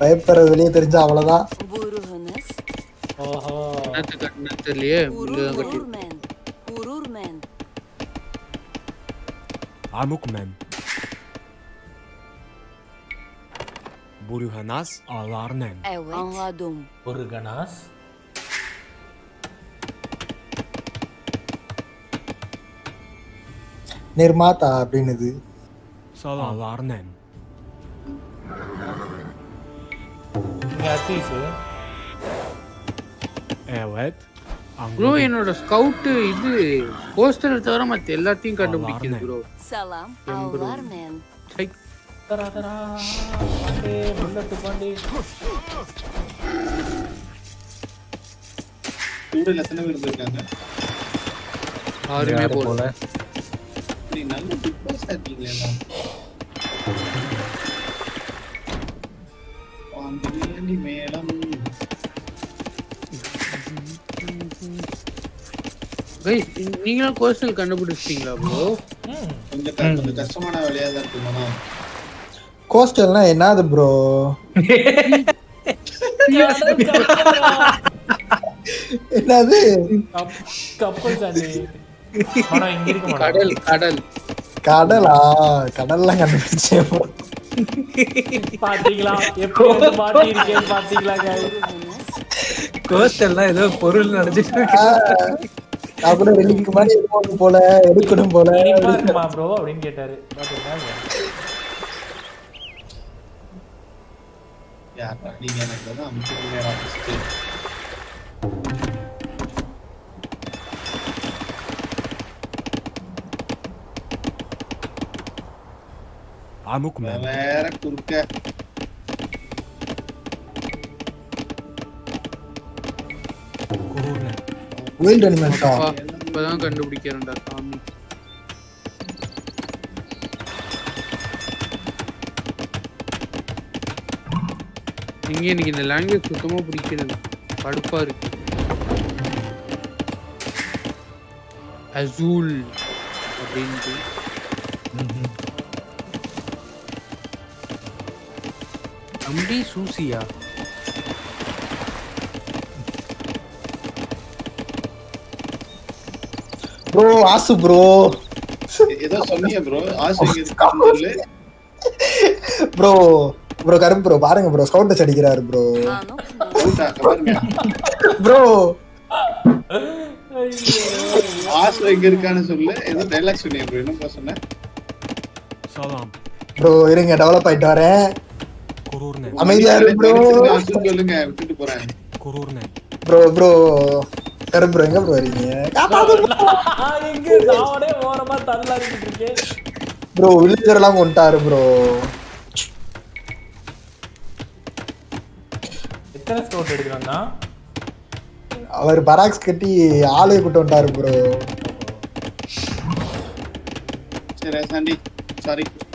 பயப்படுறது வெளியே தெரிஞ்சா அவ்வளவுதான். ஓஹோ கட்டினா தெரியலையே மில்லு தான் கட்டி Gurur man. Gurur man. Amukmen. Buruhanas Alarnen. நிர்மாதா அப்படின்னுது. ப்ரோ. என்னோட ஸ்கவுட் இது போஸ்டர் தவிர மத்த எல்லாத்தையும் கண்டுபிடிக்குது ப்ரோ man. தரா தரா. பாண்டே புல்லட் பாண்டே. ஸ்டூடெண்ட் எத்தனை பேர் போல. நல்ல பாஸ் இருக்கீங்களே பாண்டியலி மேளம். கைஸ் நீங்களும் கோஸ்டல் கண்டுபிடிச்சிட்டீங்களா ப்ரோ கொஞ்சம் கொஞ்சம் கஷ்டமான வேலையா தான் இருக்கு மனம் கோஸ்டல்னா என்னது ப்ரோ என்னது? கப்பல் சாண்டி கடல் கடல். கடலா? கடல்லாம் கண்டுபிடிச்சேன். பாத்தீங்களா? எப்படி வந்து மாட்டி இருக்கேன்னு பாத்தீங்களா? கோஸ்டல்லாம் ஏதோ பொருள் வெளிக்கு மாதிரி எடுக்கணும் போல எடுக்கணும் போல. இருக்குமா ப்ரோ அப்படின்னு கேட்டாரு. நீங்க எனக்கு Amuk man. வேற குறுக்க. வைல்ட் அனிமல்ஸா இப்பதான் கண்டுபிடிக்கிறேன்டா சாமி இங்க எனக்கு இந்த லாங்குவேஜ் சுத்தமா பிடிக்கிறது கடுப்பா இருக்கு அசூல் அப்படின்ட்டு தம்பி சூசியா? ப்ரோ ஆசு ப்ரோ. ஏதோ சொன்னீங்க ப்ரோ. ஆசை ப்ரோ. Bro Karuppu bro. பாருங்க ப்ரோ டச் அடிக்கிறாரு ப்ரோ. ப்ரோ. ஆசை எங்க இருக்கான்னு சொல்லு. ஏதோ டைலாக் சொன்னீங்க ப்ரோ. என்ன சொன்ன. ப்ரோ இருங்க டெவலப் ஆயிட்டு வரேன். Gurur man. அமைதியா இரு ப்ரோ ஆசுன்னு சொல்லுங்க விட்டுட்டு போறேன். Gurur man. Bro bro Karuppu bro எங்க ப்ரோ வரீங்க எங்க நானே ஓரமா தள்ளாடிட்டு இருக்கேன் ப்ரோ வில்லேஜர் எல்லாம் கொண்டாரு ப்ரோ எத்தனை ஸ்கவுட் எடுக்கணும்னா அவர் பராக்ஸ் கட்டி ஆளை கூட்டு வந்துட்டாரு ப்ரோ சரி சாண்டி. சாரி எதுக்கு எங்க?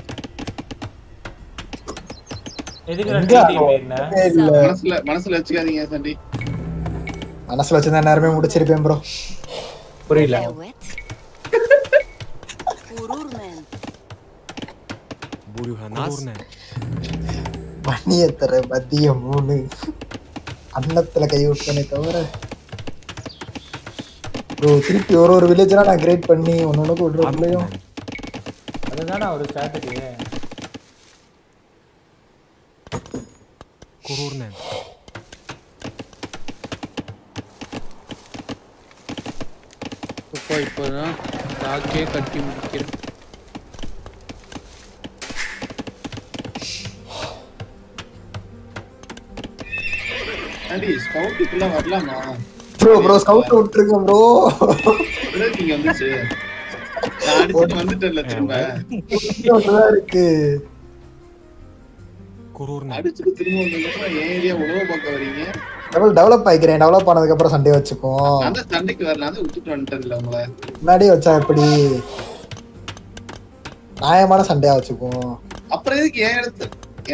நான் டீம் என்ன இல்ல மனசுல மனசுல வச்சுக்காதீங்க சாண்டி. மனசுல வச்சிருந்தா நேரமே முடிச்சிருப்பேன் ப்ரோ புரியல. மணியத்தர மதிய மூணு. அன்னத்துல கை விட்டனே தவிர. ப்ரோ திருப்பி ஒரு ஒரு வில்லேஜரா நான் கிரேட் பண்ணி ஒன்னு ஒண்ணுக்கு விடுறதுலயும் அதுதானே ஒரு ஸ்ட்ராட்டஜி Gurur man. அப்பா இப்பதான் லாக்கே கட்டி முடிக்கிறேன். சாண்டி ஸ்கவுட்டுக்குள்ள வரலாமா? ப்ரோ ப்ரோ ஸ்கவுட் விட்டுருங்க ப்ரோ. நீங்க வந்துச்சு. நான் அடிச்சுட்டு வந்துட்டேன்ல திரும்ப. இருக்கு. Man. அடிச்சுட்டு திரும்ப வந்ததுக்கப்புறம் என் ஏரியா உழவு பார்க்க வரீங்க. Develop develop ஆயிக்கிறேன். டெவலப் ஆனதுக்கு அப்புறம் சண்டே வச்சுக்குவோம். நான் தான் சண்டைக்கு வரல. தான் விட்டுட்டு வந்துட்டேன்ல உங்களை. முன்னாடியே வச்சா எப்படி? நியாயமான சண்டையா வச்சுக்குவோம். அப்புறம் எதுக்கு என் இடத்து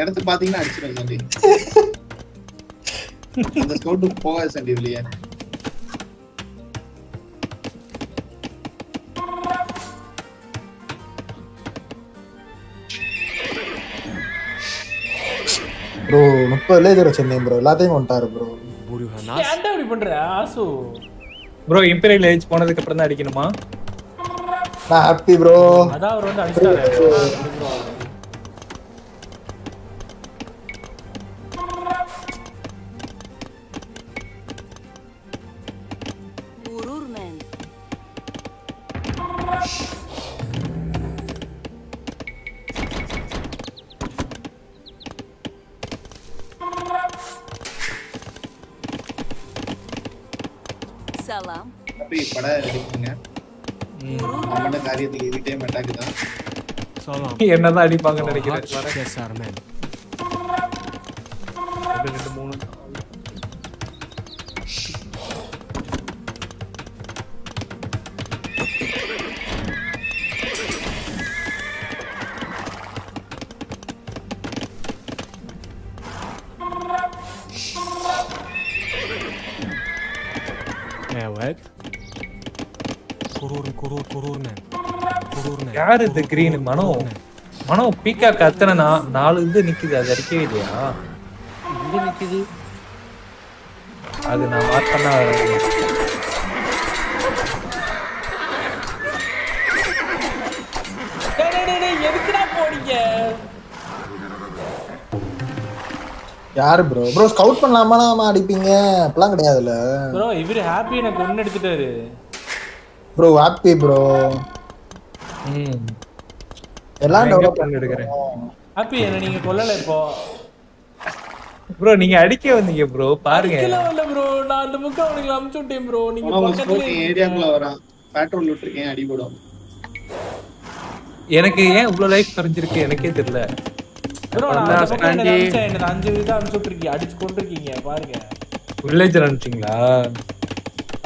இடத்து பாத்தீங்கன்னா அடிச்சிடும் சண்டி அந்த ஸ்கவுட்டுக்கு போகாது சண்டி வெளியே ப்ரோ முப்பது வில்லேஜர் வச்சிருந்தேன் ப்ரோ எல்லாத்தையும் கொண்டாரு ப்ரோ. ஏன்டா இப்படி பண்ற ஆசு? ப்ரோ இம்பீரியல் ஏஜ் போனதுக்கு அப்புறம் தான் அடிக்கணுமா? நான் ஹாப்பி ப்ரோ அதான் அவர் வந்து அடிச்சிட்டாரு. என்னதான் அடிப்பாங்கன்னு நினைக்கிறேன் Ahad Kesar man. ரெண்டு ரெண்டு மூணு Evet. Gurur gurur gurur man. Gurur man. யார் இது கிரீன் மனோ மனோ பீக்கா கத்தனை நாலு இது நிக்குது அது அடிக்கவே இல்லையா? எங்க நிக்குது? அது நான் மார்க் பண்ண யாரு ப்ரோ ப்ரோ ஸ்கவுட் பண்ணலாமா அடிப்பீங்க? அப்பெல்லாம் கிடையாதுல்ல. ப்ரோ இவரு ஹாப்பி எனக்கு ஒன்னு எடுத்துட்டாரு. ப்ரோ ஹாப்பி ப்ரோ ம். எல்லாம் டெவலப் பண்ணி எடுக்கிறேன்? ஹாப்பி என்ன நீங்க கொல்லல இப்போ? ப்ரோ நீங்க அடிக்க வந்தீங்க ப்ரோ பாருங்க. இல்ல ப்ரோ நான் அந்த முக்க அவனுக்கு அமுச்சு விட்டேன் ப்ரோ நீங்க பக்கத்துல ஏரியாக்குள்ள வரான் பேட்ரோல் விட்டுருக்கேன் அடிபடும் எனக்கு ஏன் இவ்வளவு லைஃப் குறைஞ்சிருக்கு எனக்கே தெரியல. ப்ரோ நான் அந்த பக்கம் என்ன ஸ்டாண்டி. அனுப்பிச்சேன் என்ன அஞ்சு இதை அனுப்பிச்சு விட்டுருக்கீங்க. அடிச்சு கொண்டிருக்கீங்க பாருங்க. வில்லேஜ் அனுப்பிச்சிங்களா?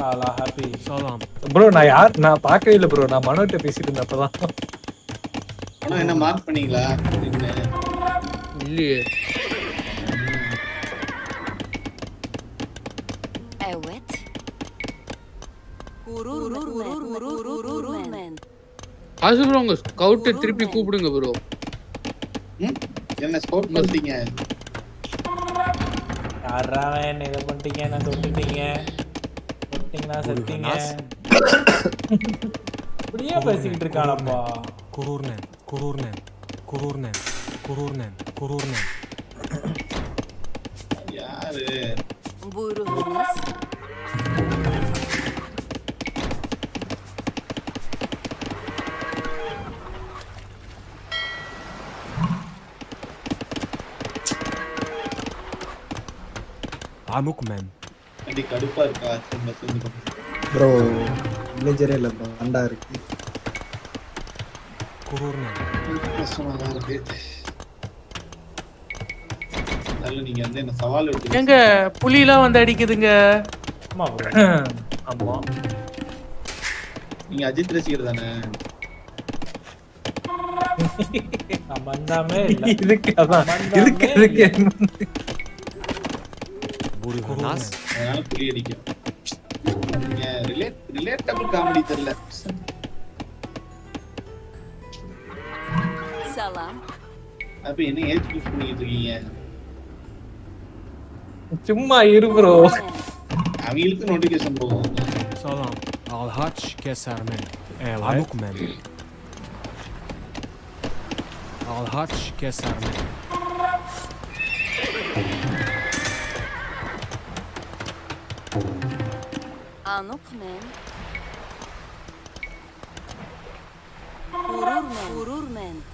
ஆலா ஹாப்பி Salam. ப்ரோ நான் யார்? நான் பார்க்கவே இல்லை ப்ரோ நான் மனோட்ட பேசிட்டு இருந்தேன் அப்பதான். என்ன மார்க் பண்ணீங்களா என்ன? இல்லையே. அது ப்ரோ உங்க ஸ்கவுட்டை திருப்பி கூப்பிடுங்க ப்ரோ ம்? என்ன ஸ்கோர் பண்ணிட்டீங்க யாரா என்ன இதை பண்ணிட்டீங்க என்ன தொட்டுட்டீங்க தொட்டீங்களா செத்தீங்க இப்படியே பேசிக்கிட்டு இருக்கானப்பா Kururnen. Kururnen. Kururnen. Kururnen. Kururnen. யாரு Buyurunuz. Amukmen. அப்படி கடுப்பா இருக்கா திரும்ப திரும்ப ப்ரோ வில்லேஜரே இல்லை ப்ரோ அண்டா இருக்கு இருக்கு அதனால நீங்க வந்து என்ன சவால் விட்டு எங்க வந்து அடிக்குதுங்க. ஆமா ப்ரோ ஆமா நீங்க அஜித் ரசிகர் தானே? சம்பந்தமே இல்ல. இதுக்கு அதான் இல்ல. Kururnen. அதனால புலி அடிக்கும். நீங்க ரிலேட் ரிலேட்டபிள் காமெடி தெரியல. Salam. அப்ப என்ன ஏஜ் யூஸ் பண்ணிட்டு இருக்கீங்க சும்மா இரு ப்ரோ அவங்களுக்கு நோட்டிபிகேஷன் போகும் Salam. Al-Hajj Kesarmen. Amukmen. Al-Hajj Kesarmen. Anukmen. Gururmen. Gururmen. Gururmen. ஏப்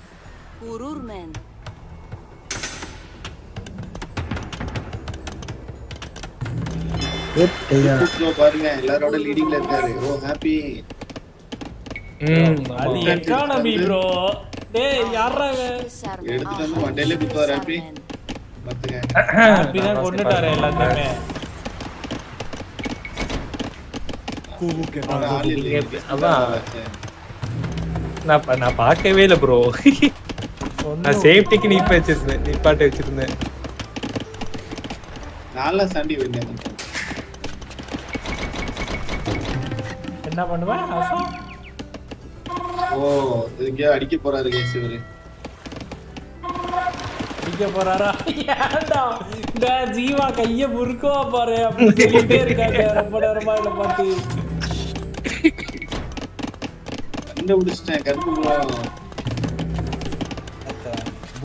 ஐயா Bro, பாருங்க எல்லாரோட லீடிங்ல இருக்காரு ஓ ஹாப்பி ம் அது எக்கானமி ப்ரோ டேய் யாரா. எடுத்துட்டு வந்து மண்டையில குத்துவார் ஹாப்பி பாத்துங்க ஹாப்பி தான் கொண்டுட்டாரு எல்லாத்தையுமே. அதான். நான் பா- நான் பார்க்கவே இல்லை ப்ரோ நான் சேஃப்டிக்கு நீ வச்சிருந்தேன். நிப்பாட்டி வச்சிருந்தேன். நான்லாம் சண்டி விடுங்க என்ன பண்ணுவேன் ஓ இதுக்கே அடிக்க போறாரு கேஸ் இவரு. அடிக்க போறாரா? ஏன்டா? இந்த ஜீவா கைய முறுக்குவா பாரு அப்படின்னு சொல்லிட்டே இருக்காங்க. ரொம்ப நேரமா இதை பார்த்து. கண்டுபிடிச்சிட்டேன் கருப்பு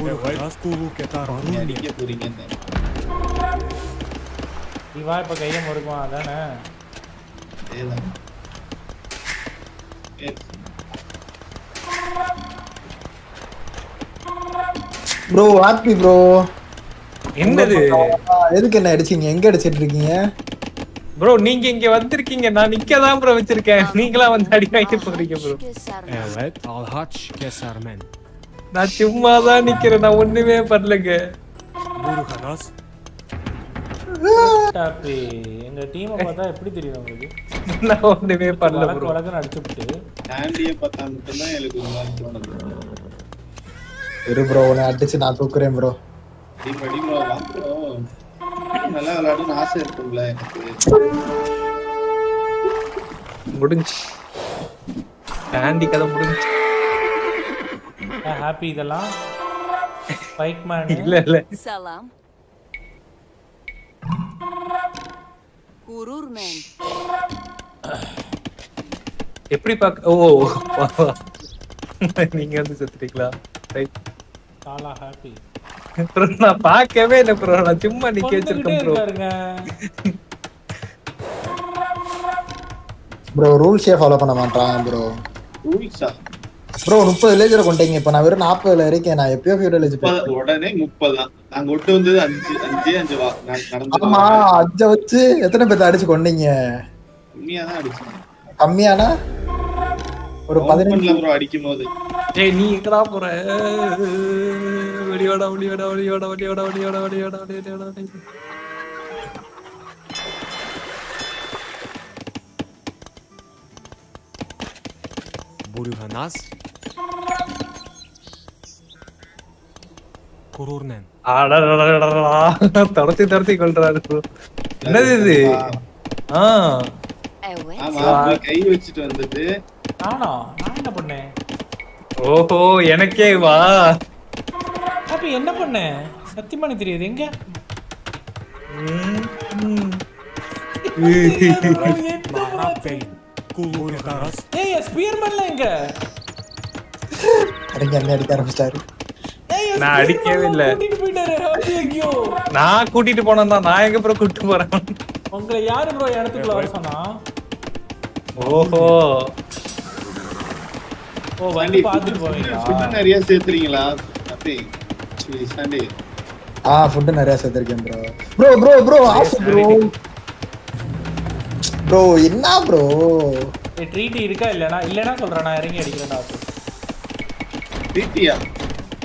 bro. Burgas Kuvu Ketar. நீ அடிக்க போறீங்கன்னு ஜீவா இப்ப கைய முறுக்குவான் அதானே அதேதான் Yes. ப்ரோ ஹாப்பி ப்ரோ என்னது எதுக்கு என்ன அடிச்சீங்க? எங்க அடிச்சிட்டு இருக்கீங்க? ப்ரோ நீங்க இங்க வந்திருக்கீங்க. நான் நிக்க தான் ப்ரோ வச்சிருக்கேன். நீங்களா வந்து அடி வாங்கி போறீங்க ப்ரோ நான் சும்மா தான் நிக்கிறேன் நான் ஒண்ணுமே பண்ணலங்க. எங்க டீமை பார்த்தா எப்படி தெரியும் உங்களுக்கு? நான் ஒண்ணுமே பண்ணல ப்ரோ வழக்குன்னு அடிச்சுட்டு சாண்டியை பார்த்தா மட்டும்தான் எனக்கு ஒரு மாதிரி தோணுது. இரு ப்ரோ உன்னை அடிச்சு நான் தூக்குறேன் ப்ரோ அடி படி bro, வா bro. நல்லா விளையாடணும்னு ஆசை இருக்கும்ல எனக்கு. முடிஞ்சு. கேண்டி கதை முடிஞ்சு. ஹாப்பி இதெல்லாம். பைக் மேன் இல்ல இல்ல. Salam. Gururmen. எப்படி பாக்க ஓ நீங்க வந்து செத்துட்டீங்களா? ரைட் சாலா ஹாப்பி ப்ரோ நான் பார்க்கவே இல்லை ப்ரோ நான் சும்மா நிக்க வச்சிருக்கேன் ப்ரோ ப்ரோ ரூல்ஸே ஃபாலோ பண்ண மாட்டான் ப்ரோ ரூல்ஸா ப்ரோ முப்பது வில்லேஜர் கொண்டீங்க. இப்போ நான் வெறும் நாற்பதுல இருக்கேன். நான் எப்பயோ வில்லேஜ் உடனே முப்பது தான். நாங்க ஒட்டு வந்தது அஞ்சு அஞ்சே அஞ்சு ஆமா அஞ்ச வச்சு எத்தனை பேர்த்த அடிச்சு கொண்டீங்க கம்மியா தான் அடிச்சோம். கம்மியானா? ஒரு பதினஞ்சு. ப்ரோ அடிக்கும் போது ஏய் நீ எங்கடா போற வெளியோட வெளியோட வெளியோட வெளியோட வெளியோட வெளியோட வெளியோட வெளியோட бурюга нас. குரூர்னன் தடத்தி தடத்தி கொள்றாரு என்னது இது கை வச்சுட்டு வந்துட்டு நானா நான் என்ன பண்ணேன் ஓஹோ எனக்கே வா அப்ப என்ன பண்ணேன் சத்தியமான தெரியாது எங்க ம் ம் ஏய் ஸ்பியர்மேன்ல எங்க அடிக்க என்ன அடிக்க ஆரம்பிச்சிட்டாரு. ஏய் நான் அடிக்கவே இல்ல. கூட்டிட்டு போயிட்டாரு ஹாப்பி எங்கேயோ நான் கூட்டிட்டு போனேன் தான். நான் எங்க ப்ரோ கூட்டிட்டு போறேன்? உங்களை யாரு ப்ரோ இடத்துக்குள்ள வர சொன்னா? ஓஹோ. ஓ வந்து பாத்துட்டு போவீங்களா ஃபுட் நிறைய சேர்த்துறீங்களா? அப்படி சரி சண்டே ஆ ஃபுட்டு நிறைய சேர்த்திருக்கேன் ப்ரோ ப்ரோ ப்ரோ ப்ரோ ஆஃப் ப்ரோ ப்ரோ என்ன ப்ரோ ஏய் ட்ரீட் இருக்கா இல்லனா இல்லனா சொல்றேன் நான் இறங்கி அடிக்கிறேன்டா. அப்போ டிடியா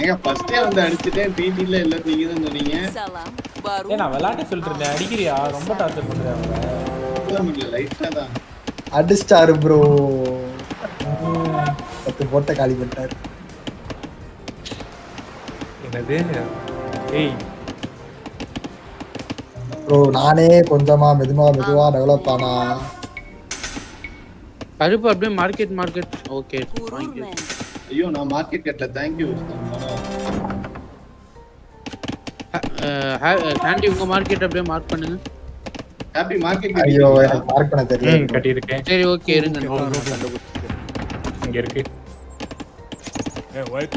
ஏங்க ஃபர்ஸ்டே வந்து அடிச்சுட்டேன். டிடில இல்ல நீங்க தான் சொன்னீங்க. ஏய் நான் விளையாட்டு சொல்லிட்டு இருந்தேன் அடிக்கிறியா? ரொம்ப டார்ச்சர் பண்றேன் லைட்டா தான். அடிச்சிட்டாரு ப்ரோ பத்து போட்ட காலி பண்ணிட்டாரு. என்னது? ஏய் ப்ரோ நானே கொஞ்சமா மெதுவா மெதுவா டெவலப் ஆனா. கருப்பு அப்படியே மார்க்கெட் மார்க்கெட் ஓகே ஐயோ நான் மார்க்கெட் கட்டல. தேங்க்யூ சாண்டி உங்க மார்க்கெட் அப்படியே மார்க் பண்ணுங்க. ஹாப்பி மார்க்கெட் ஐயோ எனக்கு மார்க் பண்ண தெரியல. ம் கட்டியிருக்கேன். சரி ஓகே இருங்க. இங்க இருக்கு. Hey, wait.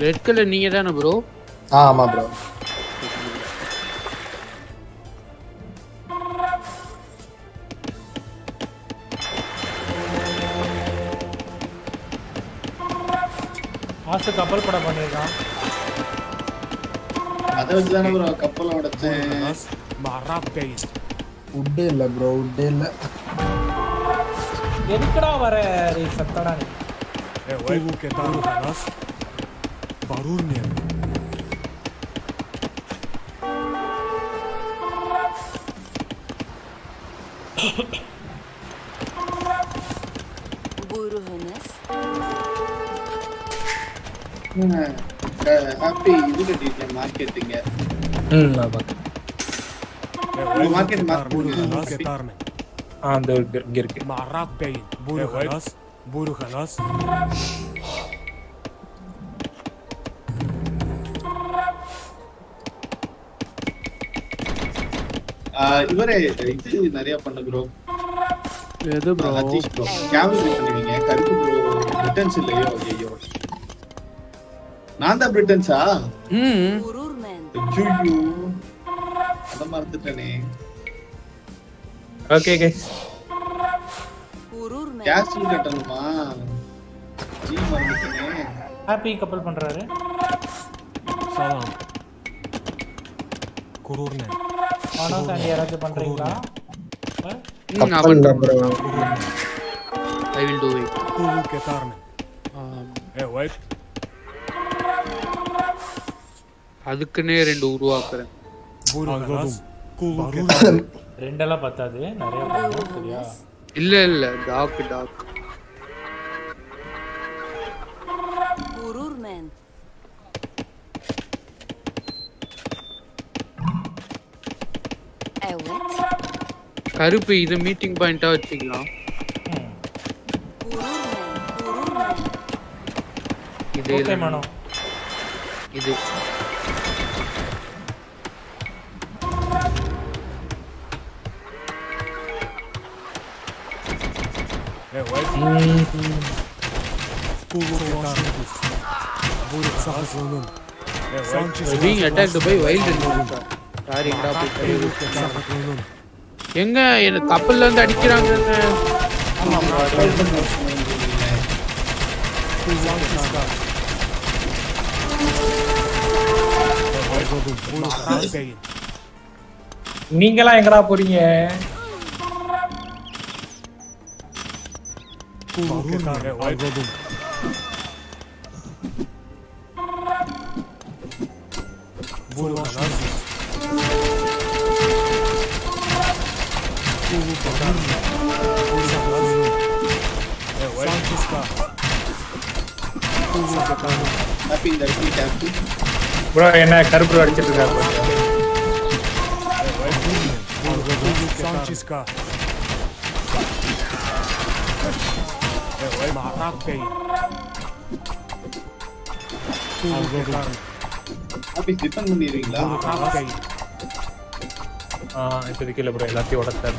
ரெட் கலர் நீங்க தானே ப்ரோ ஆ ஆமா ப்ரோ மாஸ்டர் கப்பல் படம் பண்ணிருக்கான் அதை வச்சு தானே ப்ரோ கப்பலை. Marapein. உட்டே இல்ல ப்ரோ உட்டே இல்ல எதுக்குடா வர சத்தடா நீ Hey, wait. Buruhanas. barulho Buyurunuz. Happy, you did it marketing. Hmm, no, but. ماركت ماركت اه ده جرجر مع الراك باين بولو خلاص بولو خلاص இவரே இது நிறைய பண்ண ப்ரோ எது ப்ரோ ஹதீஷ் ப்ரோ கேவலரி பண்ணுவீங்க கருப்பு ப்ரோ பிரிட்டன்ஸ் இல்லையோ? ஐயோ நான் தான் பிரிட்டன்ஸா ம். ஐயோ அத மறந்துட்டேனே. Okay guys Ururmen. கேஸ்டில் கட்டணுமா? ஜி மறந்துட்டேனே. ஹாப்பி கப்பல் பண்றாரு. Salam. Kururnen. மனோ சாண்டி யாராச்சும் பண்றீங்களா? நான் பண்றேன் ஐ வில் டு இட் கூகு கேசார்னு ஏ வைப் அதுக்குனே ரெண்டு உருவாக்குறேன். ரெண்டெல்லாம் பத்தாது நிறைய சரியா? இல்ல இல்ல டாக் டாக் கருப்பு இது மீட்டிங் பாயிண்டா வச்சுக்கலாம். இது இது. Being attacked by wild animals. Sorry. எங்க? என்ன கப்பல்ல இருந்து அடிக்கிறாங்கங்க. நீங்களாம் எங்கடா போறீங்க? Kuvu ப்ரோ என்ன கருப்பு அடிச்சிட்டு இருக்காரு. Eh, wipe. Marak Bey. Kuvu Ketarnus. Happy defend பண்ணிடுவீங்களா Marak Bey. ஆ இப்போதைக்கு இல்லை ப்ரோ எல்லாத்தையும் உடச்சாரு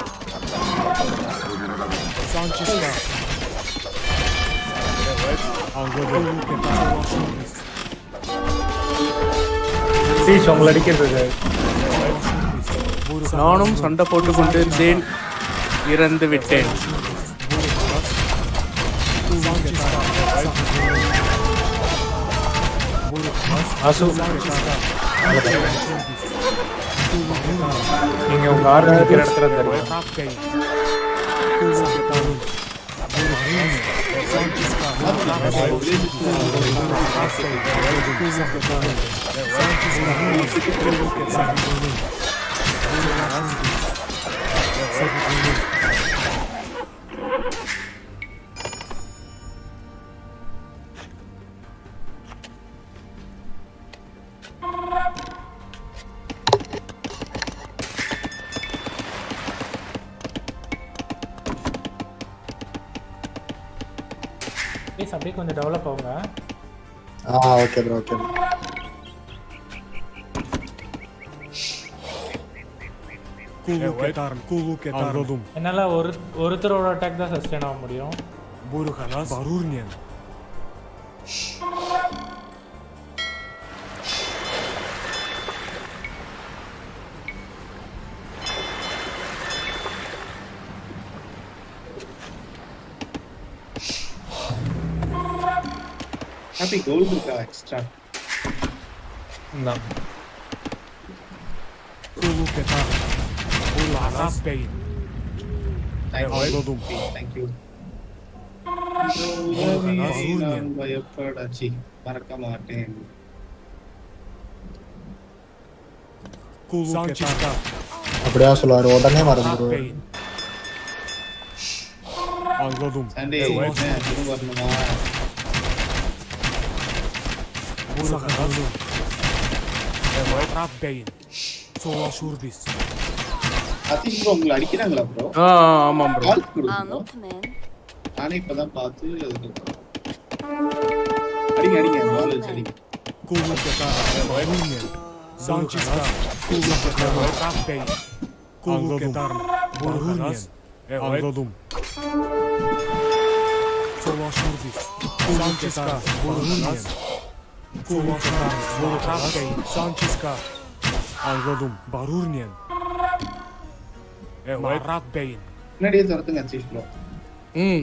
Sanchiska. சீஷ் உங்களை அடிக்கிறது நானும் சண்டை போட்டு கொண்டிருந்தேன் இறந்து விட்டேன் அசு நீங்க உங்க ஆர்டர் இருக்கிற இடத்துல தெரியும் ப்ளீஸ் அப்படியே கொஞ்சம் டெவலப் ஆகுங்க. ஆ ஓகே ப்ரோ ஓகே. என்னால ஒரு ஒருத்தரோட அட்டாக் தான் சஸ்டெயின் ஆக முடியும். Budu Halas. Barurnien. Happy cold இருக்கா எக்ஸ்ட்ரா இந்தாங்க. Kuvu Ketarn. Budu Halas Bey. Algodum. Thank you Barurnien. நான் பயப்படாச்சி மறக்க மாட்டேன் Kuvu Ketarn. அப்படியா சொல்லுவாரு உடனே மறந்துடுவாரு Bey. Algodum. Sunday Eh, wipe. திரும்ப வரணுமா Budu Halas. Eh, wipe. Rak Bey. Sola Shurdis. Sathish bro உங்களை அடிக்கிறாங்களா ப்ரோ ஆ ஆமாம் ப்ரோ கால் கொடுங்க Ah, bro. not man. நானே இப்பதான் பார்த்து அதுக்கப்புறம் அடிங்க அடிங்க பால் வச்சு அடிங்க Kuvu Ketarn. Eh, Barurnien. Sanchiska. Kuvu Ketarn. Rak Bey. Kuvu Ketarn. Budu Halas. Eh, Algodum. Kułosza, Włokaszkej, Sanchiska, Angodum, Barurnien. Marat Bain. Ini dia sorti hmm. nah, nggak sih bro? Hmm.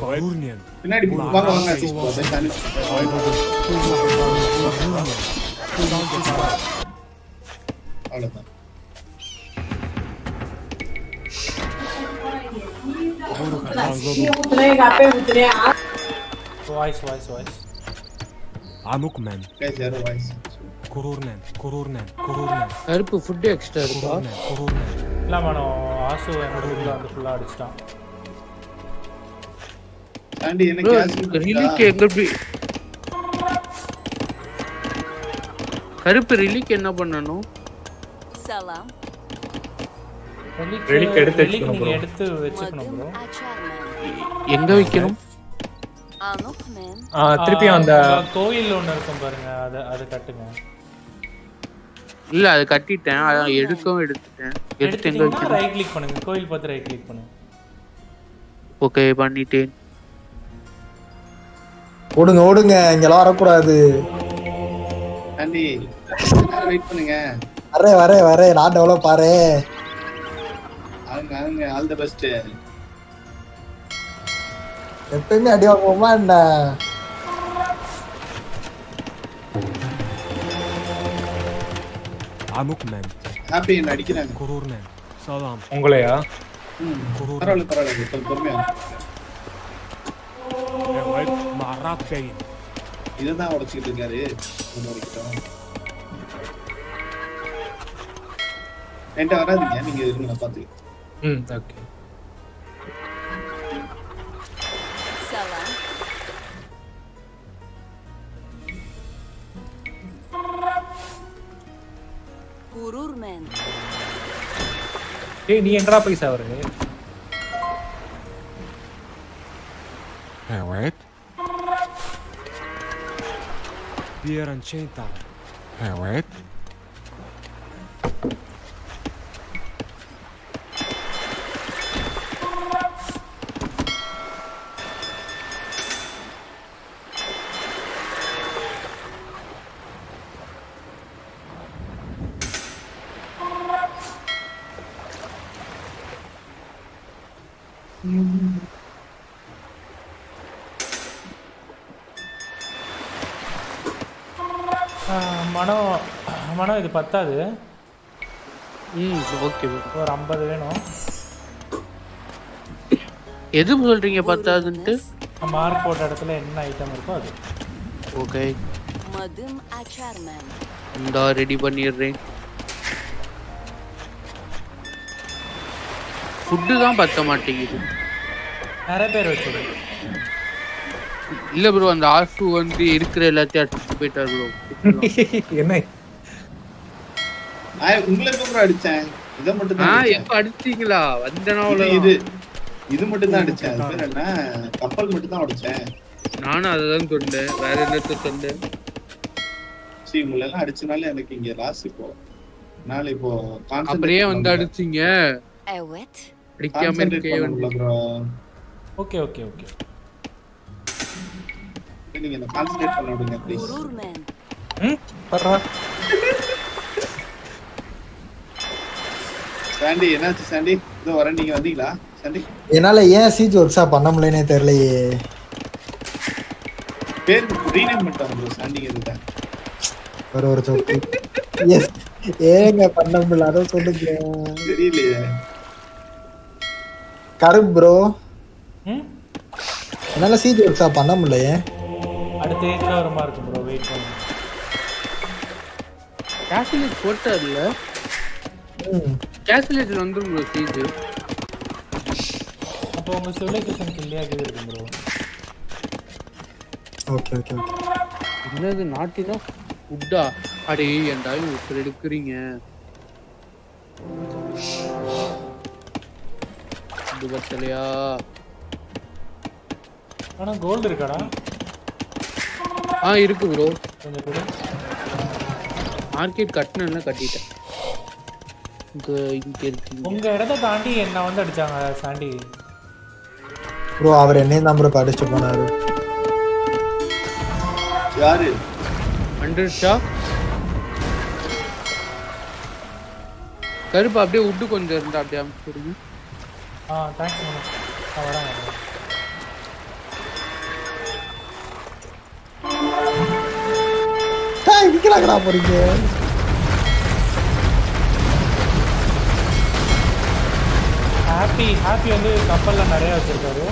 Barurnien. Ini di buku bang nggak sih bro? Saya tadi. Sanchiska. Ada tak? उतरेगा पे उतरे அப்படியே தள்ளி- அவ்வளவுதான் voice voice voice Anukmen. guys யாரோ voice Kururnen. Kururnen. Kururnen. Kururnen. கருப்பு food extra இருக்கா Kururnen. Kururnen. இல்லை மேடம் ஆசு என்னோட வந்து ஃபுல்லாக அடிச்சிட்டான் தாண்டி என்ன கேஸ் ரிலிக்கு எங்க போய் கருப்பு ரிலிக்கு என்ன பண்ணணும் Salam. Relic எடுத்து வச்சுக்கணும் ப்ரோ. எங்க வைக்கணும் திருப்பியும் அந்த கோயில் ஒன்று இருக்கும் பாருங்க. அதை அது கட்டுங்க. இல்ல அது கட்டிட்டேன். அதான் எடுக்கவும் எடுத்துட்டேன். எடுத்து எங்க வைக்கணும் ரைட் கிளிக் பண்ணுங்க. கோயில் பார்த்து ரைட் கிளிக் பண்ணுங்க. ஓகே பண்ணிட்டேன். ஓடுங்க ஓடுங்க. இங்கெல்லாம் வரக்கூடாது. தாண்டி வெயிட் பண்ணுங்க. வரே வரே வரே நான் டெவலப் பாரு அவங்க அவங்க ஆல் தி பெஸ்ட் எப்பயுமே அடி வாங்குவோமா என்ன Amukman. ஹாப்பி என்ன அடிக்கிறாங்க Kururman. Salam. உங்களையா ம், பரவாயில்ல பரவாயில்ல கொஞ்சம் பொறுமையா Evet. Marat Bey. இதுதான் உடைச்சிட்டு இருக்காரு இது வரைக்கும் என்கிட்ட வராதீங்க நீங்க இருங்க நான் பாத்துக்கிறேன் ம் ஓகே Gururman. ஏய் நீ எங்கடா போய் சாவறது Evet. Pierre Enchantar. Evet. ஆஹ் மனம் மனம் இது பத்தாது. ம் ஓகே ஒரு ஐம்பது வேணும். எது சொல்றீங்க பத்தாதுன்ட்டு? மார்க் போட்ட இடத்துல என்ன ஐட்டம் இருக்கோ அது. ஓகே. Madım Acharman. இந்தா ரெடி பண்ணிடுறேன். ஃபுட்டு தான் பத்த மாட்டேங்குது. நிறைய பேர் வச்சுரு இல்ல ப்ரோ அந்த ஆசு வந்து இருக்கிற எல்லாத்தையும் அடிச்சுட்டு போயிட்டார் ப்ரோ என்ன? நான் உங்களுக்கு அப்புறம் அடிச்சேன்? இதை மட்டும் ஆ தான் அடிச்சேன். எப்ப அடிச்சீங்களா? வந்தனா இது இது இது மட்டும் தான் அடிச்சேன். அது பேர் என்ன? கப்பல் மட்டும் தான் உடைச்சேன் நானும் அதை தான் சொன்னேன். வேற என்னத்த சொன்னேன்? சரி உங்களை எல்லாம் அடிச்சனால எனக்கு இங்க லாஸ் இப்போ. அதனால இப்போ அப்படியே வந்து அடிச்சீங்க. அடிக்காம இருக்கே ஓகே ஓகே ஓகே. நீங்க என்ன கான்சென்ட்ரேட் பண்ண விடுங்க ப்ளீஸ் Gururman. ம் பர்றா. சாண்டி என்னாச்சு சாண்டி? இதோ வரேன் நீங்க வந்தீங்களா? சாண்டி? என்னால ஏன் சீஜ் ஒர்க்ஸா பண்ண முடியலனே தெரியலையே. பேர் ரீநேம் பண்ணிட்டாங்க ப்ரோ சாண்டிங்க இருக்கேன் ஒரு ஒரு Yes. ஏங்க பண்ண முடியல அதை சொல்லுங்க. தெரியலையே. கருப் ப்ரோ ம்? என்னால சீஜ் ஒர்க்ஸா பண்ண முடியலையே. அடுத்த ஏஜில் ஒரு மாதிரி இருக்கும் ப்ரோ வெயிட் பண்ணுங்க கேசலேட் போட்டார்ல. ம். கேசலேட் வந்துரும் ப்ரோ சீஜ் அப்போ உங்கள் சிவிலைசேஷன் கில்லியாக இது இருக்கும் ப்ரோ ஓகே ஓகே ஓகே என்னது நாட்டினா ஃபுட்டா அடே ஏன்டா ஒருத்தர் எடுக்கிறீங்க? இது பத்தலையா ஆனால் கோல்டு இருக்காடா? ஆ இருக்கு ப்ரோ கொஞ்சம் கூட. மார்க்கெட் கட்டணும்ல கட்டிட்டேன். இங்க இங்க இருக்கு உங்கள் இடத்த தாண்டி என்னை வந்து அடிச்சாங்க சாண்டி? ப்ரோ அவர் என்னையும் தான் ப்ரோ படிச்சுட்டு போனாரு. யாரு? ஹண்ட்ரட் ஷா கருப்பு அப்படியே விட்டு கொஞ்சம் இருந்தா அப்படியே அமுச்சு ஆ தேங்க்ஸ் மேடம் நான் வரேன் வரேன் இதுக்குலாங்கடா போறீங்க. ஹாப்பி ஹாப்பி வந்து கப்பலில் நிறைய வச்சிருக்காரு.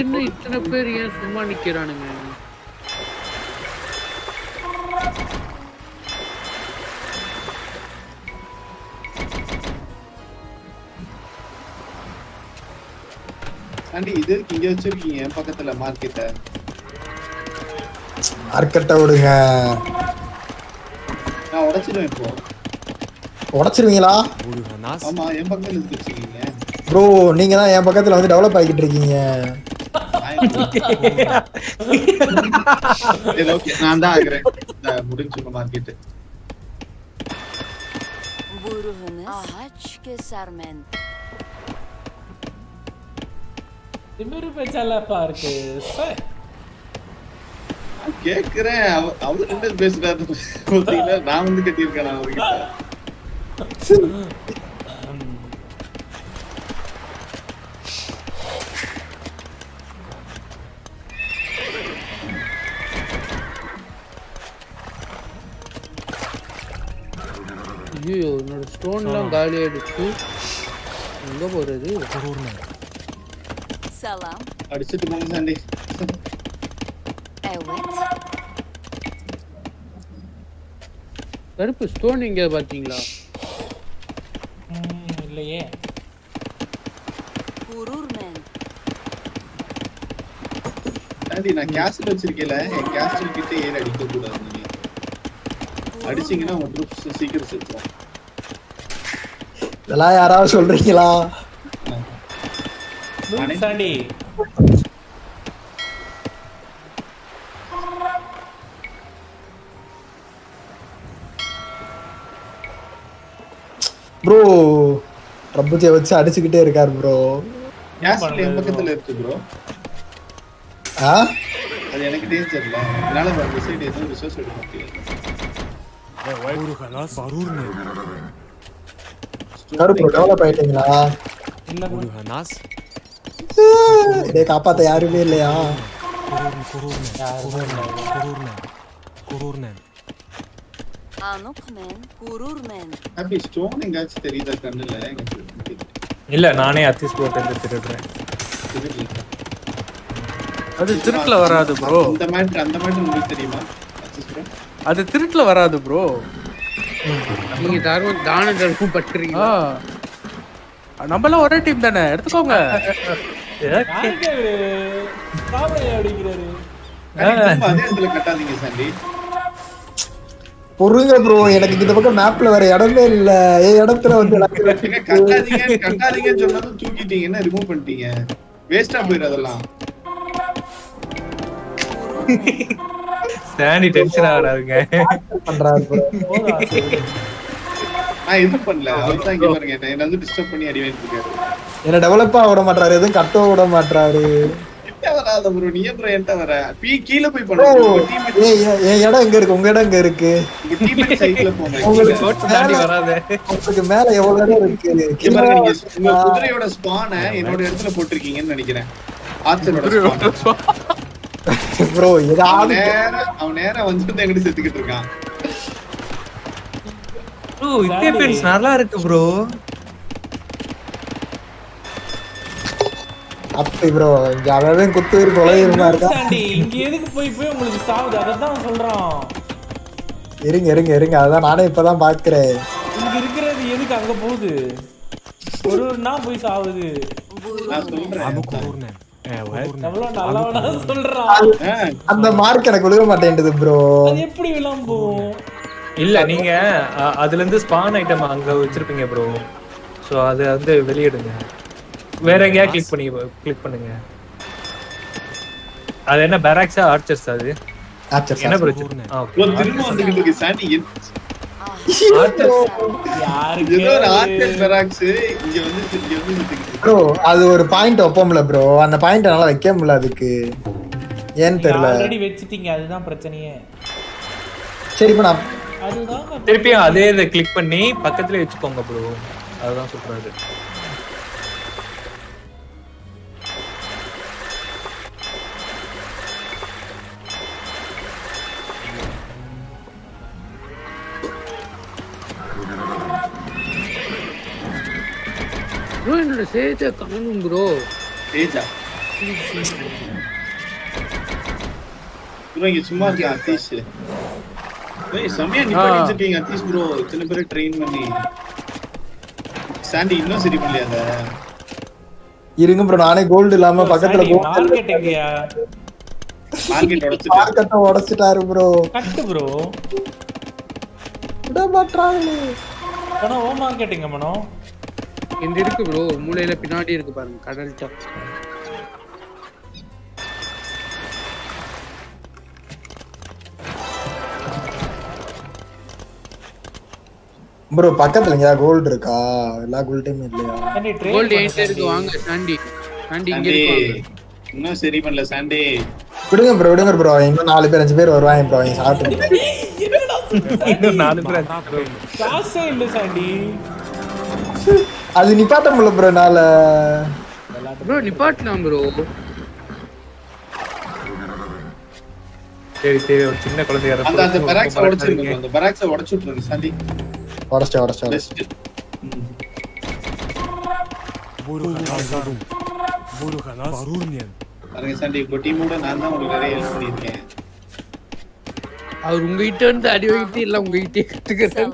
என்ன இத்தனை பேர் ஏன் சும்மா நிக்கிறானுங்க? ஆண்டி இது இங்க வச்சிருக்கீங்க பக்கத்துல மார்க்கெட்ட மார்க்கெட்டை விடுங்க. நான் உடைச்சிடுவேன் இப்போ. உடைச்சிருவீங்களா? ஆமா என் பக்கத்துல இருந்து வச்சிருக்கீங்க. ப்ரோ நீங்க தான் என் பக்கத்துல வந்து டெவலப் ஆகிட்டு இருக்கீங்க. சரி, நான் தான் ஆகுறேன். முடிஞ்சு மார்க்கெட் Burhunus ağaç kesermen. திமிரு பேச்சாலப்பா இருக்கு. கேக்குறேன். அவ- அவர் என்ன பேசுறாரு. நான் வந்து கட்டியிருக்கேன் அவர்கிட்ட. காலி ஆயிடுச்சு எங்க போறது? Salam. அடிச்சிட்டு போங்க சாண்டி. கருப்பு ஸ்டோன் எங்க பாத்தீங்களா இல்லையே. சாண்டி நான் கேஸ்ல வச்சிருக்கேன்ல என் கேஸ்டல் கிட்ட ஏறி அடிக்க கூடாது நீங்க அடிச்சீங்கன்னா உங்க ட்ரூப்ஸ் சீக்கிரம் செத்துரும். இதெல்லாம் யாராவது சொல்றீங்களா? ப்ரோ பிரபுஜியை வச்சு அடிச்சுக்கிட்டே இருக்காரு ப்ரோ பக்கத்துல இருக்கு ப்ரோ ஆ? அது எனக்கு தெரியல. என்னால அந்த சைடு எதுவும் ரிசோர்ஸ் எடுக்க முடியாது Barurne. கருப்பு டெவலப் ஆயிட்டீங்களா? இல்ல. Burhanas டேய் காப்பாத்த யாருமே இல்லையா? இல்ல நானே அத்திஸ் போட்டு இருந்து திருடுறேன். அது திருட்டுல வராது ப்ரோ இந்த மேட்ரு அந்த மேட்ரு உங்களுக்கு தெரியுமா? அது திருட்டுல வராது ப்ரோ நீங்க தர்மம் தான தர்மம் பட்டுறீங்க நம்மளாம் ஒரே டீம் தானே எடுத்துக்கோங்க. யாருக்கு அவரு சாப்பிட அடிக்கிறாரு. அதே இடத்துல கட்டாதீங்க சாண்டி. பொறுங்க ப்ரோ எனக்கு இந்த பக்கம் மேப்ல வேற இடமே இல்ல. என் இடத்துல வந்து கட்டாதீங்க கட்டாதீங்கன்னு சொன்னதும் தூக்கிட்டீங்க என்ன ரிமூவ் பண்ணிட்டீங்க? வேஸ்டா போயிரு அதெல்லாம் சாண்டி டென்ஷன் ஆகிறாருங்க பண்றாரு. நான் எதுவும் பண்ணல. அவர் தான் இங்க பாருங்க. என்ன வந்து டிஸ்டர்ப் பண்ணி அடி வாங்கிட்டு இருக்காரு. என்ன டெவலப்பா விட மாட்டாரு எதுவும் கட்டவும் விட மாட்டாரு வராத ப்ரோ நீ என்கிட்ட வர? பீ கீழ போய் பண்ணு. என் இடம் எங்க இருக்கு? உங்க இடம் எங்க இருக்கு? உங்களுக்கு. தாண்டி வராது. உங்களுக்கு மேல எவ்வளவு இடம் இருக்கு? நீங்க உங்க குதிரையோட ஸ்பான என்னோட இடத்துல போட்டிருக்கீங்கன்னு நினைக்கிறேன். ஆச்சரோட ப்ரோ ஏதாவது அவன் நேரா வந்து எங்கிட்ட செத்துக்கிட்டு இருக்கான். ப்ரோ இத்தியோப்பியன்ஸ் நல்லா இருக்கு ப்ரோ அப்படி ப்ரோ இங்க அவன் குத்து கொலையுமா இருக்கா சாண்டி இங்க எதுக்கு போய் போய் உங்களுக்கு சாவுது? அதை தான் சொல்றான். இருங்க இருங்க இருங்க. அதான் நானே இப்பதான் பாக்குறேன். இங்க இருக்கிறது எதுக்கு? அங்க போகுது. ஒரு ஒரு நாள் போய் சாவுது. நான் சொல்றான். அந்த மார்க் எனக்கு விழுக மாட்டேங்குது ப்ரோ அது எப்படி விளம்பும்? இல்ல நீங்க அதுல இருந்து ஸ்பான் ஐட்டம் அங்க வச்சிருப்பீங்க ப்ரோ சோ அது வந்து வெளியிடுங்க. வேற எங்கேயா கிளிக் பண்ணி கிளிக் பண்ணுங்க. அது என்ன பேராக்ஸா ஆர்ச்சர்ஸ் அது? ஆர்ச்சர்ஸ் என்ன பிரச்சனை. ப்ரோ அது ஒரு பாயிண்ட் வைப்போம்ல ப்ரோ அந்த பாயிண்ட் என்னால வைக்க முடியல அதுக்கு. ஏன்னு தெரியல. ஆல்ரெடி வச்சிட்டீங்க அதுதான் பிரச்சனையே. சரி இப்ப நான் அதுதான் திருப்பியும் அதே இதை கிளிக் பண்ணி பக்கத்துலயே வச்சுக்கோங்க ப்ரோ அதுதான் சொல்றாரு ப்ரோ என்னோட சேஜ காணும் ப்ரோ தேஜா ப்ரோ இங்க சும்மா இருக்கு அத்தீஷ் ஏய் செம்மையா நிப்பாட்டி வச்சிருக்கீங்க அத்தீஷ் ப்ரோ இத்தனை பேரை ட்ரெயின் பண்ணி சாண்டி இன்னும் சரி பண்ணலையா இருங்க ப்ரோ நானே கோல்டு இல்லாம பக்கத்துல கோல்டு மார்க்கெட் எங்கயா மார்க்கெட் உடைச்சிட்டு மார்க்கெட்டை உடைச்சிட்டாரு ப்ரோ கட்டு ப்ரோ விட மாட்டாங்களே மனோ ஓ மார்க்கெட் எங்க மனோ இந்த இருக்கு ப்ரோ மூலையில பின்னாடி இருக்கு பாருங்க கடல் டாப் ப்ரோ பக்கத்துல எங்கயா கோல்டு இருக்கா? எல்லா கோல்டையும் இல்லையா? கோல்டு என்கிட்ட இருக்கு வாங்க சாண்டி சாண்டி இங்க இருக்கு. இன்னும் சரி பண்ணல சாண்டி விடுங்க ப்ரோ விடுங்க ப்ரோ இன்னும் நாலு பேர் அஞ்சு பேர் வருவாங்க ப்ரோ அவங்க சாப்பிட்டு இன்னும் நாலு பேர் காசே இல்ல சாண்டி அது நிப்பாட்ட முடியல ப்ரோ நால ப்ரோ நிப்பாட்டலாம் ப்ரோ சரி சரி ஒரு சின்ன குழந்தையா அந்த அந்த பெராக்ஸ உடைச்சிருங்க. அந்த பெராக்ஸ உடைச்சு விட்டுருங்க சாண்டி Buruhanas. Buruhanas. Barurnian. பாருங்க சாண்டி உங்க டீமோட நான் தான் உங்களுக்கு நிறைய ஹெல்ப் பண்ணியிருக்கேன் அவர் உங்ககிட்ட இருந்து அடி வாங்கிட்டு இல்ல உங்ககிட்டயே கத்துக்கிறேன்.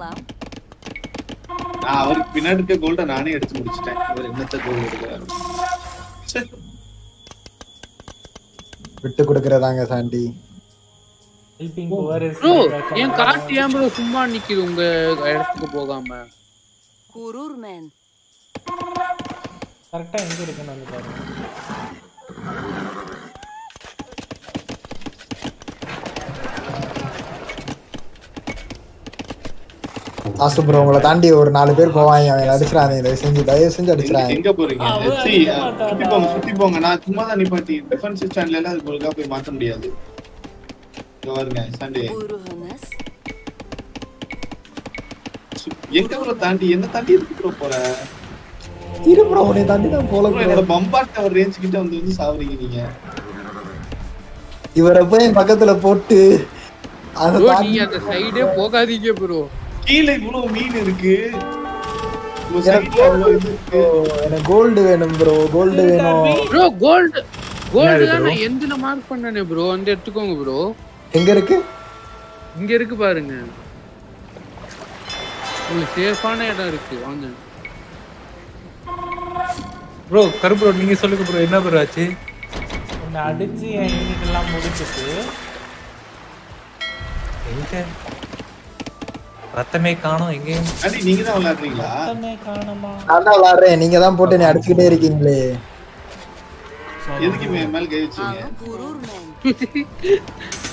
நான் அவருக்கு பின்னாடி இருக்க கோல்ட நானே எடுத்து முடிச்சிட்டேன். இவர் என்னத்த கோல்டு எடுக்கிறாரு. விட்டு கொடுக்கறதாங்க சாண்டி. ஏன் காட்டு ஏன் ப்ரோ சும்மா நிக்குது உங்க இடத்துக்கு போகாம? Kururmen. கரெக்டா எங்க இருக்குன்னு வந்து பாருங்க. ஆசு ப்ரோ உங்களை தாண்டி ஒரு நாலு பேர் போவாங்க. அவன் அடிச்சிடாங்க தயவு செஞ்சு தயவு செஞ்சு அடிச்சிடாங்க எங்க போறீங்க. சுத்தி போங்க சுத்தி போங்க. நான் சும்மா தான் நிப்பாட்டி டிஃபென்ஸ் ஸ்டாண்ட்ல எல்லாம் அது ஒழுங்கா போய் மாத்த முடியாது. இங்க பாருங்க சண்டே. Buruhanas. எங்க ப்ரோ தாண்டி? என்ன தாண்டி எதுக்கு ப்ரோ போற? இரு ப்ரோ உன்னை தாண்டி தான் போல என்னோட பம்பாட் டவர் ரேஞ்ச் கிட்ட வந்து வந்து சாவறீங்க நீங்க. இவரை போய் பக்கத்துல போட்டு அந்த சைடே போகாதீங்க ப்ரோ கீழே இவ்வளவு மீன் இருக்கு. எனக்கு கோல்டு வேணும் ப்ரோ கோல்டு வேணும். Bro gold gold? நான் எந்துல மார்க் பண்ணனே ப்ரோ வந்து எடுத்துக்கோங்க ப்ரோ எங்க இருக்கு? இங்க இருக்கு பாருங்க. உங்களுக்கு சேஃபான இடம் இருக்கு. வாங்க. ப்ரோ கருப்பு நீங்க சொல்லுங்க ப்ரோ என்ன ப்ரோ ஆச்சு? உன்னை அடிச்சு என் யூனிட் எல்லாம் முடிச்சிட்டு. எங்க ரத்தமே காணோம் எங்கேயும்? ஆண்டி நீங்க தான் விளையாடுறீங்களா? ரத்தமே காணுமா? நான் தான் விளாடுறேன் நீங்க தான் போட்டு என்னை அடிச்சுக்கிட்டே இருக்கீங்களே. எதுக்கு மே- மேல கை வச்சீங்க Kururmen.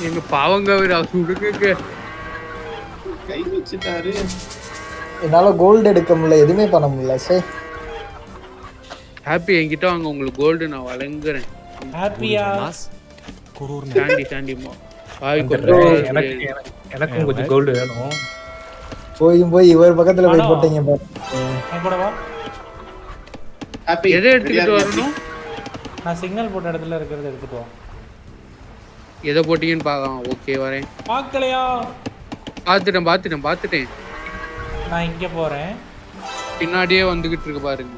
எங்க பாவங்க அவர் அவர் உடுக்குங்க கை வச்சுட்டாரு. என்னால கோல்டு எடுக்க முடியல எதுவுமே பண்ண முடியல சே. ஹாப்பி என்கிட்ட வாங்க உங்களுக்கு கோல்டு நான் வழங்குறேன். ஹாப்பியா Kururnian. தாண்டி தாண்டி மோ- வாய் வந்துடுறேன். கொஞ்சம் எனக்கு எனக்கு- எனக்கும் கொஞ்சம் கோல்டு வேணும். போயும் போய் இவர் பக்கத்துல போய் போட்டீங்க பாரு. எதை எடுத்துக்கிட்டு வரணும்? நான் சிக்னல் போட்ட இடத்துல இருக்கிறத எடுத்துட்டு வா. எதை போட்டீங்கன்னு பார்க்கலாம். ஓகே வரேன். பார்க்கலையா? பார்த்துட்டேன் பார்த்துட்டேன் பார்த்துட்டேன். நான் இங்க போறேன். பின்னாடியே வந்துகிட்டு இருக்கு பாருங்க.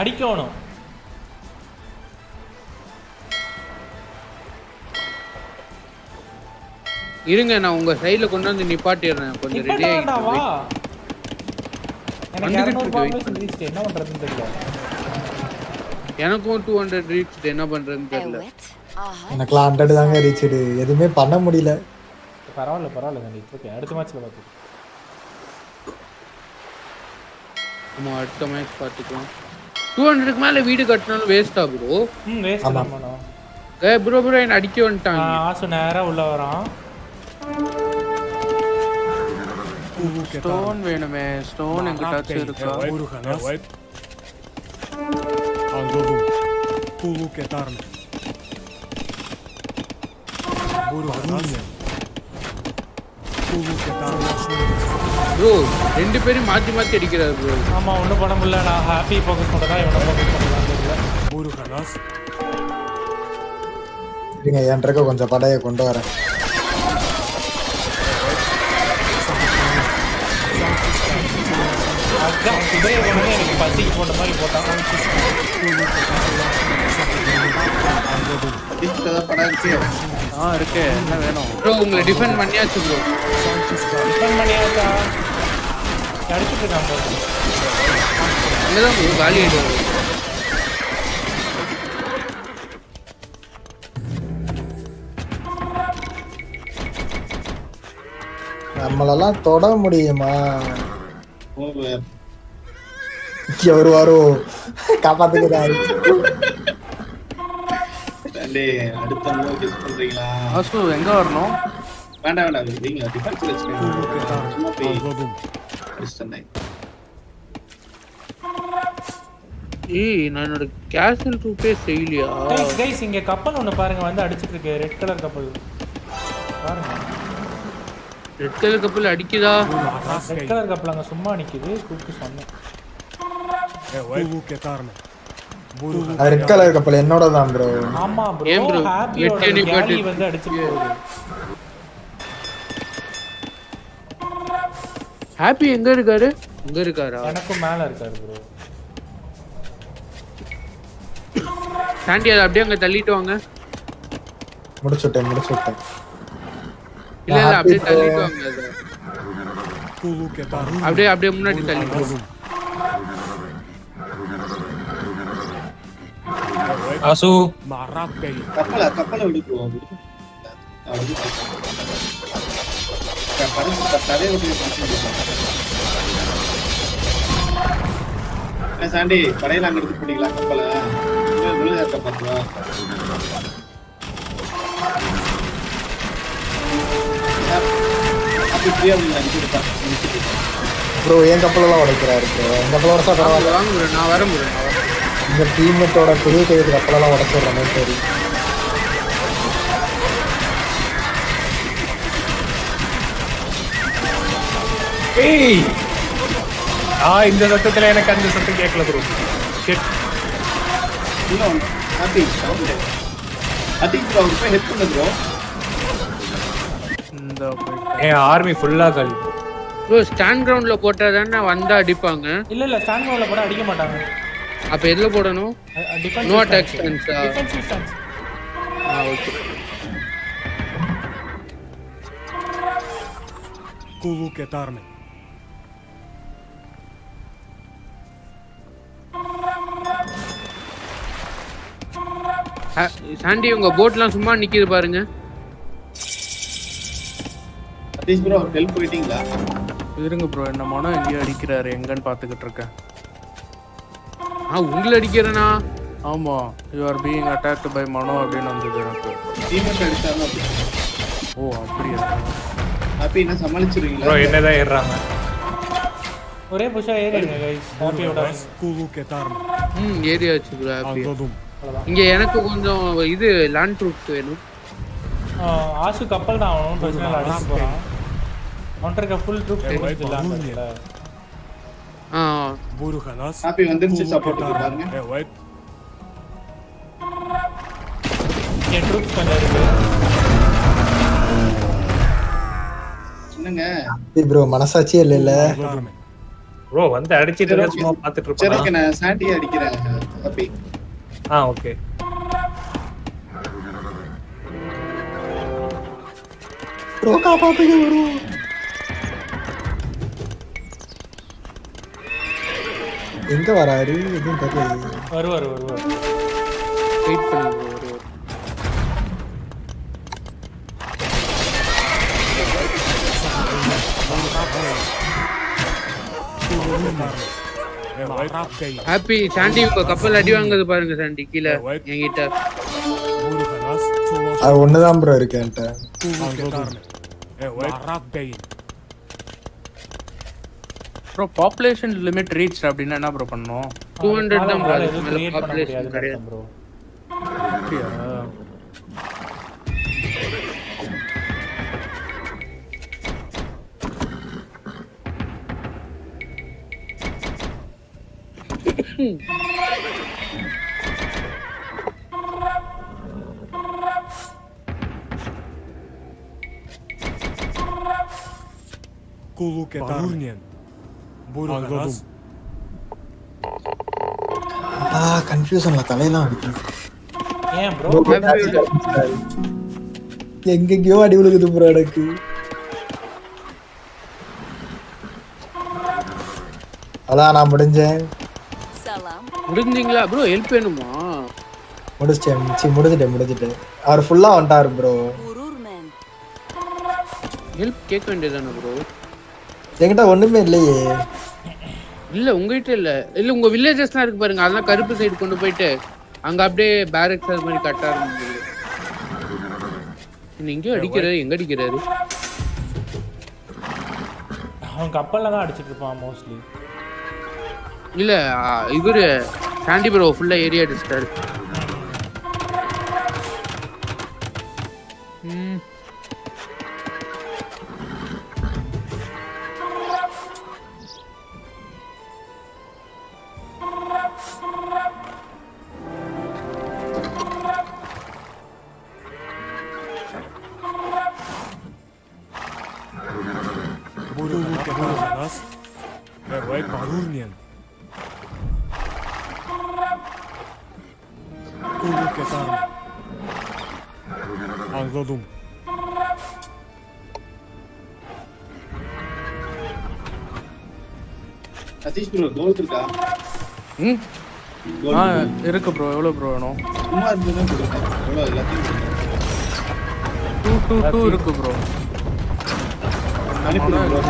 அடிக்கணும். இருங்க நான் உங்க சைடுல கொண்டு வந்து நிப்பாட்டிடுறேன். கொஞ்சம் ரெடி எனக்கு ரீச் என்ன பண்றதுன்னு தெரியல. எனக்கும் டூ ஹண்ட்ரட் ரீச் என்ன பண்றதுன்னு தெரியல. தாங்க எதுவுமே பண்ண முடியல. பரவாயில்ல பரவாயில்ல ஓகே அடுத்த மேட்ச்ல நம்ம அடுத்த மேட்ச் பார்த்துக்கலாம். டூ ஹண்ட்ரடுக்கு மேல வீடு கட்டினாலும் வேஸ்டா ப்ரோ ம் வேஸ்ட் ப்ரோ ப்ரோ என்ன அடிக்க வந்துட்டாங்க. ஆசு நேரா உள்ள வரான். ஸ்டோன் வேணுமே. ஸ்டோன் எங்கிட்டாச்சும் இருக்கா? ப்ரோ ரெண்டு பேரும் மாத்தி மாத்தி அடிக்கிறாரு ப்ரோ. ஆமா ஒண்ணும் பண்ண முடியல. நான் ஹாப்பி ஃபோக்கஸ் பண்றதா இவனை ஃபோக்கஸ் பண்ணலாம் தெரியல Buruhanas. இருங்க என் கொஞ்சம் படையை கொண்டு வரேன். குதிரையை கொண்டு வந்து எனக்கு பசிக்கு போட்ட மாதிரி போட்டான் ஆ இருக்கு. என்ன வேணும்? ப்ரோ உங்களை டிஃபெண்ட் பண்ணியாச்சு ப்ரோ டிஃபன் பண்ணியாச்சா? அடிச்சுட்டு இருக்கான் bro. அங்கதான் ப்ரோ காலி ஆயிடுவாரு நம்மளெல்லாம் தொட முடியுமா? இங்க வருவாரோ காப்பாத்துக்கிறாரு டேய், அடுத்த மூவ் பண்றீங்களா ஆசு எங்க வரணும் வேண்டாம் வேண்டாம் நீங்க டிஃபென்ஸ் வச்சுக்கோங்க சும்மா போய் அடிச்சிட்டேன் ஏய் நான் என்னோட கேசல் ரூட்டே செய்யலையா கைஸ் கைஸ் இங்க கப்பல் ஒண்ணு பாருங்க. வந்து அடிச்சிட்டு இருக்கு ரெட் கலர் கப்பல் பாருங்க. ரெட் கலர் கப்பல் அடிக்குதா? ரெட் கலர் கப்பல் அங்க சும்மா நிக்குது. கூப்பிட்டு சொன்னேன். அது ரெட் கலர் கப்பல் என்னோட தான் ப்ரோ ஆமா ஏன் ப்ரோ bro? ஹாப்பியோட எட்டு கேலி. வந்து போகுது. ஹாப்பி எங்க இருக்காரு? எங்க இருக்காரா? எனக்கும் மேல இருக்காரு ப்ரோ சாண்டி அதை அப்படியே அங்க தள்ளிட்டு வாங்க. முடிச்சுட்டேன் முடிச்சுட்டேன். இல்ல இல்ல Happy அப்படியே. தள்ளிட்டு வாங்க. அப்படியே அப்படியே முன்னாடி தள்ளிட்டு வாங்க. ஆசு Marakkei. கப்பலை கப்பலை விடுக்குவோம் கதையை விட்டு என்ன சாண்டி கடையில அங்க எடுத்து போனீங்களா கப்பலை விழுதா கப்பலா அப்படி ஃப்ரீயா நீங்க அனுப்பிச்சுட்டா ப்ரோ என் கப்பலெல்லாம் உடைக்கிறாரு ப்ரோ என் கப்பல உடச்சா பரவாயில்ல வாங்க bro, நான் வரேன் bro, நான் வரேன் இந்த டீம்மேட்டோட புது கைது கப்பலெல்லாம் உடச்சிடுற மாதிரி சரி ஏய்! ஆ இந்த சத்தத்துல எனக்கு அந்த சத்தம் கேட்கல ப்ரோ ஷிட் இன்னும் ஹாப்பி சவுண்ட் அதிக் ப்ரோ அவர் போய் ஹெல்ப் பண்ணு ப்ரோ இந்த என் ஆர்மி ஃபுல்லா காலி ப்ரோ ஸ்டாண்ட் கிரவுண்ட்ல போட்டா தானே வந்தா அடிப்பாங்க. இல்ல இல்ல ஸ்டாண்ட் மோட்ல போட அடிக்க மாட்டாங்க. அப்ப எதுல போடணும்? நோ அட்டாக் ஸ்டான்ஸா டிஃபென்சிவ் ஸ்டான்ஸ் ஆ ஓகே Kuuluu Ketarne. சாண்டி உங்க போட்லாம் சும்மா நிக்குது பாருங்க. சதீஷ் ப்ரோ ஹெல்ப் போயிட்டீங்களா? இருங்க ப்ரோ என்ன மனம் எங்கேயோ அடிக்கிறாரு. எங்கன்னு பார்த்துக்கிட்டு இருக்கேன். ஆ உங்களை அடிக்கிறேனா? ஆமா you are being attacked by Mano அப்படின்னு வந்தது எனக்கு. டீமேட் அடிச்சாலும் ஓ அப்படியா? ஹாப்பி என்ன ப்ரோ சமாளிச்சிருவீங்களா என்னதான் ஏறுறாங்க? ஒரே புஷா ஏறிடுங்க கைஸ் ஹாப்பியோட Kuuluu Ketarne. ம் ஏரியாச்சு ப்ரோ ஹாப்பி. இங்க எனக்கு கொஞ்சம் இது லேண்ட் ட்ரூப்ஸ் வேணும். ஆசு கப்பல் தான் அவனும் பிரச்சனை இல்லை அடிச்சு போறான். அவன்கிட்ட இருக்க ஃபுல் ட்ரூப் இல்லாம ஆ Burhanas. ஹாப்பி வந்துருச்சு Kuuluu சப்போர்ட் Ketarne. பாருங்க Evet. என் ட்ரூப்ஸ் கொஞ்சம் இருக்கு என்னங்க ப்ரோ மனசாட்சியே இல்ல இல்ல Ketarne. ப்ரோ வந்து அடிச்சிட்டு இருந்தா சும்மா பார்த்துட்டு சரி ஓகே இருப்பான் நான் சாண்டியை அடிக்கிறேன் ஹாப்பி ஆ ஓகே ப்ரோ காப்பாத்துங்க ப்ரோ எங்க வராரு? எதுவும் தெரியல. வருவார் வருவார். வெயிட் பண்ணுங்க. ஹாப்பி சாண்டி உங்க கப்பல் அடி வாங்குது பாருங்க சாண்டி கீழே என்கிட்ட. அது ஒண்ணுதான் ப்ரோ இருக்கு என்கிட்ட. ப்ரோ பாப்புலேஷன் லிமிட் ரீச் அப்படின்னா என்ன ப்ரோ பண்ணணும்? டூ ஹண்ட்ரட் தான் bro, அவனால அதுக்கு எதுவும் மேல create பண்ண population முடியாது கிடையாது. ப்ரோ அப்படியா? Buyurun Anladım. ஆ கன்ஃபியூஷன்ல தலையெல்லாம் அடிக்குது ஏன் ப்ரோ எங்கெங்கயோ அடி விழுகுது ப்ரோ எனக்கு. அதான் நான் முடிஞ்சேன். முடிஞ்சீங்களா ப்ரோ ஹெல்ப் வேணுமா? முடிச்சிட்டேன் சி முடிஞ்சிட்டேன் முடிஞ்சிட்டேன் அவர் ஃபுல்லா வந்துட்டார் ப்ரோ ஹெல்ப் கேட்க வேண்டியதானே ப்ரோ என்கிட்ட ஒண்ணுமே இல்லையே. இல்ல உங்ககிட்ட இல்ல. இல்ல உங்க வில்லேஜஸ்லாம் இருக்கு பாருங்க. அதெல்லாம் கருப்பு சைடு கொண்டு போயிட்டு அங்க அப்படியே பேரக்ஸ் அது மாதிரி கட்ட ஆரம்பிச்சு எங்கேயோ அடிக்கிறாரு எங்க அடிக்கிறாரு? அவன் கப்பல்ல தான் அடிச்சிட்டு இருப்பான் மோஸ்ட்லி இல்ல இவரு சாண்டி ப்ரோ ஃபுல்லா ஏரியா அடிச்சிட்டாரு. இருக்கு ப்ரோ எவ்வளோ ப்ரோ வேணும்? சும்மா கொடுங்க எவ்வளோ எல்லாத்தையும். டூ டூ டூ இருக்கு ப்ரோ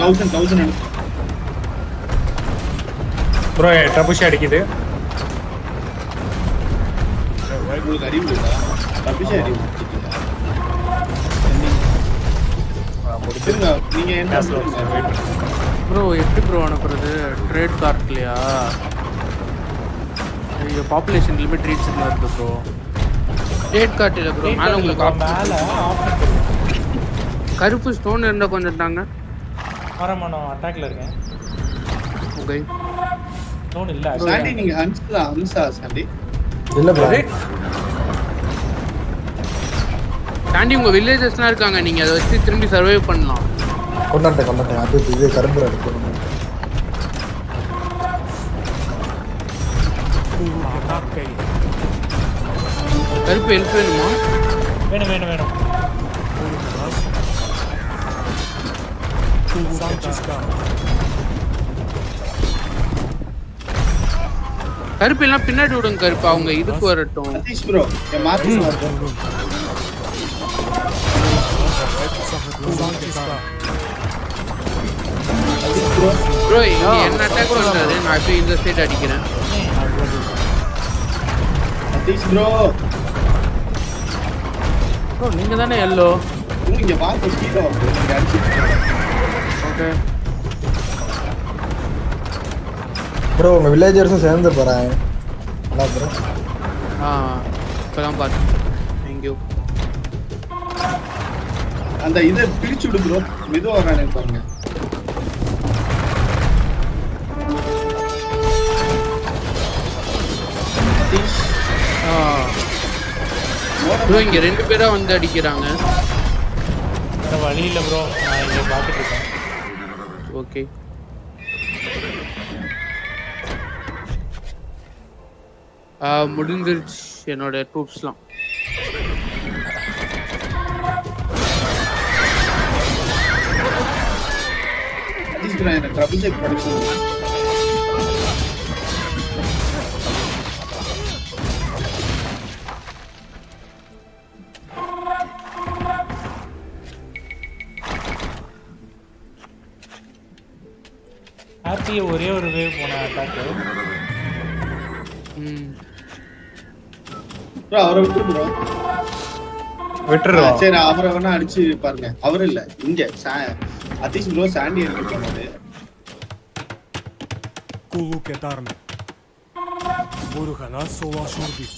தௌசண்ட் தௌசண்ட் ப்ரோ டபுஷி அடிக்குது. உங்களுக்கு அறிவு தப்பிச்சா அறிவு? முடிச்சிருங்க நீங்க என்ன ப்ரோ எப்படி ப்ரோ அனுப்புறது? ட்ரேட் கார்ட்லையா ஐயோ பாப்புலேஷன் லிமிட் ரீச் இருக்கு ப்ரோ ரேட் கார்ட் இல்ல ப்ரோ மேல உங்களுக்கு மேல. கருப்பு ஸ்டோன் இருந்தா கொஞ்சம் தாங்க. வரமா நான் அட்டாக்ல இருக்கேன். ஓகே நோன் இல்ல சாண்டி நீங்க அனுப்பிச்சா அனுப்பிச்சா சாண்டி? இல்ல ப்ரோ தாண்டி உங்க வில்லேஜஸ்லாம் இருக்காங்க. நீங்க அதை வச்சு திரும்பி சர்வை பண்ணலாம். கொண்டாட்டேன் கொண்டாட்டேன் அது இது கரும்பு எடுக்கணும் Kulu Ketakai. கருப்பு ஹெல்ப் வேணுமா வேணும் வேணும் வேணும் Kulu Sanchiska. கருப்பு எல்லாம் பின்னாடி விடுங்க கருப்பு அவங்க இதுக்கு வரட்டும் சதீஷ் ப்ரோ என் மாத்தி Sanchiska. ப்ரோ இங்க என்ன அட்டாக் பண்றாரு நான் அப்படியே இந்த சைடு அடிக்கிறேன் சதீஷ் ப்ரோ ப்ரோ நீங்க தானே எல்லோ இங்க வாங்க நீங்க அடிச்சிட்டு ஓகே ப்ரோ உங்க வில்லேஜர்ஸும் சேர்ந்து போறேன் என்ன ப்ரோ ஆ இப்பதான் பார்த்தேன். தேங்க்யூ அந்த இதை பிரிச்சு விடு ப்ரோ மெதுவா வரானே பாருங்க. ப்ரோ இங்க ரெண்டு பேரா வந்து அடிக்கிறாங்க. வேற வழி இல்ல ப்ரோ நான் இங்க பாத்துட்டு இருக்கேன். ஓகே முடிஞ்சிருச்சு என்னோட ட்ரூப்ஸ்லாம் எனக்கு ட்ரபிள் செக் படிச்சு போன அட்டாக் ம். ப்ரோ அவரை விட்டு ப்ரோ. விட்டுருவோம் சரி அவரை வேணா அடிச்சு பாருங்க. அவர் இல்ல இங்க அத்தீஷ் ப்ரோ சாண்டி இருக்கு போனது Kulu Ketarm. Burhanas Sola Şurbis.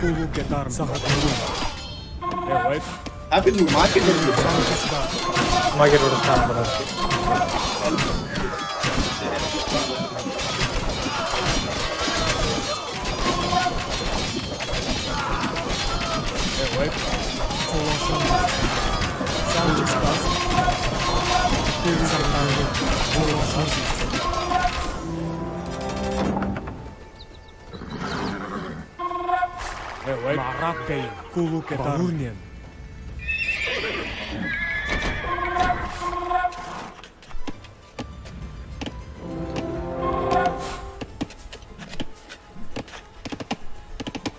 حقوق قطار يا وايف عارف انه ما قدر ما قدر يستعمل Sound just does. Things are found. All our houses. Marakei, kuluketar. Bahurnien.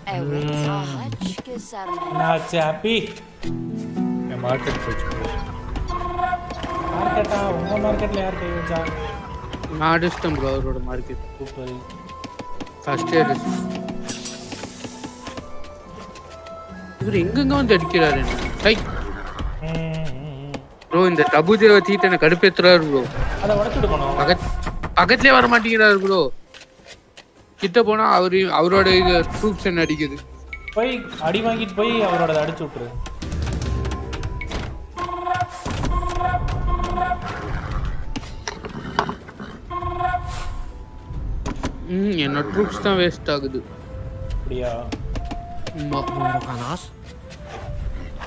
Evet, ağaç kesermen. என்னாச்சு ஹாப்பி மார்க்கெட் போச்சு bro. மார்க்கெட்டா உங்க மார்க்கெட்ல யார் கை வச்சா நான் அடிச்சிட்டேன் ப்ரோ அவரோட மார்க்கெட் சூப்பர் ஃபர்ஸ்ட் இயர் இவர் எங்கெங்க வந்து அடிக்கிறாரு? என்ன டை ப்ரோ இந்த டபு தேவ தீட்டு என்ன கடுப்பேத்துறாரு ப்ரோ. அதை உடச்சு விடுக்கணும் பக்கத் பக்கத்துலயே வர மாட்டேங்கிறாரு ப்ரோ. கிட்ட போனா அவரு அவரோட இது ட்ரூப்ஸ் என்ன அடிக்குது? போய் அடி வாங்கிட்டு போய் அவரோட அடிச்சு விட்டுரு. என்னோட ட்ரூப்ஸ் தான் வேஸ்ட் ஆகுது. அப்படியா?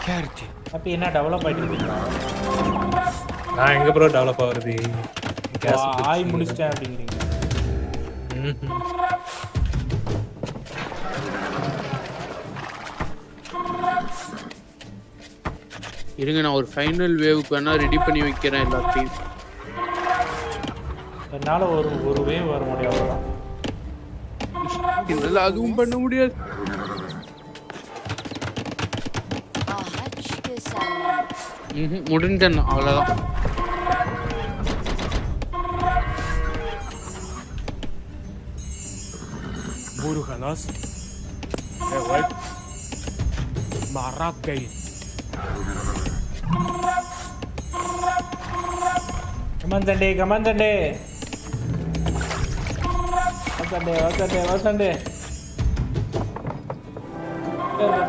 Kerti. ஹாப்பி என்ன டெவலப் ஆயிட்டு இருக்கீங்களா நான் எங்க ப்ரோ டெவலப் ஆகுறது ஆய் முடிச்சிட்டேன் அப்படிங்கிறீங்க இருங்க நான் ஒரு ஃபைனல் வேவுக்கு வேணா ரெடி பண்ணி வைக்கிறேன் எல்லாத்தையும். என்னால ஒரு ஒரு வேவ் வர முடியும் அவ்வளவுதான் என்னால அதுவும் பண்ண முடியாது. Ağaç kesermen. ம்ஹும், முடிஞ்சேன் அவ்வளவுதான் Murukanas. Evet. Marakei. கமந்தண்டே கமந்தண்டே வசண்டே வசண்டே வசண்டே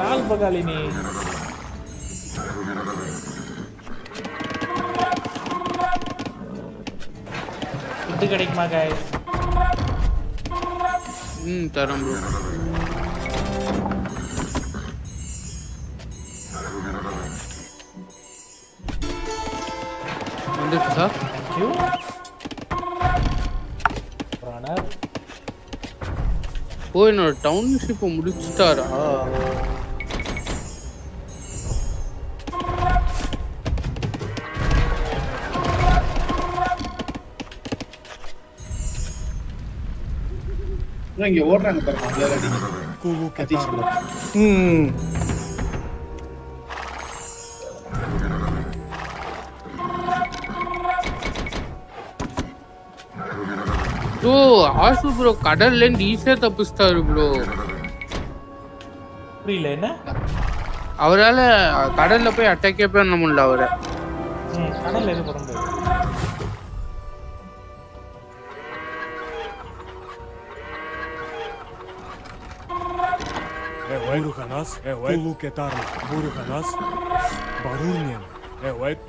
நாள் பகாலி நீ இது கிடைக்குமா காய் ம் தரேன் ப்ரோ வந்துருச்சா தேங்க்யூ ப்ரானர் ஓ என்னோட டவுன்ஷிப்பை முடிச்சிட்டாரா? இன்னும் இங்க ஓடுறாங்க பாருங்க ப்ரோ ஆசு ப்ரோ கடல்ல இருந்து ஈஸியா தப்பிச்சிட்டாரு ப்ரோ. புரியல என்ன? அவரால கடல்ல போய் அட்டாக்கே பண்ண முடியல அவரை. ம் கடல்ல எது нас, кулу кетарм, буруха нас, барурмен, эвет.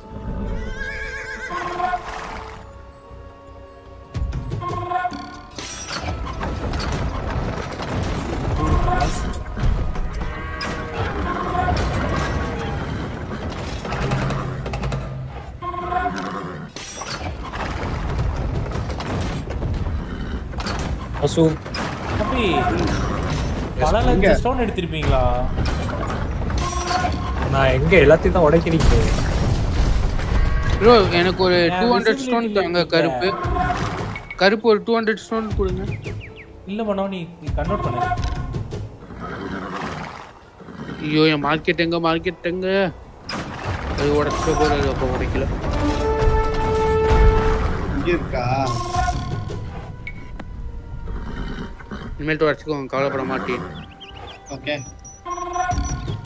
Posso லட்ச ஸ்டோன் எடுத்திருப்பீங்களா? நான் எங்க? எல்லாத்தையும் தான் உடைக்கிறீங்க ப்ரோ எனக்கு ஒரு டூ ஹண்ட்ரட் ஸ்டோன் தாங்க. கருப்பு. கருப்பு ஒரு டூ ஹண்ட்ரட் ஸ்டோன் கொடுங்க. இல்ல பண்ணோ நீ கன்வெர்ட் பண்ணு. ஐயோ என் மார்க்கெட் எங்க மார்க்கெட் எங்க? அது உடச்ச போறது அப்போ உடைக்கல. இங்க இருக்கா? இனிமேல்ட்டு உடச்சுக்கோங்க கவலைப்பட மாட்டேன்.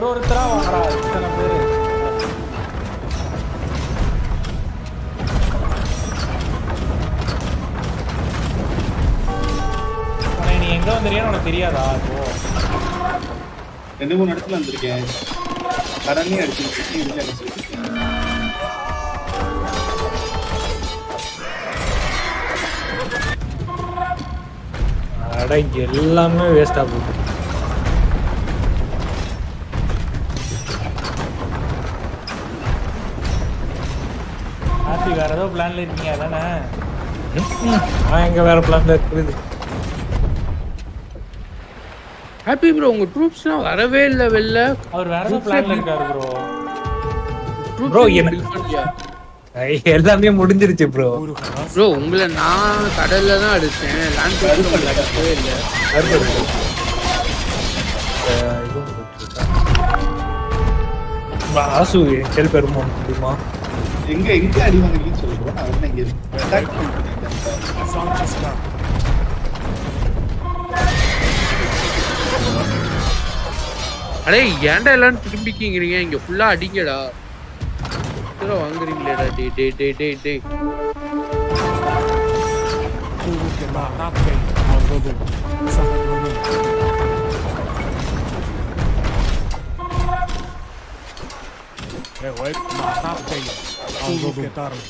ஒரு ஒருத்தரா வாங்கடா இத்தனை பேரு. நீ எங்க வந்திருக்கேன்னு உனக்கு தெரியாதா இப்போ? ரெண்டு மூணு இடத்துல வந்திருக்கேன். கடன்லயும் அடிச்சிருக்கேன் இதுல அடிச்சிருக்கேன் அட எல்லாமே வேஸ்டா போகுது. பிளான்ல இருக்கீங்க அதானே? நான் எங்க வேற பிளான்ல இருக்குது. ஹாப்பி ப்ரோ உங்க ட்ரூப்ஸ்லாம் வரவே இல்ல வெளில. அவர் வேற ஏதோ பிளான்ல இருக்காரு ப்ரோ ப்ரோ எனக்கு எல்லாமே முடிஞ்சிருச்சு ப்ரோ ப்ரோ உங்களை நான் கடல்ல தான் அடிச்சேன். லேண்ட் அடிக்கவே இல்ல. ஆசு ஹெல்ப் பெருமா முடியுமா எங்க எங்க அடி வாங்குறீங்கன்னு சொல்றேன் நான் வந்து இங்க அட்டாக் பண்ணிட்டேன் அடே ஏன்டா எல்லாரும் திரும்பிக்கிறீங்க இங்க ஃபுல்லா அடிங்கடா. இத்தனை வாங்குறீங்களேடா. டே டே டே டே டேய் Hey, wait, not paying. I'll go get armed.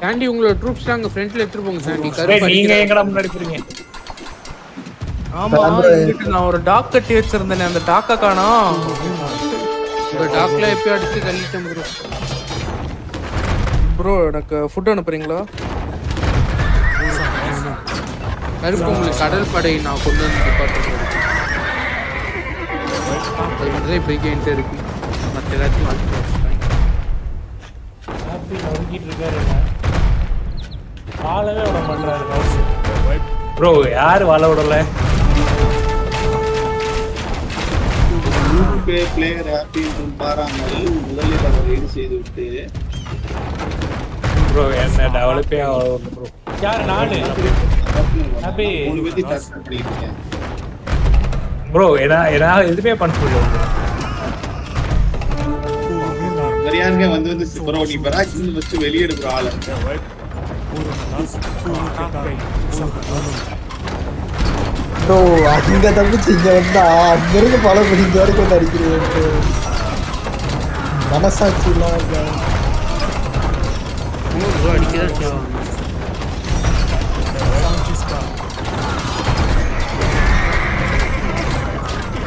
Sandy உங்களோட ட்ரூப்ஸ் அங்க ஃப்ரண்ட்ல எடுத்து போங்க சாண்டி. கருப்பு நீங்க எங்கடா முன்னாடி போறீங்க? ஆமா நான் ஒரு டாக் கட்டி வச்சிருந்தேனே அந்த டாக்க காணோம். இந்த டாக்ல எப்பயும் அடிச்சு தள்ளிட்டேன் ப்ரோ ப்ரோ எனக்கு ஃபுட் அனுப்புறீங்களா? கருப்பு உங்களுக்கு கடல் படை நான் கொண்டு வந்து பார்த்துருக்கேன் அது மட்டும் தான் இருக்கு. எல்லாத்தையும் வாங்கி வச்சுட்டாங்க இருக்காரு வாழவே விட மாட்டாரு ப்ரோ யாரு வாழ விடல? யூடியூபே பிளேயர் ஹாப்பி என்றும் பாராமல் முதலில் அவர் ஈடு செய்து விட்டு ப்ரோ என்ன டெவலப்பே ஆகல ப்ரோ யார் நானு? ஹாப்பி பேர்த்தையும் டச் பண்ணிருக்கேன் ப்ரோ என்ன என்ன எதுவுமே பண்ண முடியல சரியானுங்க வந்து வந்து ப்ரோ நீ பராக்ஸ் வச்சு வெளியெடு ப்ரோ ஆளை. ப்ரோ அங்க தப்பிச்சு இங்க வந்தா அங்க இருந்து பல மணி வரைக்கும் வந்து அடிக்கிறேன் மனசாட்சி இல்லாம அடிக்கதான்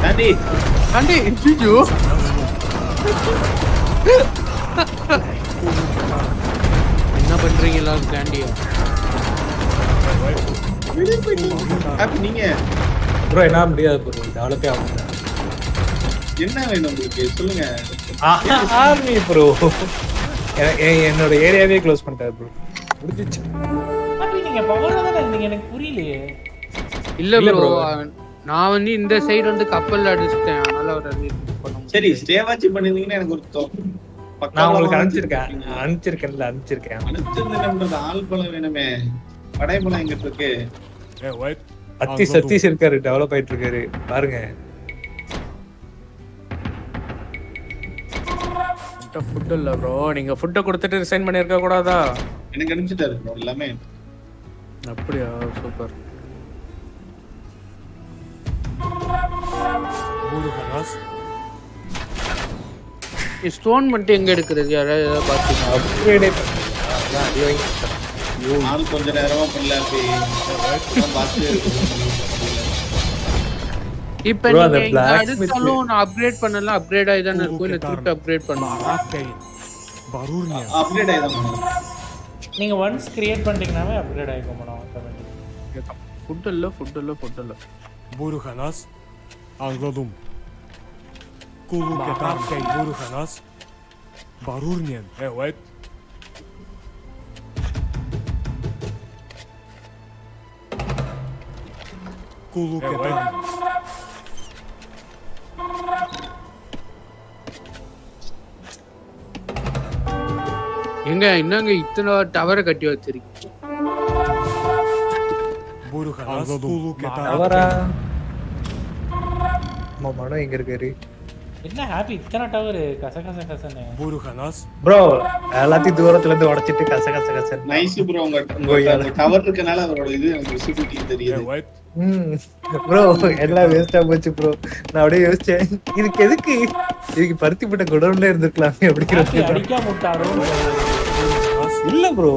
ஆண்டி ஐயோ என்ன பண்றீங்க எல்லாரும் நீங்க ப்ரோ என்ன முடியாது ப்ரோ. டெவலப்பே ஆகல என்ன வேணும் உங்களுக்கு? சொல்லுங்க. Army bro. என்னோட ஏரியாவே க்ளோஸ் பண்ணிட்டாரு ப்ரோ. முடிஞ்சிச்சு. நீங்க பவர்ல தானே இருந்தீங்க எனக்கு புரியலையே. இல்ல ப்ரோ. நான் வந்து இந்த சைடு வந்து கப்பல்ல அடிச்சிட்டேன். அதனால முடியல. சரி ஸ்டே வாட்ச் பண்ணிருந்தீங்கன்னா எனக்கு ஒரு நான் உங்களுக்கு அனுப்பிச்சிருக்கேன். அனுப்பிச்சிருக்கேன்ல அனுப்பிச்சிருக்கேன். அனுப்பிச்சிருந்து என்ன பண்றது? ஆள் பலம் வேணுமே. படைபலம் எங்கிட்ட இருக்கு. அத்தி சத்தீஷ் இருக்காரு டெவலப் ஆயிட்டு இருக்காரு. பாருங்க. ஃபுட் இல்ல ப்ரோ நீங்க ஃபுட்டை கொடுத்துட்டு ரிசைன் பண்ணிருக்க கூடாதா? எனக்கு அனுப்பிச்சிட்டாரு எல்லாமே. அப்படியா? சூப்பர். ஸ்டோன் மட்டும் எங்க எடுக்கிறது? யாராவது ஏதாவது பாத்தீங்க அப்கிரேடே அதான் அடி வாங்கி நானும் கொஞ்ச நேரமா பண்ணல அப்படி இப்ப நீங்க அடிச்சாலும் நான் அப்கிரேட் பண்ணலாம். அப்கிரேட் ஆகி தானே இருக்கும் இல்ல திருப்பி அப்கிரேட் பண்ணலாம். அப்டேட் ஆயிதான் நீங்க ஒன்ஸ் கிரியேட் பண்ணிட்டீங்கனாவே அப்கிரேட் ஆகிக்க மாட்டோம் ஆட்டோமேட்டிக் ஃபுட் இல்ல ஃபுட் இல்ல ஃபுட் இல்ல. Anladım. Kulluk Maracay. Burharas. Barurnian. Evet. Kulluk evet. எங்க என்னங்க இத்தனை டவரை கட்டி வச்சிருக்கீங்க நம்ம மனம் எங்க இருக்காரு? என்ன ஹாப்பி இத்தனை டவர் கச கச கசன்னு Buru Hanas. ப்ரோ எல்லாத்தையும் தூரத்துல இருந்து உடைச்சிட்டு கச கச கச நைஸ் ப்ரோ உங்க. டவர் இருக்கனால அவரோட இது எனக்கு விசிபிலிட்டி தெரியுது. ம் ப்ரோ எல்லாம் வேஸ்டா போச்சு ப்ரோ நான் அப்படியே யோசிச்சேன். இதுக்கு எதுக்கு? இதுக்கு பருத்தி போட்ட குடவுன்ல இருந்திருக்கலாமே ஹாப்பி அப்படிங்கிற அடிக்காம விட்டாரோ இல்ல ப்ரோ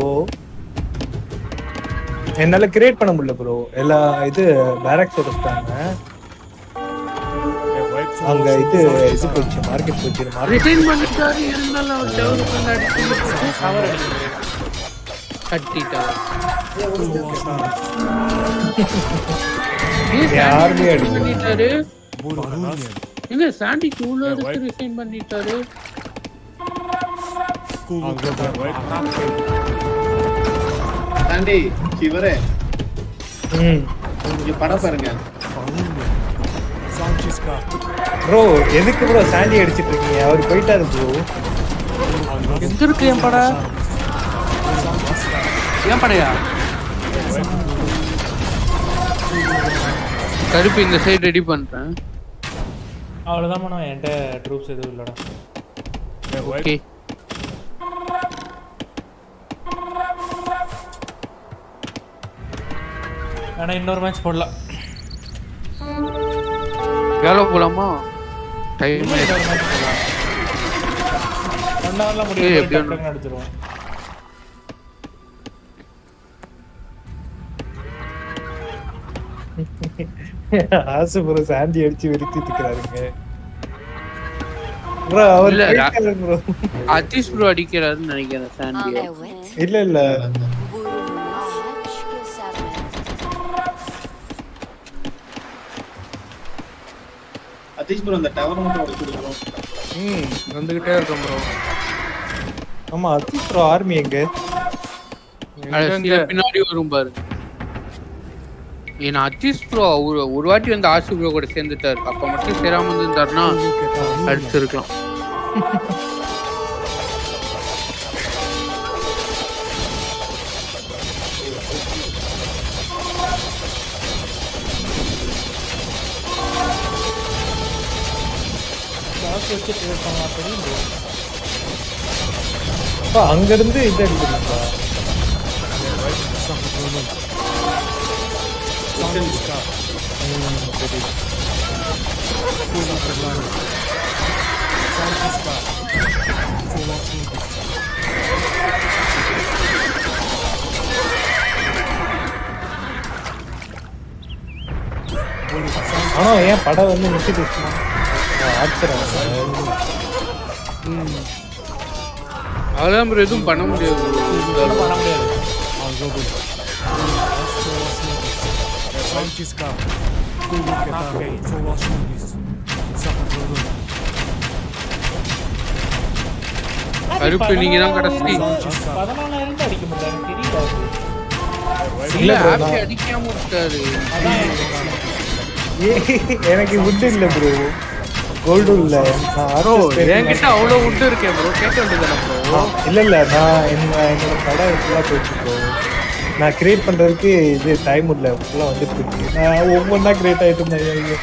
என்னால கிரியேட் பண்ண முடியல ப்ரோ எல்லா இது பேரக்ஸ் உடைச்சிட்டாங்க அங்க இது இது போச்சு மார்க்கெட் போச்சு ரிசைன் பண்ணிட்டாரு இருந்தாலும் டவர் உட்காந்து அடிச்சு கவர் அடிக்கிறது கட்டிட்டார். யாருமே. பண்ணிட்டாரு. எங்க சாண்டி இவ்வளோ இருக்கு ரிசைன் பண்ணிட்டாரு. தாண்டி சிவரே இங்க படம் பாருங்க. ப்ரோ எதுக்கு ப்ரோ சாண்டி அடிச்சிட்டு இருக்கீங்க? அவர் போயிட்டாரு ப்ரோ எங்க இருக்கு என் படை என் படையா கருப்பு இந்த சைடு ரெடி பண்றேன். அவ்வளோதான் நான் என்கிட்ட ட்ரூப்ஸ் எதுவும் இல்லடா. ஓகே ஆனா இன்னொரு மேட்ச் போடலாம். வேலை போலாமா டைம் இன்னொரு மேட்ச் போடலாம் ஒன் ஹவர்ல ஏய், முடியும் எப்படி டக்குன்னு அடிச்சிருவோம் ஆசு ப்ரோ சாண்டி அடிச்சு வெறுத்தி இருக்கிறாருங்க ப்ரோ அவர் ப்ரோ அத்தீஷ் ப்ரோ அடிக்கிறாருன்னு நினைக்கிறேன் சாண்டியா இல்ல இல்ல அத்தீஷ் ப்ரோ அந்த டவர் மட்டும் உடைச்சு கொடுக்குறோம் ம் வந்துகிட்டே இருக்கேன் ப்ரோ ஆமா அத்தீஷ் ப்ரோ ஆர்மி எங்க? பின்னாடி வரும் பாரு. ஏன்னா அத்தீஷ் ப்ரோ ஒரு ஒரு வாட்டி வந்து ஆசு ப்ரோ கூட சேர்ந்துட்டாரு. அப்ப மட்டும் சேராம இருந்திருந்தாருன்னா அடிச்சிருக்கலாம். காசு வச்சு ட்ரேட் பண்ணலாம் தெரியும் bro. அப்பா அங்க இருந்து இது அடிக்கிறீங்களா Sanchez Ka. ம், சரி Kugu Ketar. Sanchez Ka. Full of Kugu. Buru Hanas. ஆனா ஏன் படம் வந்து நிறுத்திட்டு ஆச்சரியம் அதெல்லாம் ப்ரோ எதுவும் பண்ண முடியாது. பண்ண முடியாது. கருப்பு நீங்க தான் கடைசி. பதினாலாயிரம் தான் அடிக்க எனக்கு wood இல்ல ப்ரோ கோல்டு இல்ல. என்கிட்ட அவ்வளோ உட்டு இருக்கேன் ப்ரோ கேட்க வேண்டியதானே ப்ரோ இல்ல இல்ல. நான் என்ன என்னோட படம் ஃபுல்லா போயிட்டு ப்ரோ நான் கிரியேட் பண்றதுக்கு இது டைம் இல்ல. ஃபுல்லா வந்துட்டு இருக்கு. நான் ஒவ்வொன்றா கிரியேட் ஆயிட்டு இருந்தாங்க இங்க.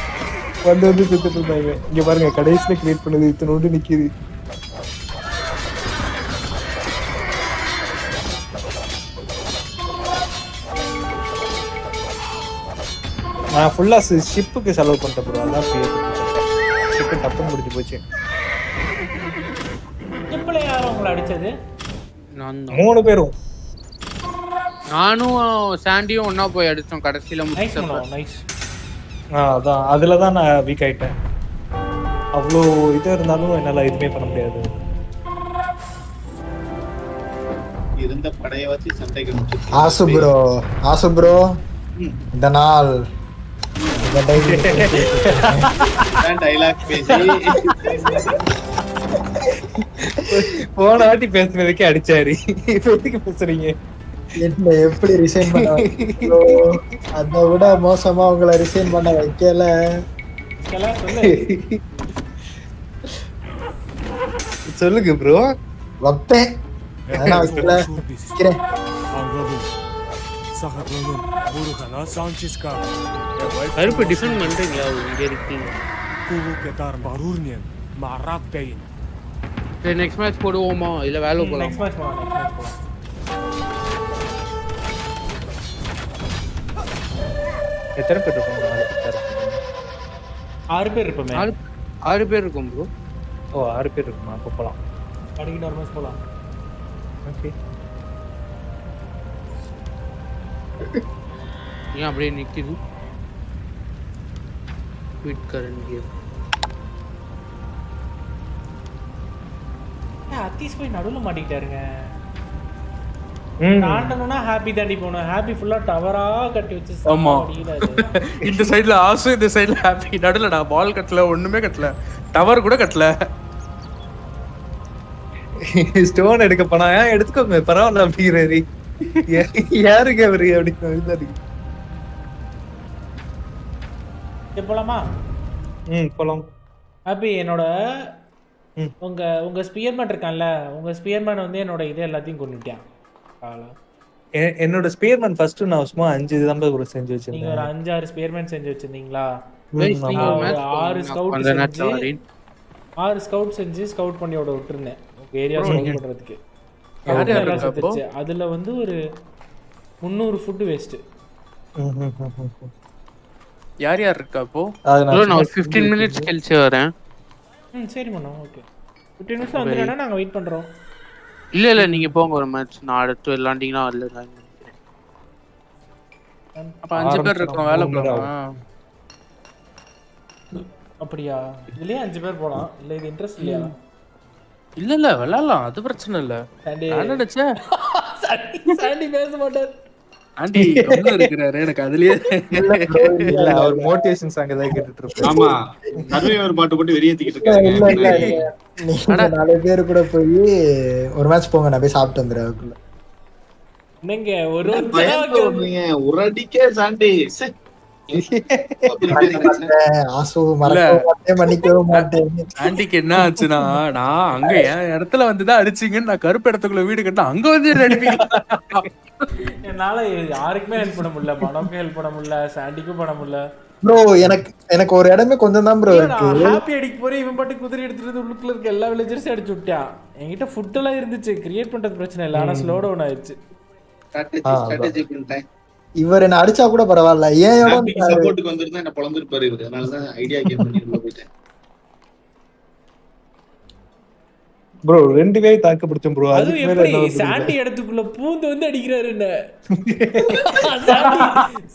வந்து வந்து சுத்திட்டு இருந்தாங்க இங்க பாருங்க கடைசியில கிரியேட் பண்ணது இத்தனோண்டு நிக்குது. நான் ஃபுல்லா ஷிப்புக்கு செலவு பண்ணிட்டேன் ப்ரோ அதான் ஷிப்பு டப்புன்னு முடிஞ்சு போச்சு. எப்பல யார் உங்களை அடிச்சது? நான் தான். மூணு பேரும். நானும் சாண்டியும் ஒண்ணா போய் அடிச்சோம். கடைசியில நைஸ் அதான். அதுல தான் நான் வீக் ஆயிட்டேன். அவ்வளோ இது இருந்தாலும் என்னால எதுவுமே பண்ண முடியாது. இருந்த படைய வச்சு சண்டைக்கு ஆசு ப்ரோ ஆசு ப்ரோ இந்த நாள். டைலாக் பேசி போன வாட்டி பேசுனதுக்கே அடிச்சாரு. இப்ப எதுக்கு பேசுறீங்க? என்ன எப்படி ரிசைன் பண்ண அதை விட மோசமா உங்களை ரிசைன் பண்ண வைக்கல. சொல்லுங்க ப்ரோ வைப்பேன். வைக்கிறேன். sakatladı. Burkana Sanchez kaldı. Her bir different country ya o gerektiği. Kulu ketar barurnien. Marat beyin. Okay, next match போடுவோமா இல்ல வேலோ போலாம் next match போலாம் next match போலாம் எத்தனை பேர் இருக்கோம் ஆறு பேர் இருப்போமே ஆறு ஆறு பேர் இருக்கும் ப்ரோ ஓ ஆறு பேர் இருக்குமா அப்போ போலாம் அடிக்கடி நார்மல்ஸ் போலாம் ஓகே ஏன் அப்படியே நிக்குது குவிட் கரண்ட் கேம் அத்தீஸ் போய் நடுவில் மாட்டிக்கிட்டாருங்க ம். தாண்டணும்னா ஹாப்பி தாண்டி போகணும் ஹாப்பி ஃபுல்லா டவரா கட்டி வச்சு ஆமா சாவடிக்கிறாரு. இந்த சைடுல ஆசு இந்த சைடுல ஹாப்பி நடுல நான் பால் கட்டல ஒண்ணுமே கட்டல டவர் கூட கட்டல ஸ்டோன் எடுக்க போனா ஏன் எடுத்துக்கோங்க பரவாயில்ல அப்படிங்கிறாரு யா- யாருங்க அவரு அப்படின்னு போலாமா? ம் போலாம். ஹாப்பி என்னோட உங்க உங்க ஸ்பியர்மேன் இருக்கான்ல உங்க ஸ்பியர்மேன் வந்து என்னோட இது எல்லாத்தையும் கொண்டுட்டான் என்னோட ஸ்பியர்மேன் ஃபர்ஸ்ட் நான் சும்மா அஞ்சு தான் கூட செஞ்சு நீங்க ஒரு வச்சிருந்தேன் அஞ்சாறு ஸ்பியர்மேன் செஞ்சு வச்சிருந்தீங்களா? ஒரு ஒரு ஆறு. ஸ்கவுட் செஞ்சு. ஆறு ஸ்கவுட் செஞ்சு ஸ்கவுட் பண்ணி விட விட்டுருந்தேன். உங்க ஏரியா ஸ்கவுட் பண்றதுக்கு. அதுல வந்து ஒரு முந்நூறு ஃபுட் வேஸ்ட். யார் யார் இருக்கா அப்போ ப்ரோ நான் ஒரு சும்மா ஃபிஃப்டீன் மினிட்ஸ் கழிச்சு வரேன். ம் சரி மண்ணா ஓகே ஃபிஃப்டீன் மினிட்ஸ் வந்துடுறேன்னா நாங்க வெயிட் பண்றோம். இல்ல இல்ல நீங்க போங்க ஒரு மேட்ச் நான் அடுத்து விளாண்டிங்கன்னா வரல. அப்ப அஞ்சு பேர் இருக்கோம் வேலை போலாம்? அப்படியா? இதுலயே அஞ்சு பேர் போலாம். இல்ல இது இன்ட்ரெஸ்ட் இல்லையா? இல்ல இல்ல விளையாடலாம். அது பிரச்சனை இல்ல. சாண்டி நான் நினைச்சேன்? சாண்டி- பேச மாட்டார். ஆண்டி கம்முனு இருக்கிறாரு. எனக்கு அதுலயே இல்ல அவர் மோட்டிவேஷன் சாங் தான் கேட்டுட்டு இருப்பாரு ஆமா நடுவே பாட்டு போட்டு வெளியேத்திக்கிட்டு நீங்க நாலு பேர் கூட போய் ஒரு மேட்ச் போங்க நான் போய் சாப்பிட்டு வந்துடுறேன் அதுக்குள்ள. நீங்க ஒரு ஒரு அடிக்கே சாண்டி. என்ன ஆச்சுன்னா நான் அங்க என் இடத்துல வந்துதான் அடிச்சீங்கன்னு நான் கருப்பு இடத்துக்குள்ள வீடு கட்டினா அங்க வந்து என்ன அடிப்பீங்க? என்னால யாருக்குமே ஹெல்ப் பண்ண முடியல. மனோக்கும் ஹெல்ப் பண்ண முடியல. சாண்டிக்கும் பண்ண முடியல. ப்ரோ எனக்கு எனக்கு ஒரு இடமே கொஞ்சம் தான் ப்ரோ இருக்கு. ஹாப்பி அடிக்க போறேன். இவன் பாட்டு குதிரை எடுத்துட்டு உள்ளுக்குள்ள இருக்க எல்லா வில்லேஜர்ஸையும் அடிச்சு விட்டான். என்கிட்ட ஃபுட் எல்லாம் இருந்துச்சு. கிரியேட் பண்றது பிரச்சனை இல்லை. ஆனா ஸ்லோ டவுன் ஆயிடுச்சு. இவர் என்ன அடிச்சா கூட பரவாயில்ல. ஏன் சப்போர்ட்டுக்கு வந்திருந்தா என்ன பொழந்திருப்பாரு இவரு. அதனாலதான் ஐடியா கேம் பண்ணி உள்ள போயிட்டேன். ப்ரோ ரெண்டு பேரும் தாக்கு பிடிச்சோம் ப்ரோ மேல எப்படி? சாண்டி இடத்துக்குள்ள பூந்து வந்து அடிக்கிறாரு என்ன?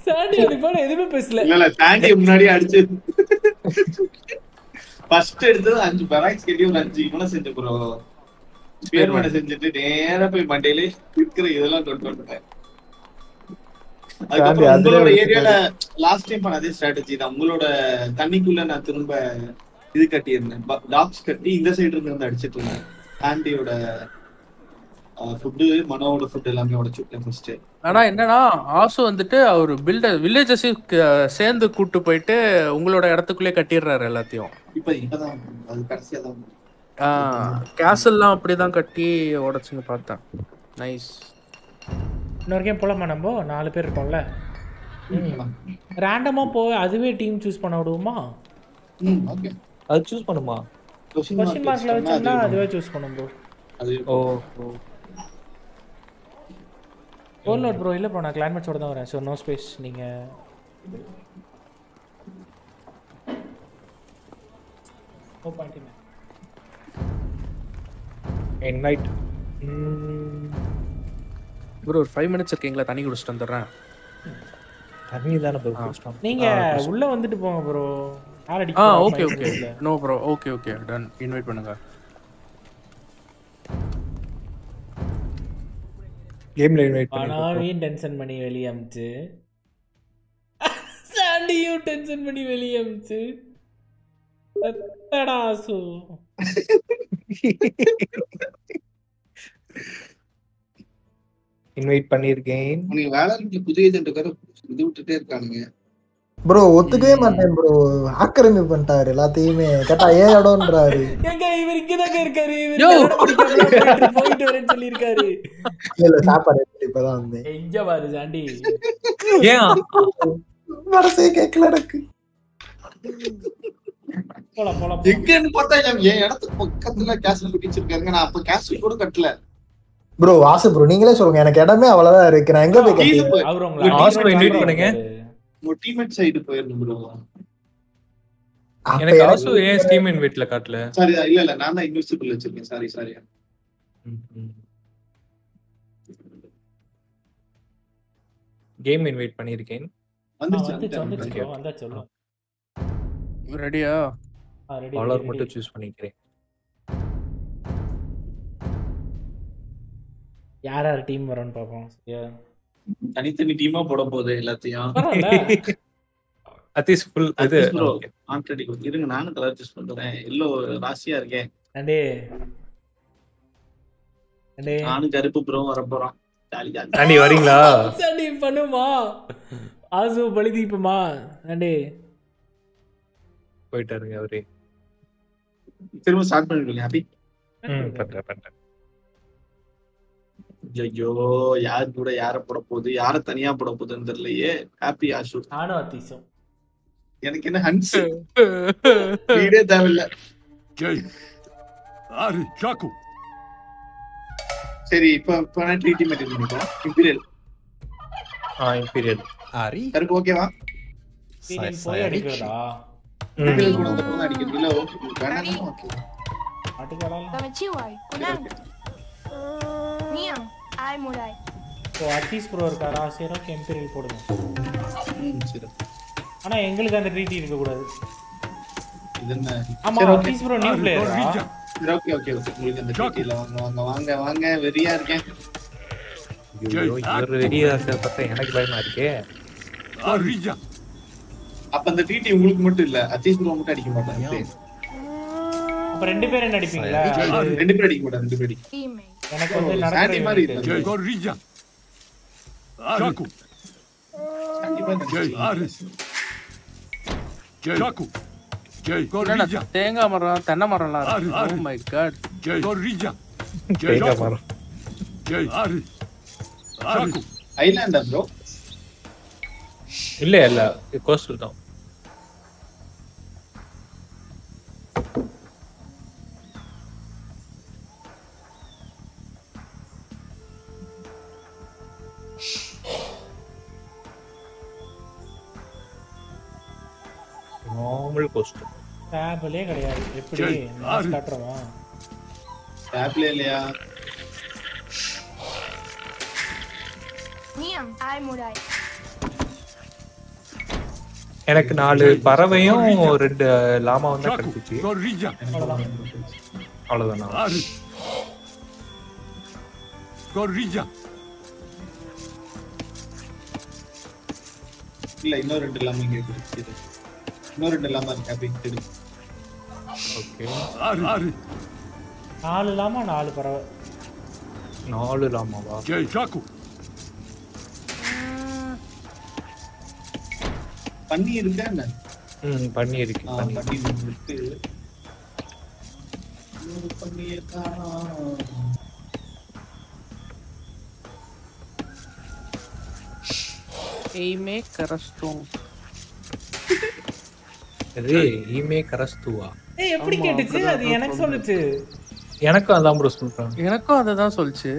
சாண்டி அதுக்கு மேல எதுவுமே பேசல. இல்ல இல்ல. சாண்டி முன்னாடியே அடிச்சு. ஃபர்ஸ்ட் எடுத்தது அஞ்சு பெராக்ஸ் கட்டி ஒரு அஞ்சு இவனை செஞ்சு ப்ரோ ஸ்பியர்மேனை செஞ்சுட்டு நேரா போய் மண்டையில இருக்கிற இதெல்லாம் கொண்டு வந்துட்டேன். அதுக்கப்புறம் உங்களோட. ஏரியால லாஸ்ட் டைம் பண்ண அதே ஸ்ட்ராட்டஜி தான். உங்களோட தண்ணிக்குள்ள நான் திரும்ப இது கட்டியிருந்தேன். டாக்ஸ் கட்டி இந்த சைடு இருந்து வந்து அடிச்சிட்டு இருந்தேன். சாண்டியோட ஃபுட்டு மனோவோட ஃபுட் எல்லாமே உடச்சு விட்டேன் ஃபர்ஸ்ட் ஆனா என்னன்னா ஆசு வந்துட்டு அவர் பில்டர் வில்லேஜஸ் சேர்ந்து கூட்டு போயிட்டு உங்களோட இடத்துக்குள்ளே கட்டிடுறாரு எல்லாத்தையும். இப்ப இப்பதான் அது கடைசியா தான் கேசல்லாம் அப்படிதான் கட்டி உடைச்சுன்னு பார்த்தேன். நைஸ் இன்னொரு கேம் போலாமா நம்ம? நாலு பேர் இருக்கோம்ல. ரேண்டமா போய் அதுவே டீம் சூஸ் பண்ண விடுவோமா? ம் ஓகே அது சூஸ் பண்ணுமா? கொஸ்டின் மார்க்ல வச்சோம்னா அதுவே சூஸ் பண்ணும் ப்ரோ அது ஓ ஓல் நோட் ப்ரோ இல்லை ப்ரோ நான் கிளைமேட்ஸோட தான் வரேன். ஸோ நோ ஸ்பேஸ் நீங்க இன்வைட் ப்ரோ ஒரு ஃபைவ் மினிட்ஸ் இருக்கீங்களா தண்ணி குடிச்சிட்டு வந்துடுறேன். தண்ணி தானே ப்ரோ குடிச்சிட்டோம் நீங்க உள்ள வந்துட்டு போங்க ப்ரோ யார் ஆ okay okay no bro okay okay done invite பண்ணுங்க. கேம்ல இன்வைட் பண்ணி பனாவையும் டென்ஷன் பண்ணி வெளியே அமிச்சு. சாண்டியும் டென்ஷன் பண்ணி வெளியே அமிச்சு. எத்தடா சு? இன்வைட் பண்ணியிருக்கேன். உனக்கு வேலை இருக்கு புதிய ஏஜென்ட் வேற இது விட்டுட்டே இருக்கானுங்க. ப்ரோ ஒத்துக்கவே மாட்டேன் ப்ரோ ஆக்கிரமிப்பு பண்ணிட்டாரு எல்லாத்தையுமே. கேட்டா ஏன் இடம்ன்றாரு எங்க இவர் இங்கதாங்க இருக்காரு? இவர் போயிட்டு வரேன்னு சொல்லியிருக்காரு. இல்ல இல்ல சாப்பாடு இப்பதான் வந்தேன். எங்க பாரு சாண்டி ஏன்? மனசே கேட்கல எனக்கு. எங்கன்னு பார்த்தா என் இடத்துக்கு பக்கத்துல கேசல் கட்டி வச்சிருக்காங்க நான் அப்ப கேசல் கூட கட்டல. ப்ரோ வாசு ப்ரோ நீங்களே சொல்லுங்க. எனக்கு இடமே அவ்வளவுதான் இருக்கு. நான் எங்க போய் அவரு உங்க உங்களை side பண்ணுங்க. டீம்மேட் சைடு ப்ரோ எனக்கு ஆசு ஏன் ஸ்டீம் இன்வைட்ல காட்டல? சாரி இல்ல இல்ல நான் தான் இன்விசிபிள் வச்சிருக்கேன். சாரி சாரி கேம் இன்வைட் வந்துச்சு வந்துச்சு வந்தாச்சு உள்ள. ரெடியா? ஆ, ready, ஃபாலோவர் ready, மட்டும். சூஸ் பண்ணிக்கிறேன். யார் யார் டீம் வரோன்னு பார்ப்போம். தனித்தனி டீமா போட போகுது எல்லாத்தையும். அத்திஸ் ஃபுல் இது. இருங்க நானும் கலர் சூஸ் பண்றேன். எல்லோ ராசியா இருக்கேன். அண்டே அண்டே நானும் கருப்பு ப்ரோ வர ஜாலி ஆண்டி வரீங்களா? சண்டி பண்ணுமா? ஆசு பழி தீப்பமா? அண்டே போயிட்டாருங்க அவரே. திரும்ப ஸ்டார்ட் பண்ணிடுங்க ஹாப்பி பண்றேன் பண்றேன். ஐயோ யார் கூட யார போட போகுது யார தனியா போட போகுதுன்னு தெரியலையே. ஹாப்பி ஆஷு நானும் அத்தீசும் எனக்கு என்ன ஹன்ஸ் வீடே தேவையில்ல. Jay. Ari, Chaku. சரி இப்ப இப்ப நான் ட்ரீ டீம் பண்ணிப்போம் இம்பீரியல் ஆ இம்பீரியல் Ari. கருப்பு ஓகேவா சீரியல் போய் அடிக்கிறதா? இம்பீரியல் கூட வந்து அடிக்கிறது? இல்ல ஓகே வேணாம் ஓகே ஆட்டுக்காலாம் Tamechiwai, kunang. Niang, ay mulai. ஓ அத்தீஸ் ப்ரோ இருக்காரா சரி ஓகே எம்பீரியல் போடுங்க. சரி. ஆனா எங்களுக்கு அந்த ட்ரீட்டி இருக்க கூடாது இது என்ன? ஆமா சரி, okay. அத்தீஸ் ப்ரோ நியூ பிளேயரா சரி ஓகே ஓகே ஓகே உங்களுக்கு அந்த டீட்டெயில வாங்க வாங்க வாங்க வாங்க. வெறியா இருக்கேன். ரெடியா இருக்கிறத பார்த்தா எனக்கு பயமா இருக்கே. அப்ப அந்த டிடி உங்களுக்கு மட்டும் இல்ல. அத்தீஸ் ப்ரோ மட்டும் அடிக்க மாட்டாங்க. அப்ப ரெண்டு பேரும் என்ன அடிப்பீங்களா? ரெண்டு பேரும் அடிக்க மாட்டாங்க ரெண்டு பேரும் அடிக்க எனக்கு வந்து ஓ, நடக்கிற சாண்டி மாதிரி event. இல்ல. Gorilla. Chaku. Jay. Ari. Jay. Chaku. Jay. என்னடா, Gorilla. தேங்காய் மரம் தென்னை மரம்லாம் Ari, இருக்கு Ari. Oh my god Jay. Gorilla. Jay. தேங்காய் Chaku. மரம் Jay. Ari. Chaku. ஐலாண்டா ப்ரோ நார்மல் கோஸ்டல் டேபிளே கிடையாது எப்படி. காட்டுறோமா டேப்ல இல்லையா. எனக்கு நாலு பறவையும் ரெண்டு லாமாவும் தான் Chaku. கிடைச்சிச்சு. அவ்வளவுதானா. இல்ல இன்னொரு ரெண்டு இல்லாம இங்க இது. இன்னொரு இல்லாம இருக்கு ஓகே. நாலு இல்லாம நாலு பறவை. நாலு லாமாவா Jay. Chaku. பண்ணி இருக்கா என்ன? ம் பண்ணி இருக்கு பண்ணி இருக்கு. இது ஈமே கரஸ்துவா? ஏய் எப்படி ஆமா, கேட்டுச்சு? அப்படிதான் அது எனக்கு சொல்லுச்சு. எனக்கும் அதான் ப்ரோ சொல்றாங்க எனக்கும் அதை தான் சொல்லுச்சு.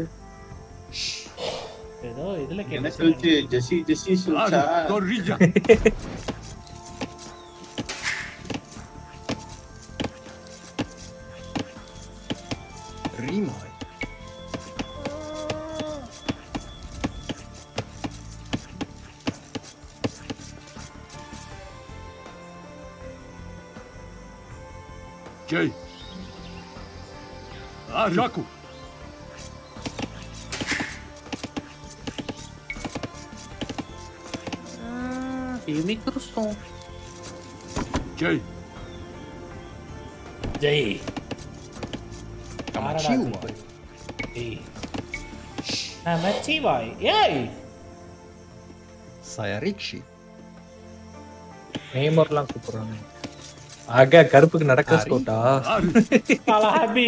ஏதோ இதுல என்ன சொல்லிச்சு ஜெசி ஜெசி சொல்லிச்சா? Ari. Gorilla. Rimai. Jay. Ari. Chaku. எய்மே கரஸ்டோம் Jay. Jai Kamachiwa. ஏய் நமச்சிவாய் ஏய் Sayarichi. நேமர்லாம் கூப்பிடுறாங்க ஆக கருப்புக்கு நடக்க ஆரி. ஸ்கோட்டா Ari. காலா ஹாப்பி இங்க ஹாப்பி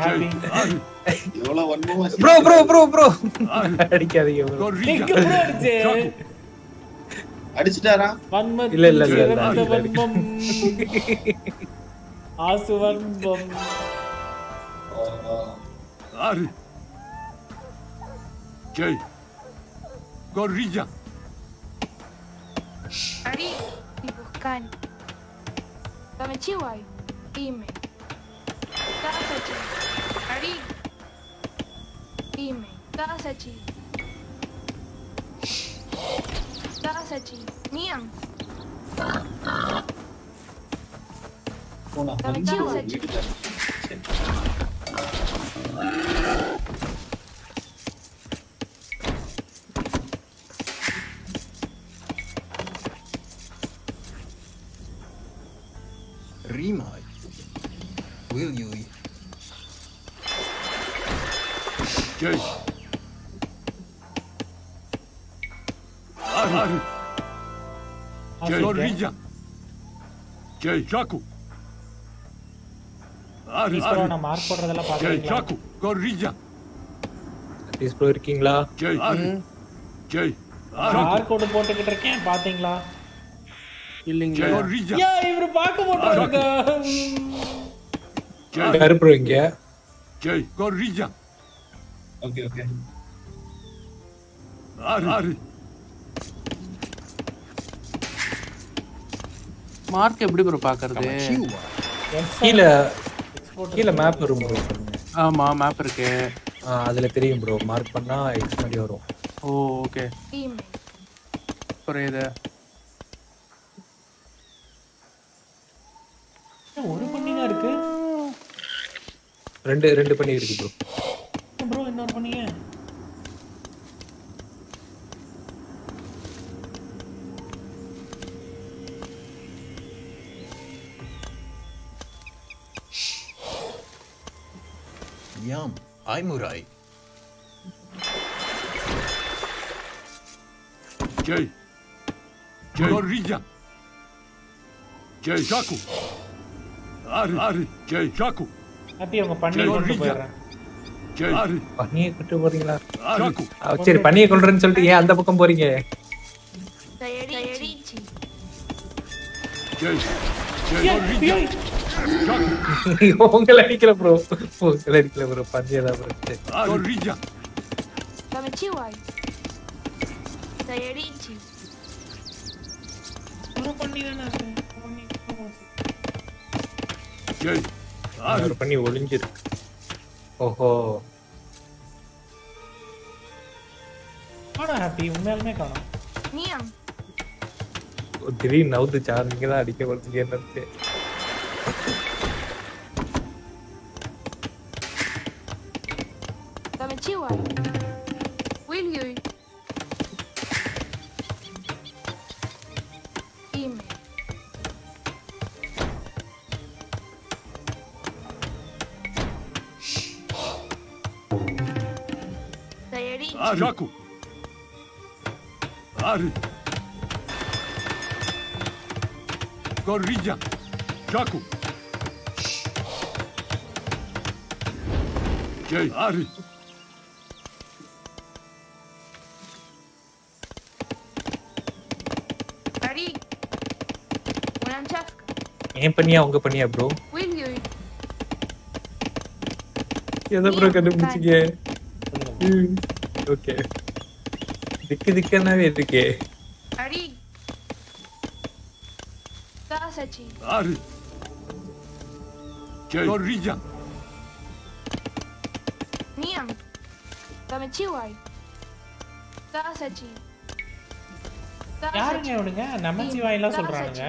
Ari. எவ்வளவு வன்மமா ப்ரோ ப்ரோ ப்ரோ ப்ரோ. அடிக்காதீங்க ப்ரோ. எங்க ப்ரோ அடிச்சு. அடிச்சிட்டாரா இல்ல, இல்ல, இல்ல. வன்மம் ஆசு வன்மம் Ari. Jay. Gorilla. Ari y Buscani. Dame chihuay, dime. Tasachi, Ari. Dime, Tasachi. Tasachi, Mian. Dame chihuay. Ari. நான் மார்க் போடுறதெல்லாம் Jay. பாக்குறீங்களா Chaku. Gorilla. ப்ளீஸ் ப்ரோ இருக்கீங்களா Jay. Ari. Jay. Mark coat போட்டுக்கிட்டு இருக்கேன் பாத்தீங்களா இல்லைங்க Jay. Gorilla. யா இவரு பார்க்க போட்டாருங்க Jay. யாரு ப்ரோ இங்க Jay. Gorilla. Okay okay Ari. Ari. Mark எப்படி ப்ரோ பாக்குறது கீழே கீழே மேப் வரும் ப்ரோ ஆமா மேப் இருக்கு அதுல தெரியும் ப்ரோ மார்க் பண்ணா எக்ஸ் மாதிரி வரும் ஓ ஓகே Dime. புரியுது ஒரு பண்ணி தான் இருக்கு ரெண்டு ரெண்டு பண்ணி இருக்கு ப்ரோ ப்ரோ இன்னொரு பண்ணீங்க Yum. Aimurai. Jay. Jay. Gorilla. Jay. Chaku. Ari. Ari. Jay. Chaku. Happy அவங்க பண்ணி கொண்டு போயிடுறேன். பண்ணியை கூட்டு போறீங்களா? சரி பண்ணியை கொள்றேன்னு சொல்லிட்டு ஏன் அந்த பக்கம் போறீங்க. உங்களை அடிக்கல ப்ரோ உங்களை அடிக்கல ப்ரோ தான் ப்ரோ. ஒரு பண்ணி தானே இருக்கு பண்ணி Jay. Ari. ஒரு பண்ணி ஒளிஞ்சிருக்கு ஓஹோ காணோம் ஹாப்பி உண்மையாலுமே காணோம் Niam. திடீர்னு நவுந்துச்சா நீங்க தான் அடிக்க போறீங்க என்னன்னு Dame chihuahua. Will Ari. Chaku. Ari. Gorilla. Chaku. Jay. Ari. Ari. Unanchak. ஏன் பண்ணியா உங்க பண்ணியா ப்ரோ Will you? எதை ப்ரோ கண்டுபிடிச்சிங்க ஓகே திக்கு திக்கனாவே இருக்கே. Kasachi. Ari. Jay. Gorilla. Niam. Dame chihuahua. Kasachi. யாருங்க இவனுங்க நமச்சி வாயிலாம் சொல்றானுங்க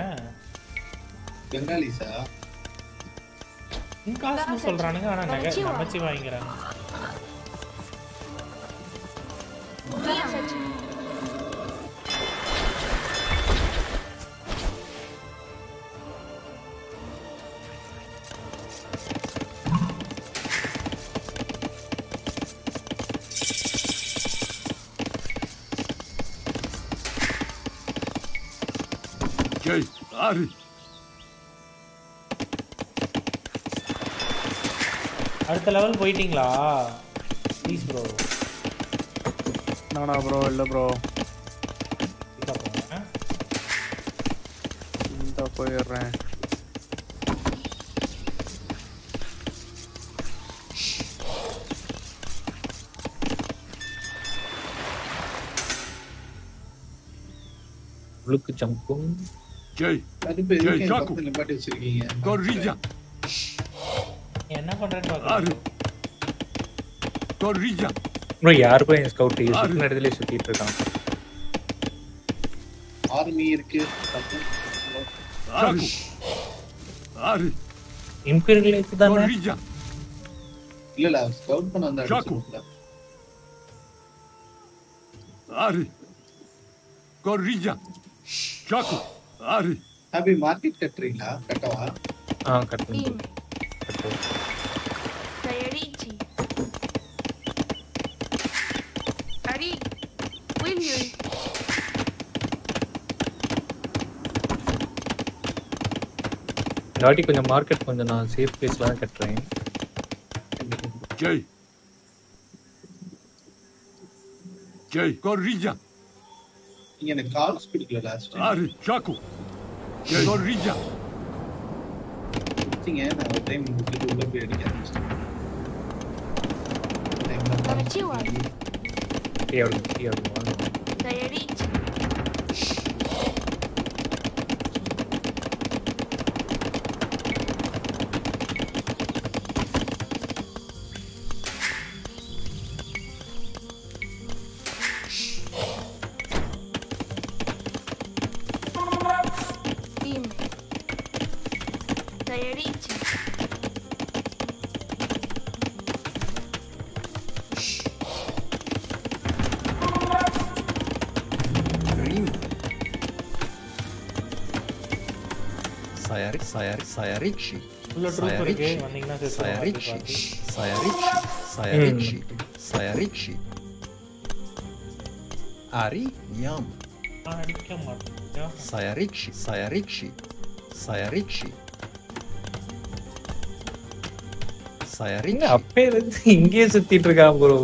பெங்காலிஸா இன்காஸ்னு சொல்றானுங்க ஆனா நகை நமச்சி வாங்கிறாங்க Jay. Ari. அடுத்த லெவல் போயிட்டீங்களா ப்ளீஸ் ப்ரோ நானா ப்ரோ இல்ல ப்ரோ இதோ போயிடுறேன் உள்ளுக்கு நிப்பாட்டி வச்சிருக்கீங்க Gorilla, நீ என்ன பண்றேன்னு Aru, பாக்குறேன் Gorilla, ப்ரோ யார் போய் ஸ்கவுட் சுத்தின இடத்துல சுத்திட்டு இருக்கான். ஆர்மி இருக்கு. Shaku, Aru, இம்பீரியல் தானே? Gorilla, இல்ல இல்ல ஸ்கவுட் பண்ண வந்தா Shaku. Aru, Gorilla, Shaku, Aru, happy market கட்டுறீங்களா? கட்டவா? ஆ கட்டு Dime. Sayarichi. Ari. Will you? இந்த வாட்டி கொஞ்சம் மார்க்கெட் கொஞ்சம் நான் சேஃப் பிளேஸ்ல தான் கட்டுறேன். Jay, Jay, Gorilla, நீங்க எனக்கு கால்ஸ் கொடுக்கல last Aru, Shaku, Jay, Gorilla, time நான் ஒரு டைம் விட்டுட்டு உள்ள போய் அடிக்க ஆரம்பிச்சிட்டேன். Tamachiwai. டீ ஆடுங்க டீ ஆடுங்க Sayarichi. Dime. საიარი საიარი საიარიჩი საიარიჩი საიარიჩი საიარიჩი საიარიჩი საიარიჩი არი ям საიარიჩი საიარიჩი საიარიჩი Sayarichi. என்ன அப்பே இருந்து இங்கேயே சுத்திட்டு இருக்கான் ப்ரோ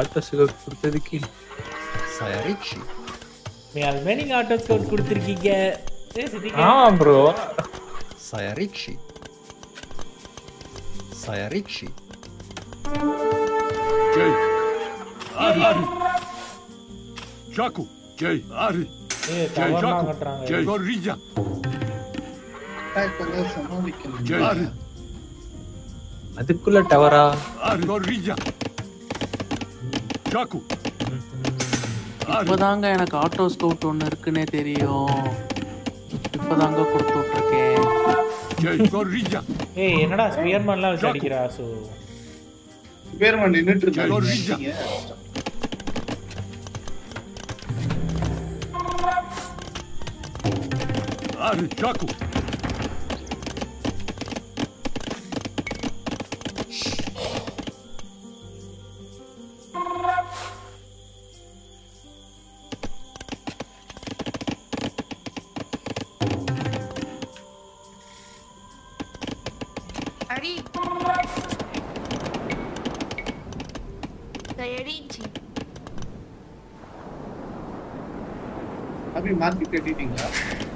ஆட்டோ சிலர் கொடுத்ததுக்கு Sayarichi. நீ அல்மேனிங் ஆட்டோ ஸ்கோர் கொடுத்துருக்கீங்க ஏய், சித்திக்கு. ஆமா bro Sayarichi. Sayarichi. Jay, Aru, Aru, Shaku, Jay, Aru, ஏய், Jay, tower எல்லாம் Shaku, கட்டுறாங்க. Jay, Gorilla, அட்டாக் பண்ண சமாளிக்கணும் Jay, Aru, அதுக்குள்ள டவரா? இப்போதாங்க எனக்கு ஆட்டோ ஸ்கவுட் ஒன்று இருக்குன்னே தெரியும். இப்போதாங்க கொடுத்து Gorilla, ஏய் என்னடா ஸ்பியர்மேன்லாம் வச்சு அடிக்கிறா சோ. பேர்மா நின்னுட்டு Jay, Gorilla, இருந்தாங்க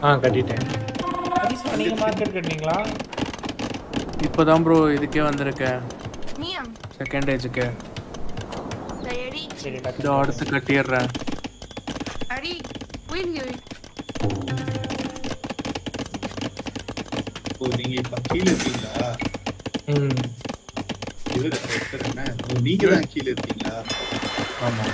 ஆ கட்டிட்டேன். நீங்க மார்க்கெட் கட்டுனீங்களா? இப்போதான் ப்ரோ இதுக்கே வந்திருக்கேன். செகண்ட் ஏஜுக்கு இதோ அடுத்து கட்டிடுறேன். நீங்க இப்ப கீழே இருக்கீங்களா? ம். இவரு நீங்க தான் கீழே இருக்கீங்களா? ஆமா.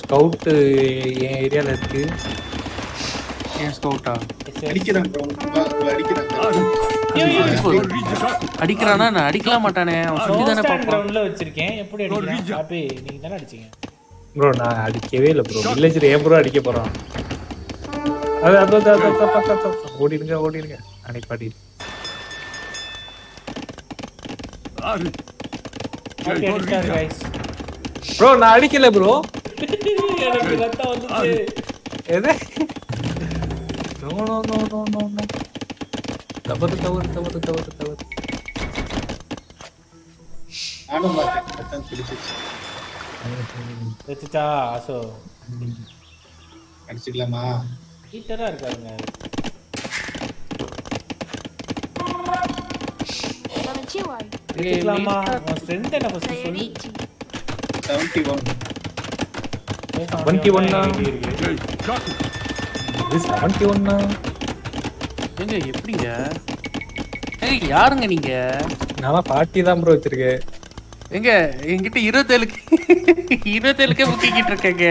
ஸ்கவுட் என் ஏரியால இருக்கு. ஏன் ஸ்கவுட்டா அடிக்கிறேன் அடிக்கிறேன். அடிக்கிறானா? நான் அடிக்கலாம் மாட்டானே. அவன் சுத்தி தானே கிரவுண்ட்ல வச்சிருக்கேன். எப்படி ஹாப்பி நீங்க தானே அடிச்சீங்க? ப்ரோ நான் அடிக்கவே இல்லை ப்ரோ வில்லேஜ்ல ஏன் ப்ரோ அடிக்க போறான்? அது அது அது அது அது, அது, அது, அது. ஓடிடுங்க ஓடிடுங்க. அன்னைக்கு பாடி ப்ரோ நான் அடிக்கல ப்ரோ எனக்கு ரத்தம் வந்துச்சு. எது? No no no no no no. தவறு தவறு தவறு தவறு தவறு. நானும் பார்த்தேன் வச்சுச்சா அசோ. அடிச்சுக்கலாமா? ஹீட்டரா இருக்காருங்க. எடுத்துக்கலாமா? உன் ஸ்ட்ரென்த் என்ன செவன்டி ஒன்னா இது செவன்டி ஒன்னா ஏங்க எப்படிங்க? ஏங்க யாருங்க நீங்க? நான் ஃபார்ட்டி தான் ப்ரோ வச்சிருக்கேன் எங்க என்கிட்ட இருபத்தேழுக்கு இருபத்தேழுக்கே புக்கிக்கிட்டு இருக்கேங்க.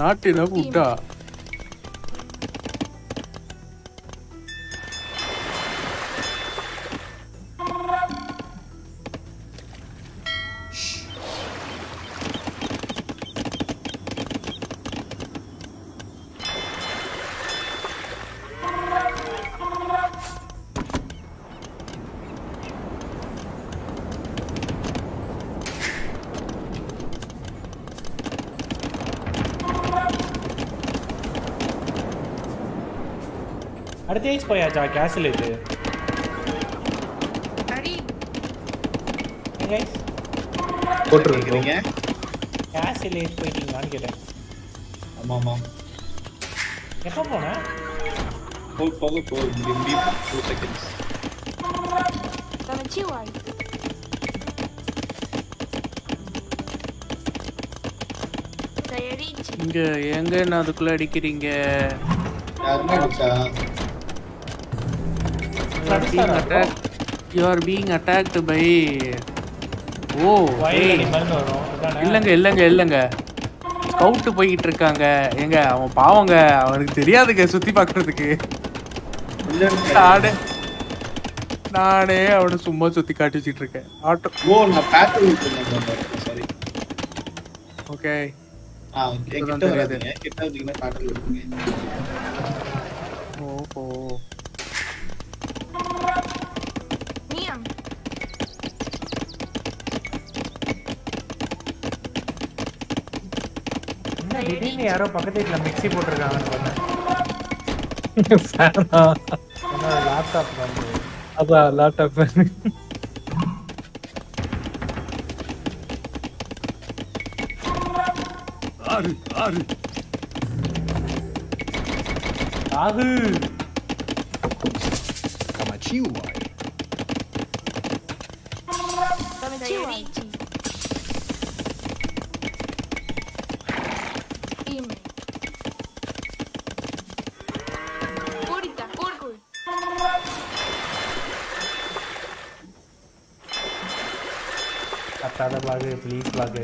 நாட்டு ஃபுட்டா மச்சா கேஸ்ல இது ஹரி गाइस போட்டுருக்கீங்க. கேஸ்ல ஏத் போயிட்டீங்களான்னு கேட்டேன். ஆமா ஆமா எப்போ போனா? போக போக போ இந்த 2 செகண்ட்ஸ் Come chill இங்க எங்க என்ன அதுக்குள்ள அடிக்கிறீங்க? யாருமே அடிச்சா are being attacked. You are being attacked by ஓ? இல்லங்க இல்லங்க இல்லங்க. ஸ்கவுட் போய்கிட்டு இருக்காங்க ஏங்க அவன் பாவங்க. அவனுக்கு தெரியாதுங்க சுத்தி பார்க்கிறதுக்கு நானே நானே அவனை சும்மா சுத்தி காட்டி வச்சிட்டு இருக்கேன் ஆட்டோ ஓ நான் பேட்டர்ன் சாரி. ஓகே ஆ கிட்ட வராதீங்க. கிட்ட வந்தீங்கன்னா பேட்டர்ன் ஓஹோ. திடீர்னு யாரோ பக்கத்து வீட்டுல மிக்ஸி போட்டிருக்காங்கன்னு பார்த்தேன். லேப்டாப் வந்து அதான் லேப்டாப் ஆறு ஆறு. ஆறு. Kamachiwa. Kamachiwa. பாகு ப்ளீஸ் பாகு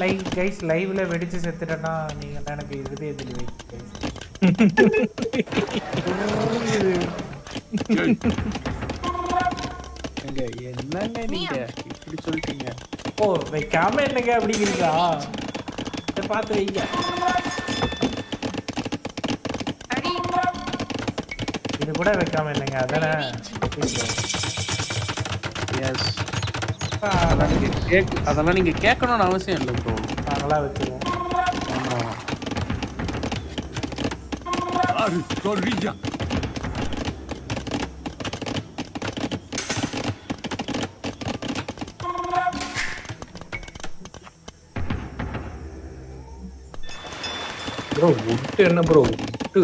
லைவ் கைஸ் லைவ்ல வெடிச்சு செத்துட்டேன்னா நீங்க எனக்கு தெளி எங்க என்னங்க நீங்க? இப்படி சொல்லிட்டீங்க. ஓ வைக்காம என்னங்க அப்படிங்கிறீங்களா? பார்த்து வைங்க இது கூட வைக்காம இல்லைங்க அதானே எஸ் அதெல்லாம் நீங்க கேக் அதெல்லாம் நீங்க கேட்கணும்னு அவசியம் இல்லை ப்ரோ நாங்களா வச்சிருவோம் ஆமா ஆறு corrida. ப்ரோ உட்டு என்ன ப்ரோ உட்டு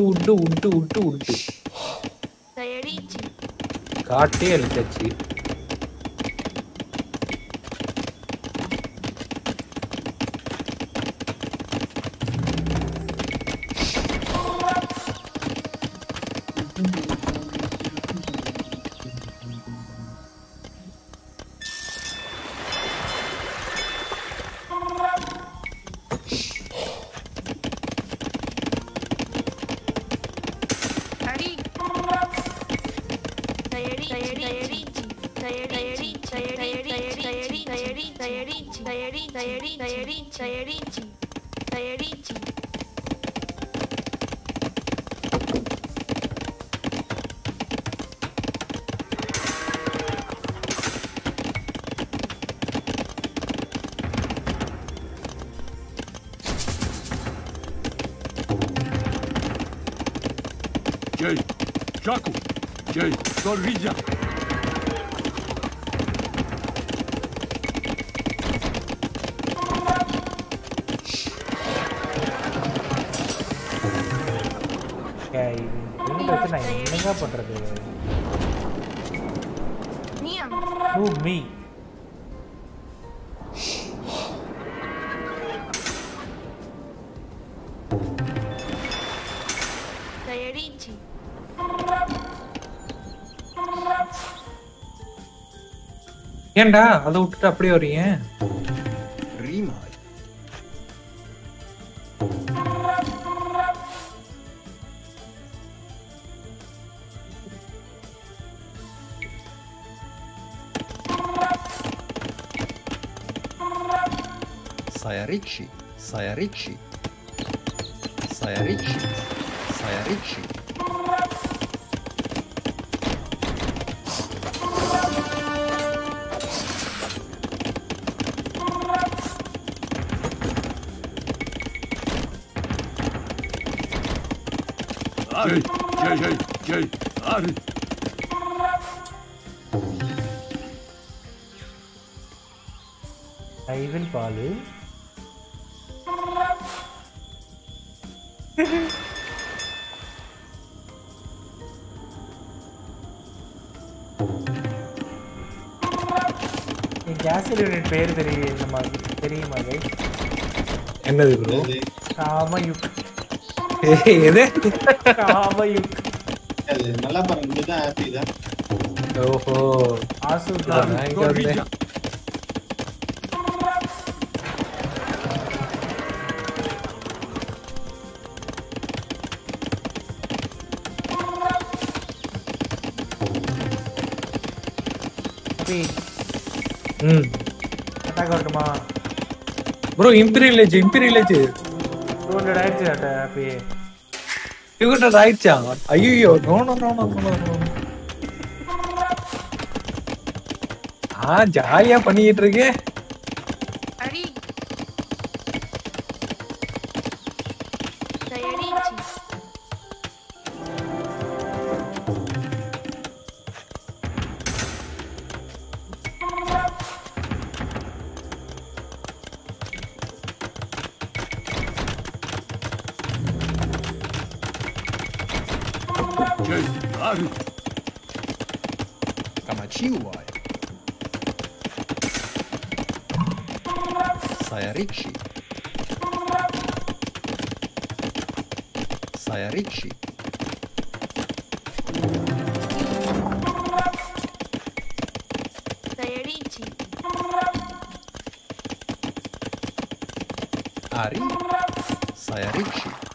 ಉಂಟು ಉಂಟು ಉಂಟು ಉಂಟು ಉಂಟು ಕಾಟೇ ಅಲ್ಲ ಚಚ್ಚಿ Нельзя! ஏன்டா அதை விட்டுட்டு அப்படியே வரீங்க Rimai. Sayarichi. Sayarichi. Sayarichi. Sayarichi. Jay, Jay, Jay, Ari. I will Balu. என் கேஸ் யூனிட் பேர் தெரியும் தெரியுமா? என்னது ப்ரோ காமயுக் எது? காமயுக் நல்லா பாருங்க இதுதான் ஹாப்பி தான். ஓஹோ ஆசு இங்க ம் அட்டாக் வரட்டுமா? Bro imperial imperial two hundred ஆயிடுச்சு ஹாப்பி டூ ஹண்ட்ரட் ஆயிடுச்சா ஐயோ no no no no no no ஆ ஜாலியா பண்ணிக்கிட்டு இருக்கேன் Sayarichi. Ari. Sayarichi.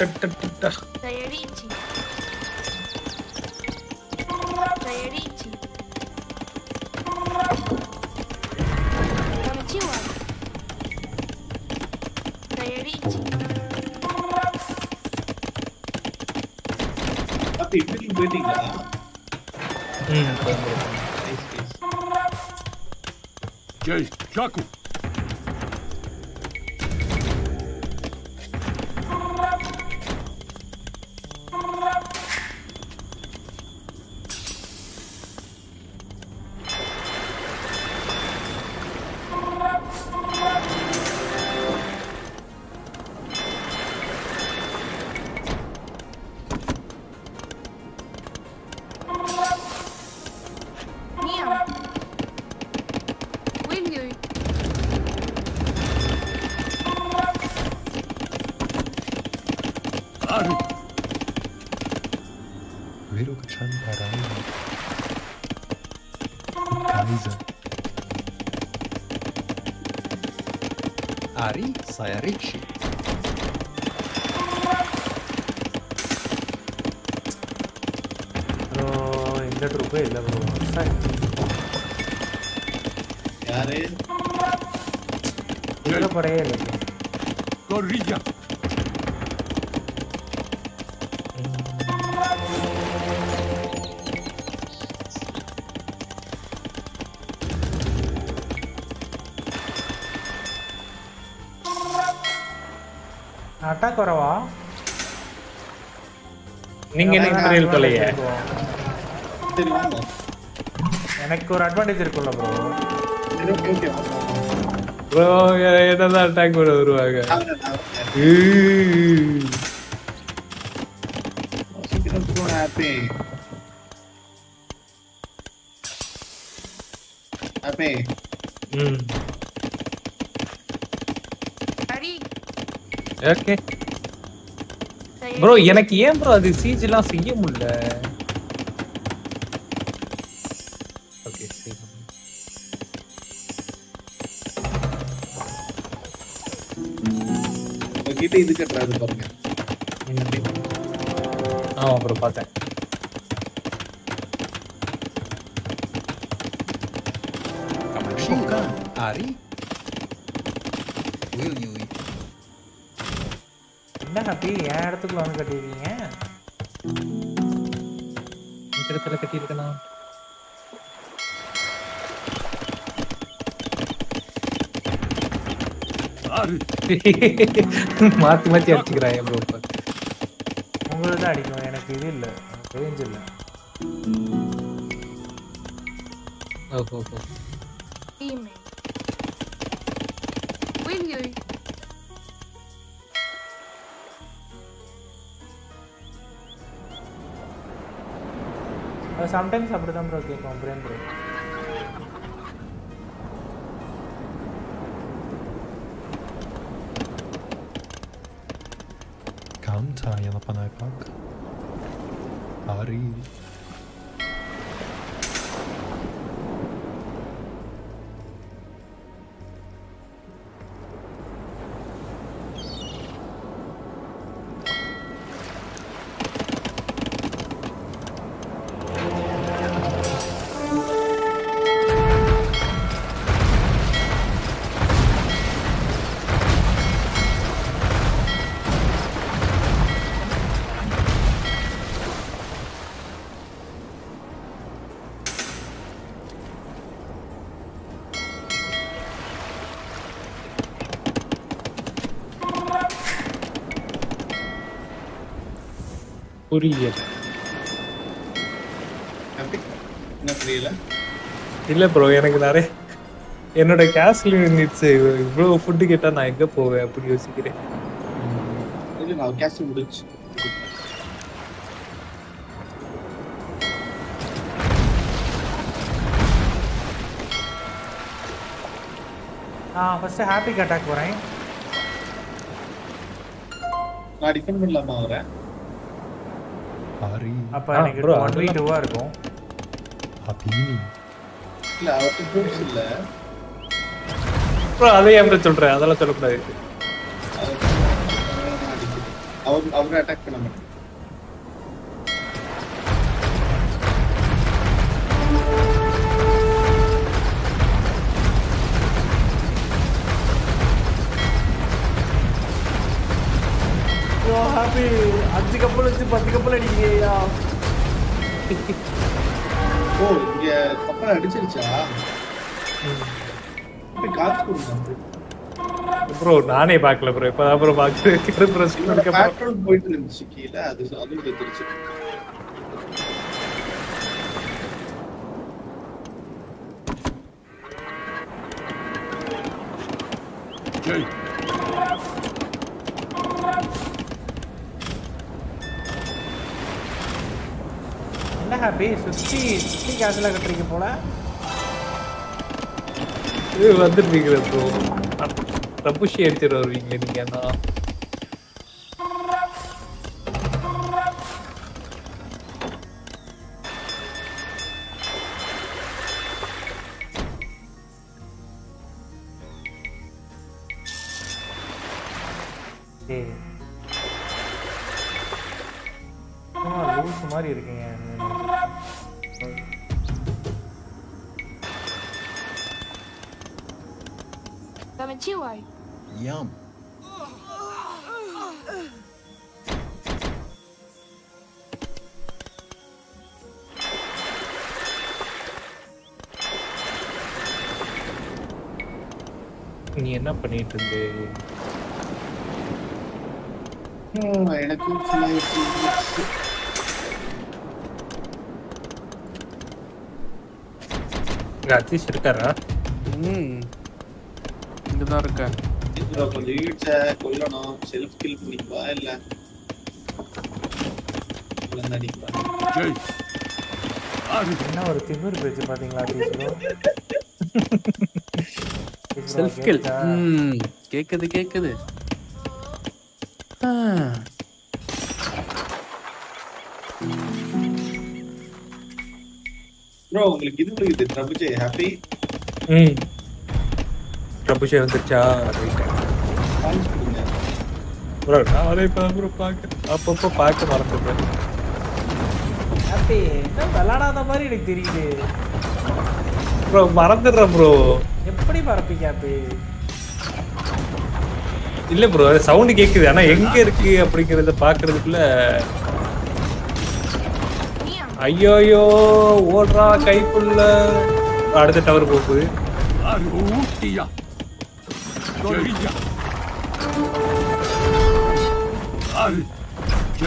так, так, так, так. Заярите. Заярите. Заярите. Заярите. А ты, ты любой игра. Ммм, Честь, Чаку! Ricci. Bro இந்த ட்ரூப்பே இல்லை ப்ரோ சாரி யாரு இந்த படையே இல்லை வரவா நீங்க என்ன இம்பீரியல் கொலைய எனக்கு ஒரு அட்வான்டேஜ் இருக்கும்ல ப்ரோ ப்ரோ என்னதான் அட்டாக் பண்ண வருவாங்க ப்ரோ எனக்கு ஏன் ப்ரோ அது சிஜிலாம் எல்லாம் செய்ய முடியல? இடத்துக்குள்ள வந்து கட்டிருக்கீங்க இந்த இடத்துல கட்டியிருக்கேனா Ari. மாத்தி மாத்தி அடிச்சுக்கிறாங்க ப்ரோ உங்களுக்கு தான் அடிக்கும் எனக்கு இது இல்லை. ரேஞ்ச் இல்லை. ஓஹோ ஓஹோ. சம்டைம்ஸ் அப்படி தான் ப்ரோ கேட்கும் பிரேம் ப்ரோ புரியல ஹாப்பி என்ன புரியல இல்ல ப்ரோ எனக்கு நிறைய என்னோட கேஷ் லிமிட்ஸ் இவ்வளோ ஃபுட்டு கேட்டா நான் எங்க போவேன் அப்படி யோசிக்கிறேன் இல்ல நான் கேஸ் முடிச்சு நான் ஃபர்ஸ்ட் ஹாப்பிக்கு அட்டாக் போகிறேன் நான் டிஃபெண்ட் பண்ணலாமா அவரை Ari. அப்போ எனக்கு bro, ஒன் வி அதெல்லாம் டூவாக இருக்கும். Happy. இல்ல அவர்கிட்ட ப்ரூஃப்ஸ் இல்ல. ப்ரோ அதை சொல்றேன்? அதெல்லாம் சொல்லக்கூடாது. அவர் அவரை அட்டாக் பண்ண மாட்டேன் பத்து கப்பல் அடிக்கிறியா ஓ இங்க கப்பல் அடிச்சிருச்சா? காசு கொடுங்க ப்ரோ நானே பார்க்கல ப்ரோ இப்போ அப்புறம் பார்க்குறேன் ப்ரோ பெட்ரோல் போயிட்டு இருந்துச்சு கீழே. அது அதுவும் எடுத்துருச்சு Jay, என்ன ஹாப்பி சுற்றி சுற்றி கட்டுறீங்க போல. இது வந்துருவீங்க ப்ரோ தப்புஷி எடுத்துட்டு வருவீங்க நீங்க பண்ணிட்டு இருந்து எனக்கு அத்தீஷ் இருக்காரா? ம் இங்கதான் இருக்கேன் கொஞ்சம் ஈட்ஸை கொல்லணும். செல்ஃப் கில் பண்ணிக்குவா இல்ல. என்ன ஒரு திமிர் பேச்சு பாத்தீங்களா செல்ஃப் கில் ம் கேக்குது கேக்குது. ப்ரோ உங்களுக்கு இது இருக்குது பிரபுஜே ஹாப்பி ம். பிரபுஷே வந்துருச்சா? ரைட் ப்ரோ நானே இப்போ ப்ரோ பார்க்க அப்பப்போ பார்க்க மறந்துடுறேன் ஹாப்பி என்ன விளாடாத மாதிரி எனக்கு தெரியுது. ப்ரோ மறந்துடுறேன் ப்ரோ எப்படி பரப்பீங்க ஹாப்பி இல்ல ப்ரோ சவுண்ட் கேக்குது ஆனா எங்க இருக்கு அப்படிங்கறத பாக்குறதுக்குள்ள ஐயோயோ ஓடுறா கைக்குள்ள அடுத்த டவர் போகுது.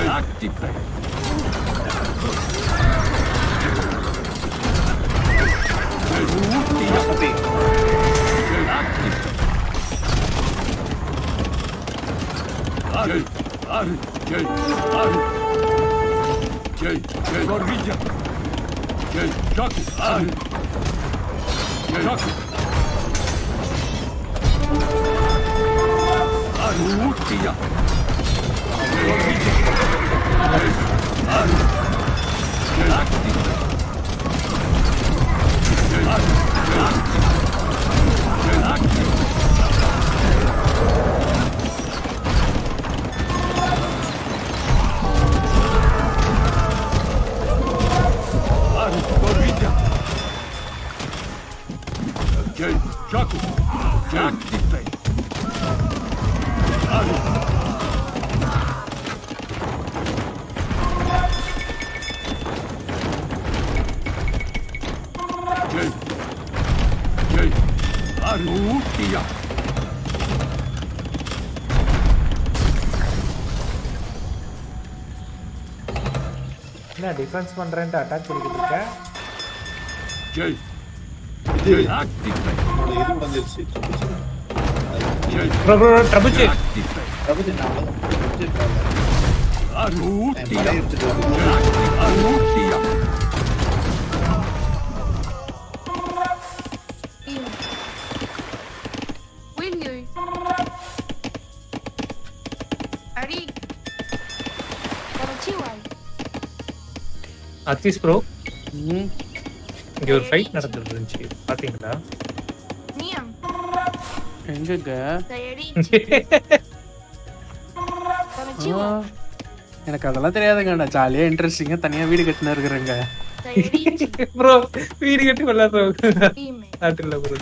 Activate. Gel, ar, gel, ar. Gel, gel. Corvilla. Gel, Jaku, ar. Gel, Jaku. Ar, Urtia. Gel, Corvilla. Gel, ar. Gel, Acti. Gel, ar. Gel, Acti. Arm corrida. Okay, Shaku. Jack defense பண்றேன்ட்டு attack பண்ணிக்கிட்டு இருக்கேன். பிரபுஜே Athish bro இங்க ஒரு fight நடந்துட்டு இருந்துச்சு பாத்தீங்களா. எங்கங்க. எனக்கு அதெல்லாம் தெரியாதுங்க நான் ஜாலியா இன்ட்ரெஸ்டிங்கா தனியா வீடு கட்டினா இருக்கிறேங்க. ப்ரோ வீடு கட்டி விளையாடுறோம். நாட்டில் ப்ரோ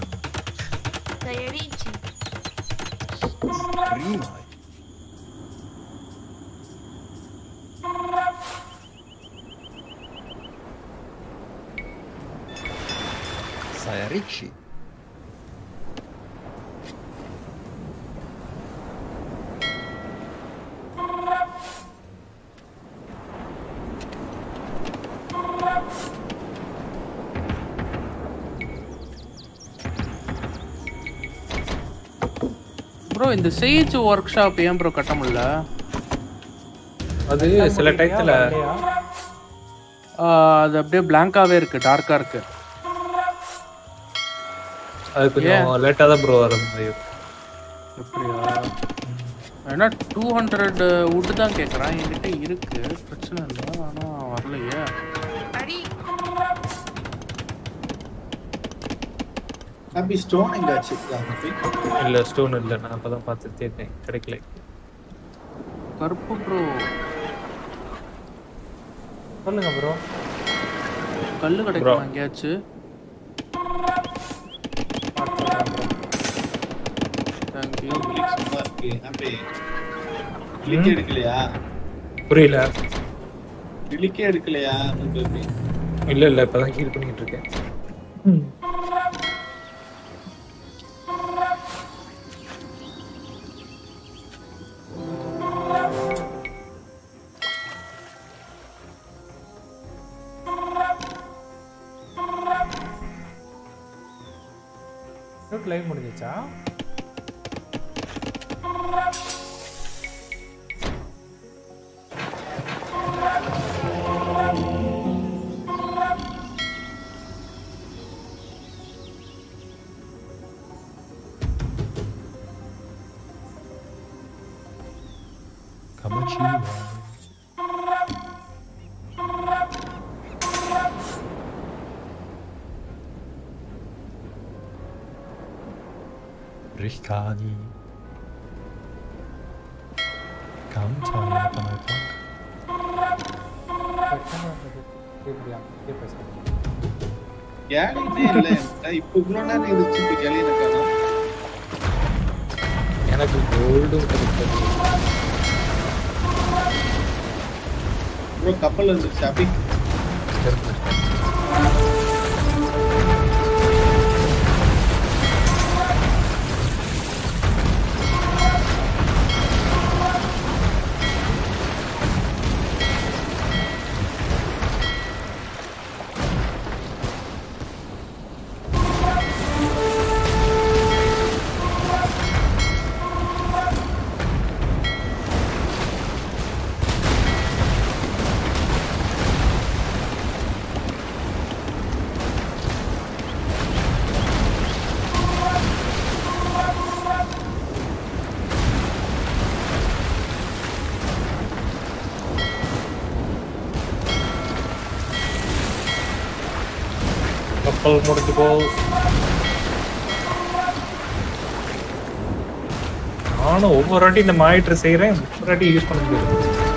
Ricci. ப்ரோ இந்த சேஜ் ஒர்க் ஷாப் ஏன் ப்ரோ கட்ட முடியல அது சில டயத்துல அது அப்படியே பிளாங்காவே இருக்கு டார்க்கா இருக்கு அது கொஞ்சம் லேட்டா தான் ப்ரோ வர மாதிரி இருக்கும். அப்படியா? ஏன்னா டூ ஹண்ட்ரட் வுட் தான் கேட்குறான் என்கிட்ட இருக்கு. பிரச்சனை இல்லை. ஆனால் வரலையே. ஹாப்பி ஸ்டோன் எங்க வச்சிருக்காங்க இல்ல ஸ்டோன் இல்ல. நான் அப்பதான் பார்த்து தேர்ந்தேன் கிடைக்கல. கருப்பு ப்ரோ சொல்லுங்க ப்ரோ கல்லு கிடைக்குமா எங்கேயாச்சும் சும்மா இருக்கு ஹாப்பி கிளிக் எடுக்கலையா? புரியல. கிளிக்கே எடுக்கலையா? உங்களுக்கு இல்ல இல்ல இப்பதான் ஹீல் பண்ணிட்டு இருக்கேன். ப்ரோ கப்பல் வந்துருச்சு முடிஞ்சு போ நானும் ஒவ்வொரு வாட்டி இந்த மானிட்டர் செய்யறேன் ஒவ்வொரு வாட்டி யூஸ் பண்ண முடியாது.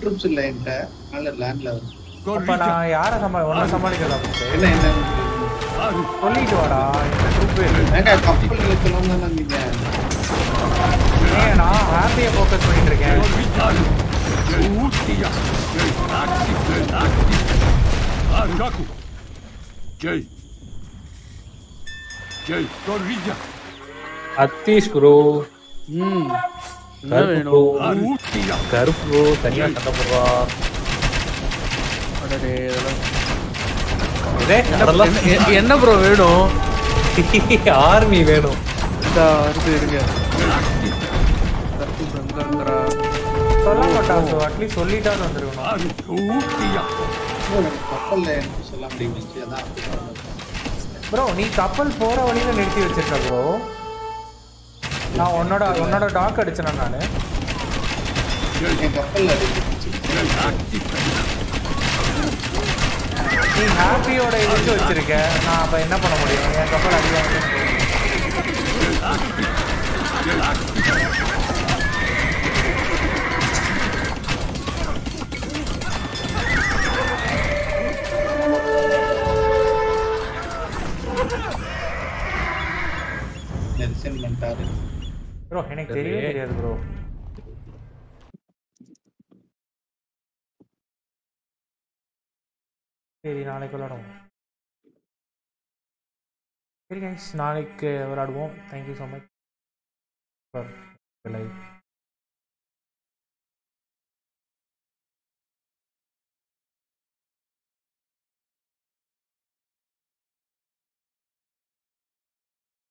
ட்ரூப்ஸ் இல்ல என்கிட்ட. அதனால லேண்ட்ல வந்து அப்ப நான் யாரை சமாளி ஒன்ன சமாளிக்கலாம் என்ன என்ன சொல்லிட்டு வாடா. என்ன குரூப் ஏங்க கப்பல் இழுக்கலாம் தானே நீங்க? ஏன் நான் ஹாப்பியை ஃபோக்கஸ் பண்ணிட்டு இருக்கேன். Argaku. Jay. Jay, Gorilla. Athish bro ம். என்ன கருப்பு தனியா சண்டை இதே, என்ன- ப்ரோ வேணும்? ஆர்மி வேணும். சொல்ல மாட்டான் அட்லீஸ்ட் சொல்லிட்டாவது வந்துருக்கணும். கப்பல்ல எனக்கு சொல்ல முடியும்? அதான் ப்ரோ நீ கப்பல் போற வழியில நிறுத்தி வச்சிருக்க ப்ரோ நான் உன்னோட உன்னோட டாக் அடிச்சேன் நானு? நீ ஹாப்பியோட இதுக்கு வச்சிருக்க. நான் அப்ப என்ன பண்ண முடியும்? என் கப்பல் அடிவாங்க எனக்கு தெரியவே தெரியாது ப்ரோ சரி நாளைக்கு விளாடுவோம் சரி கைஸ் நாளைக்கு விளாடுவோம் தேங்க்யூ ஸோ மச் லைஃப்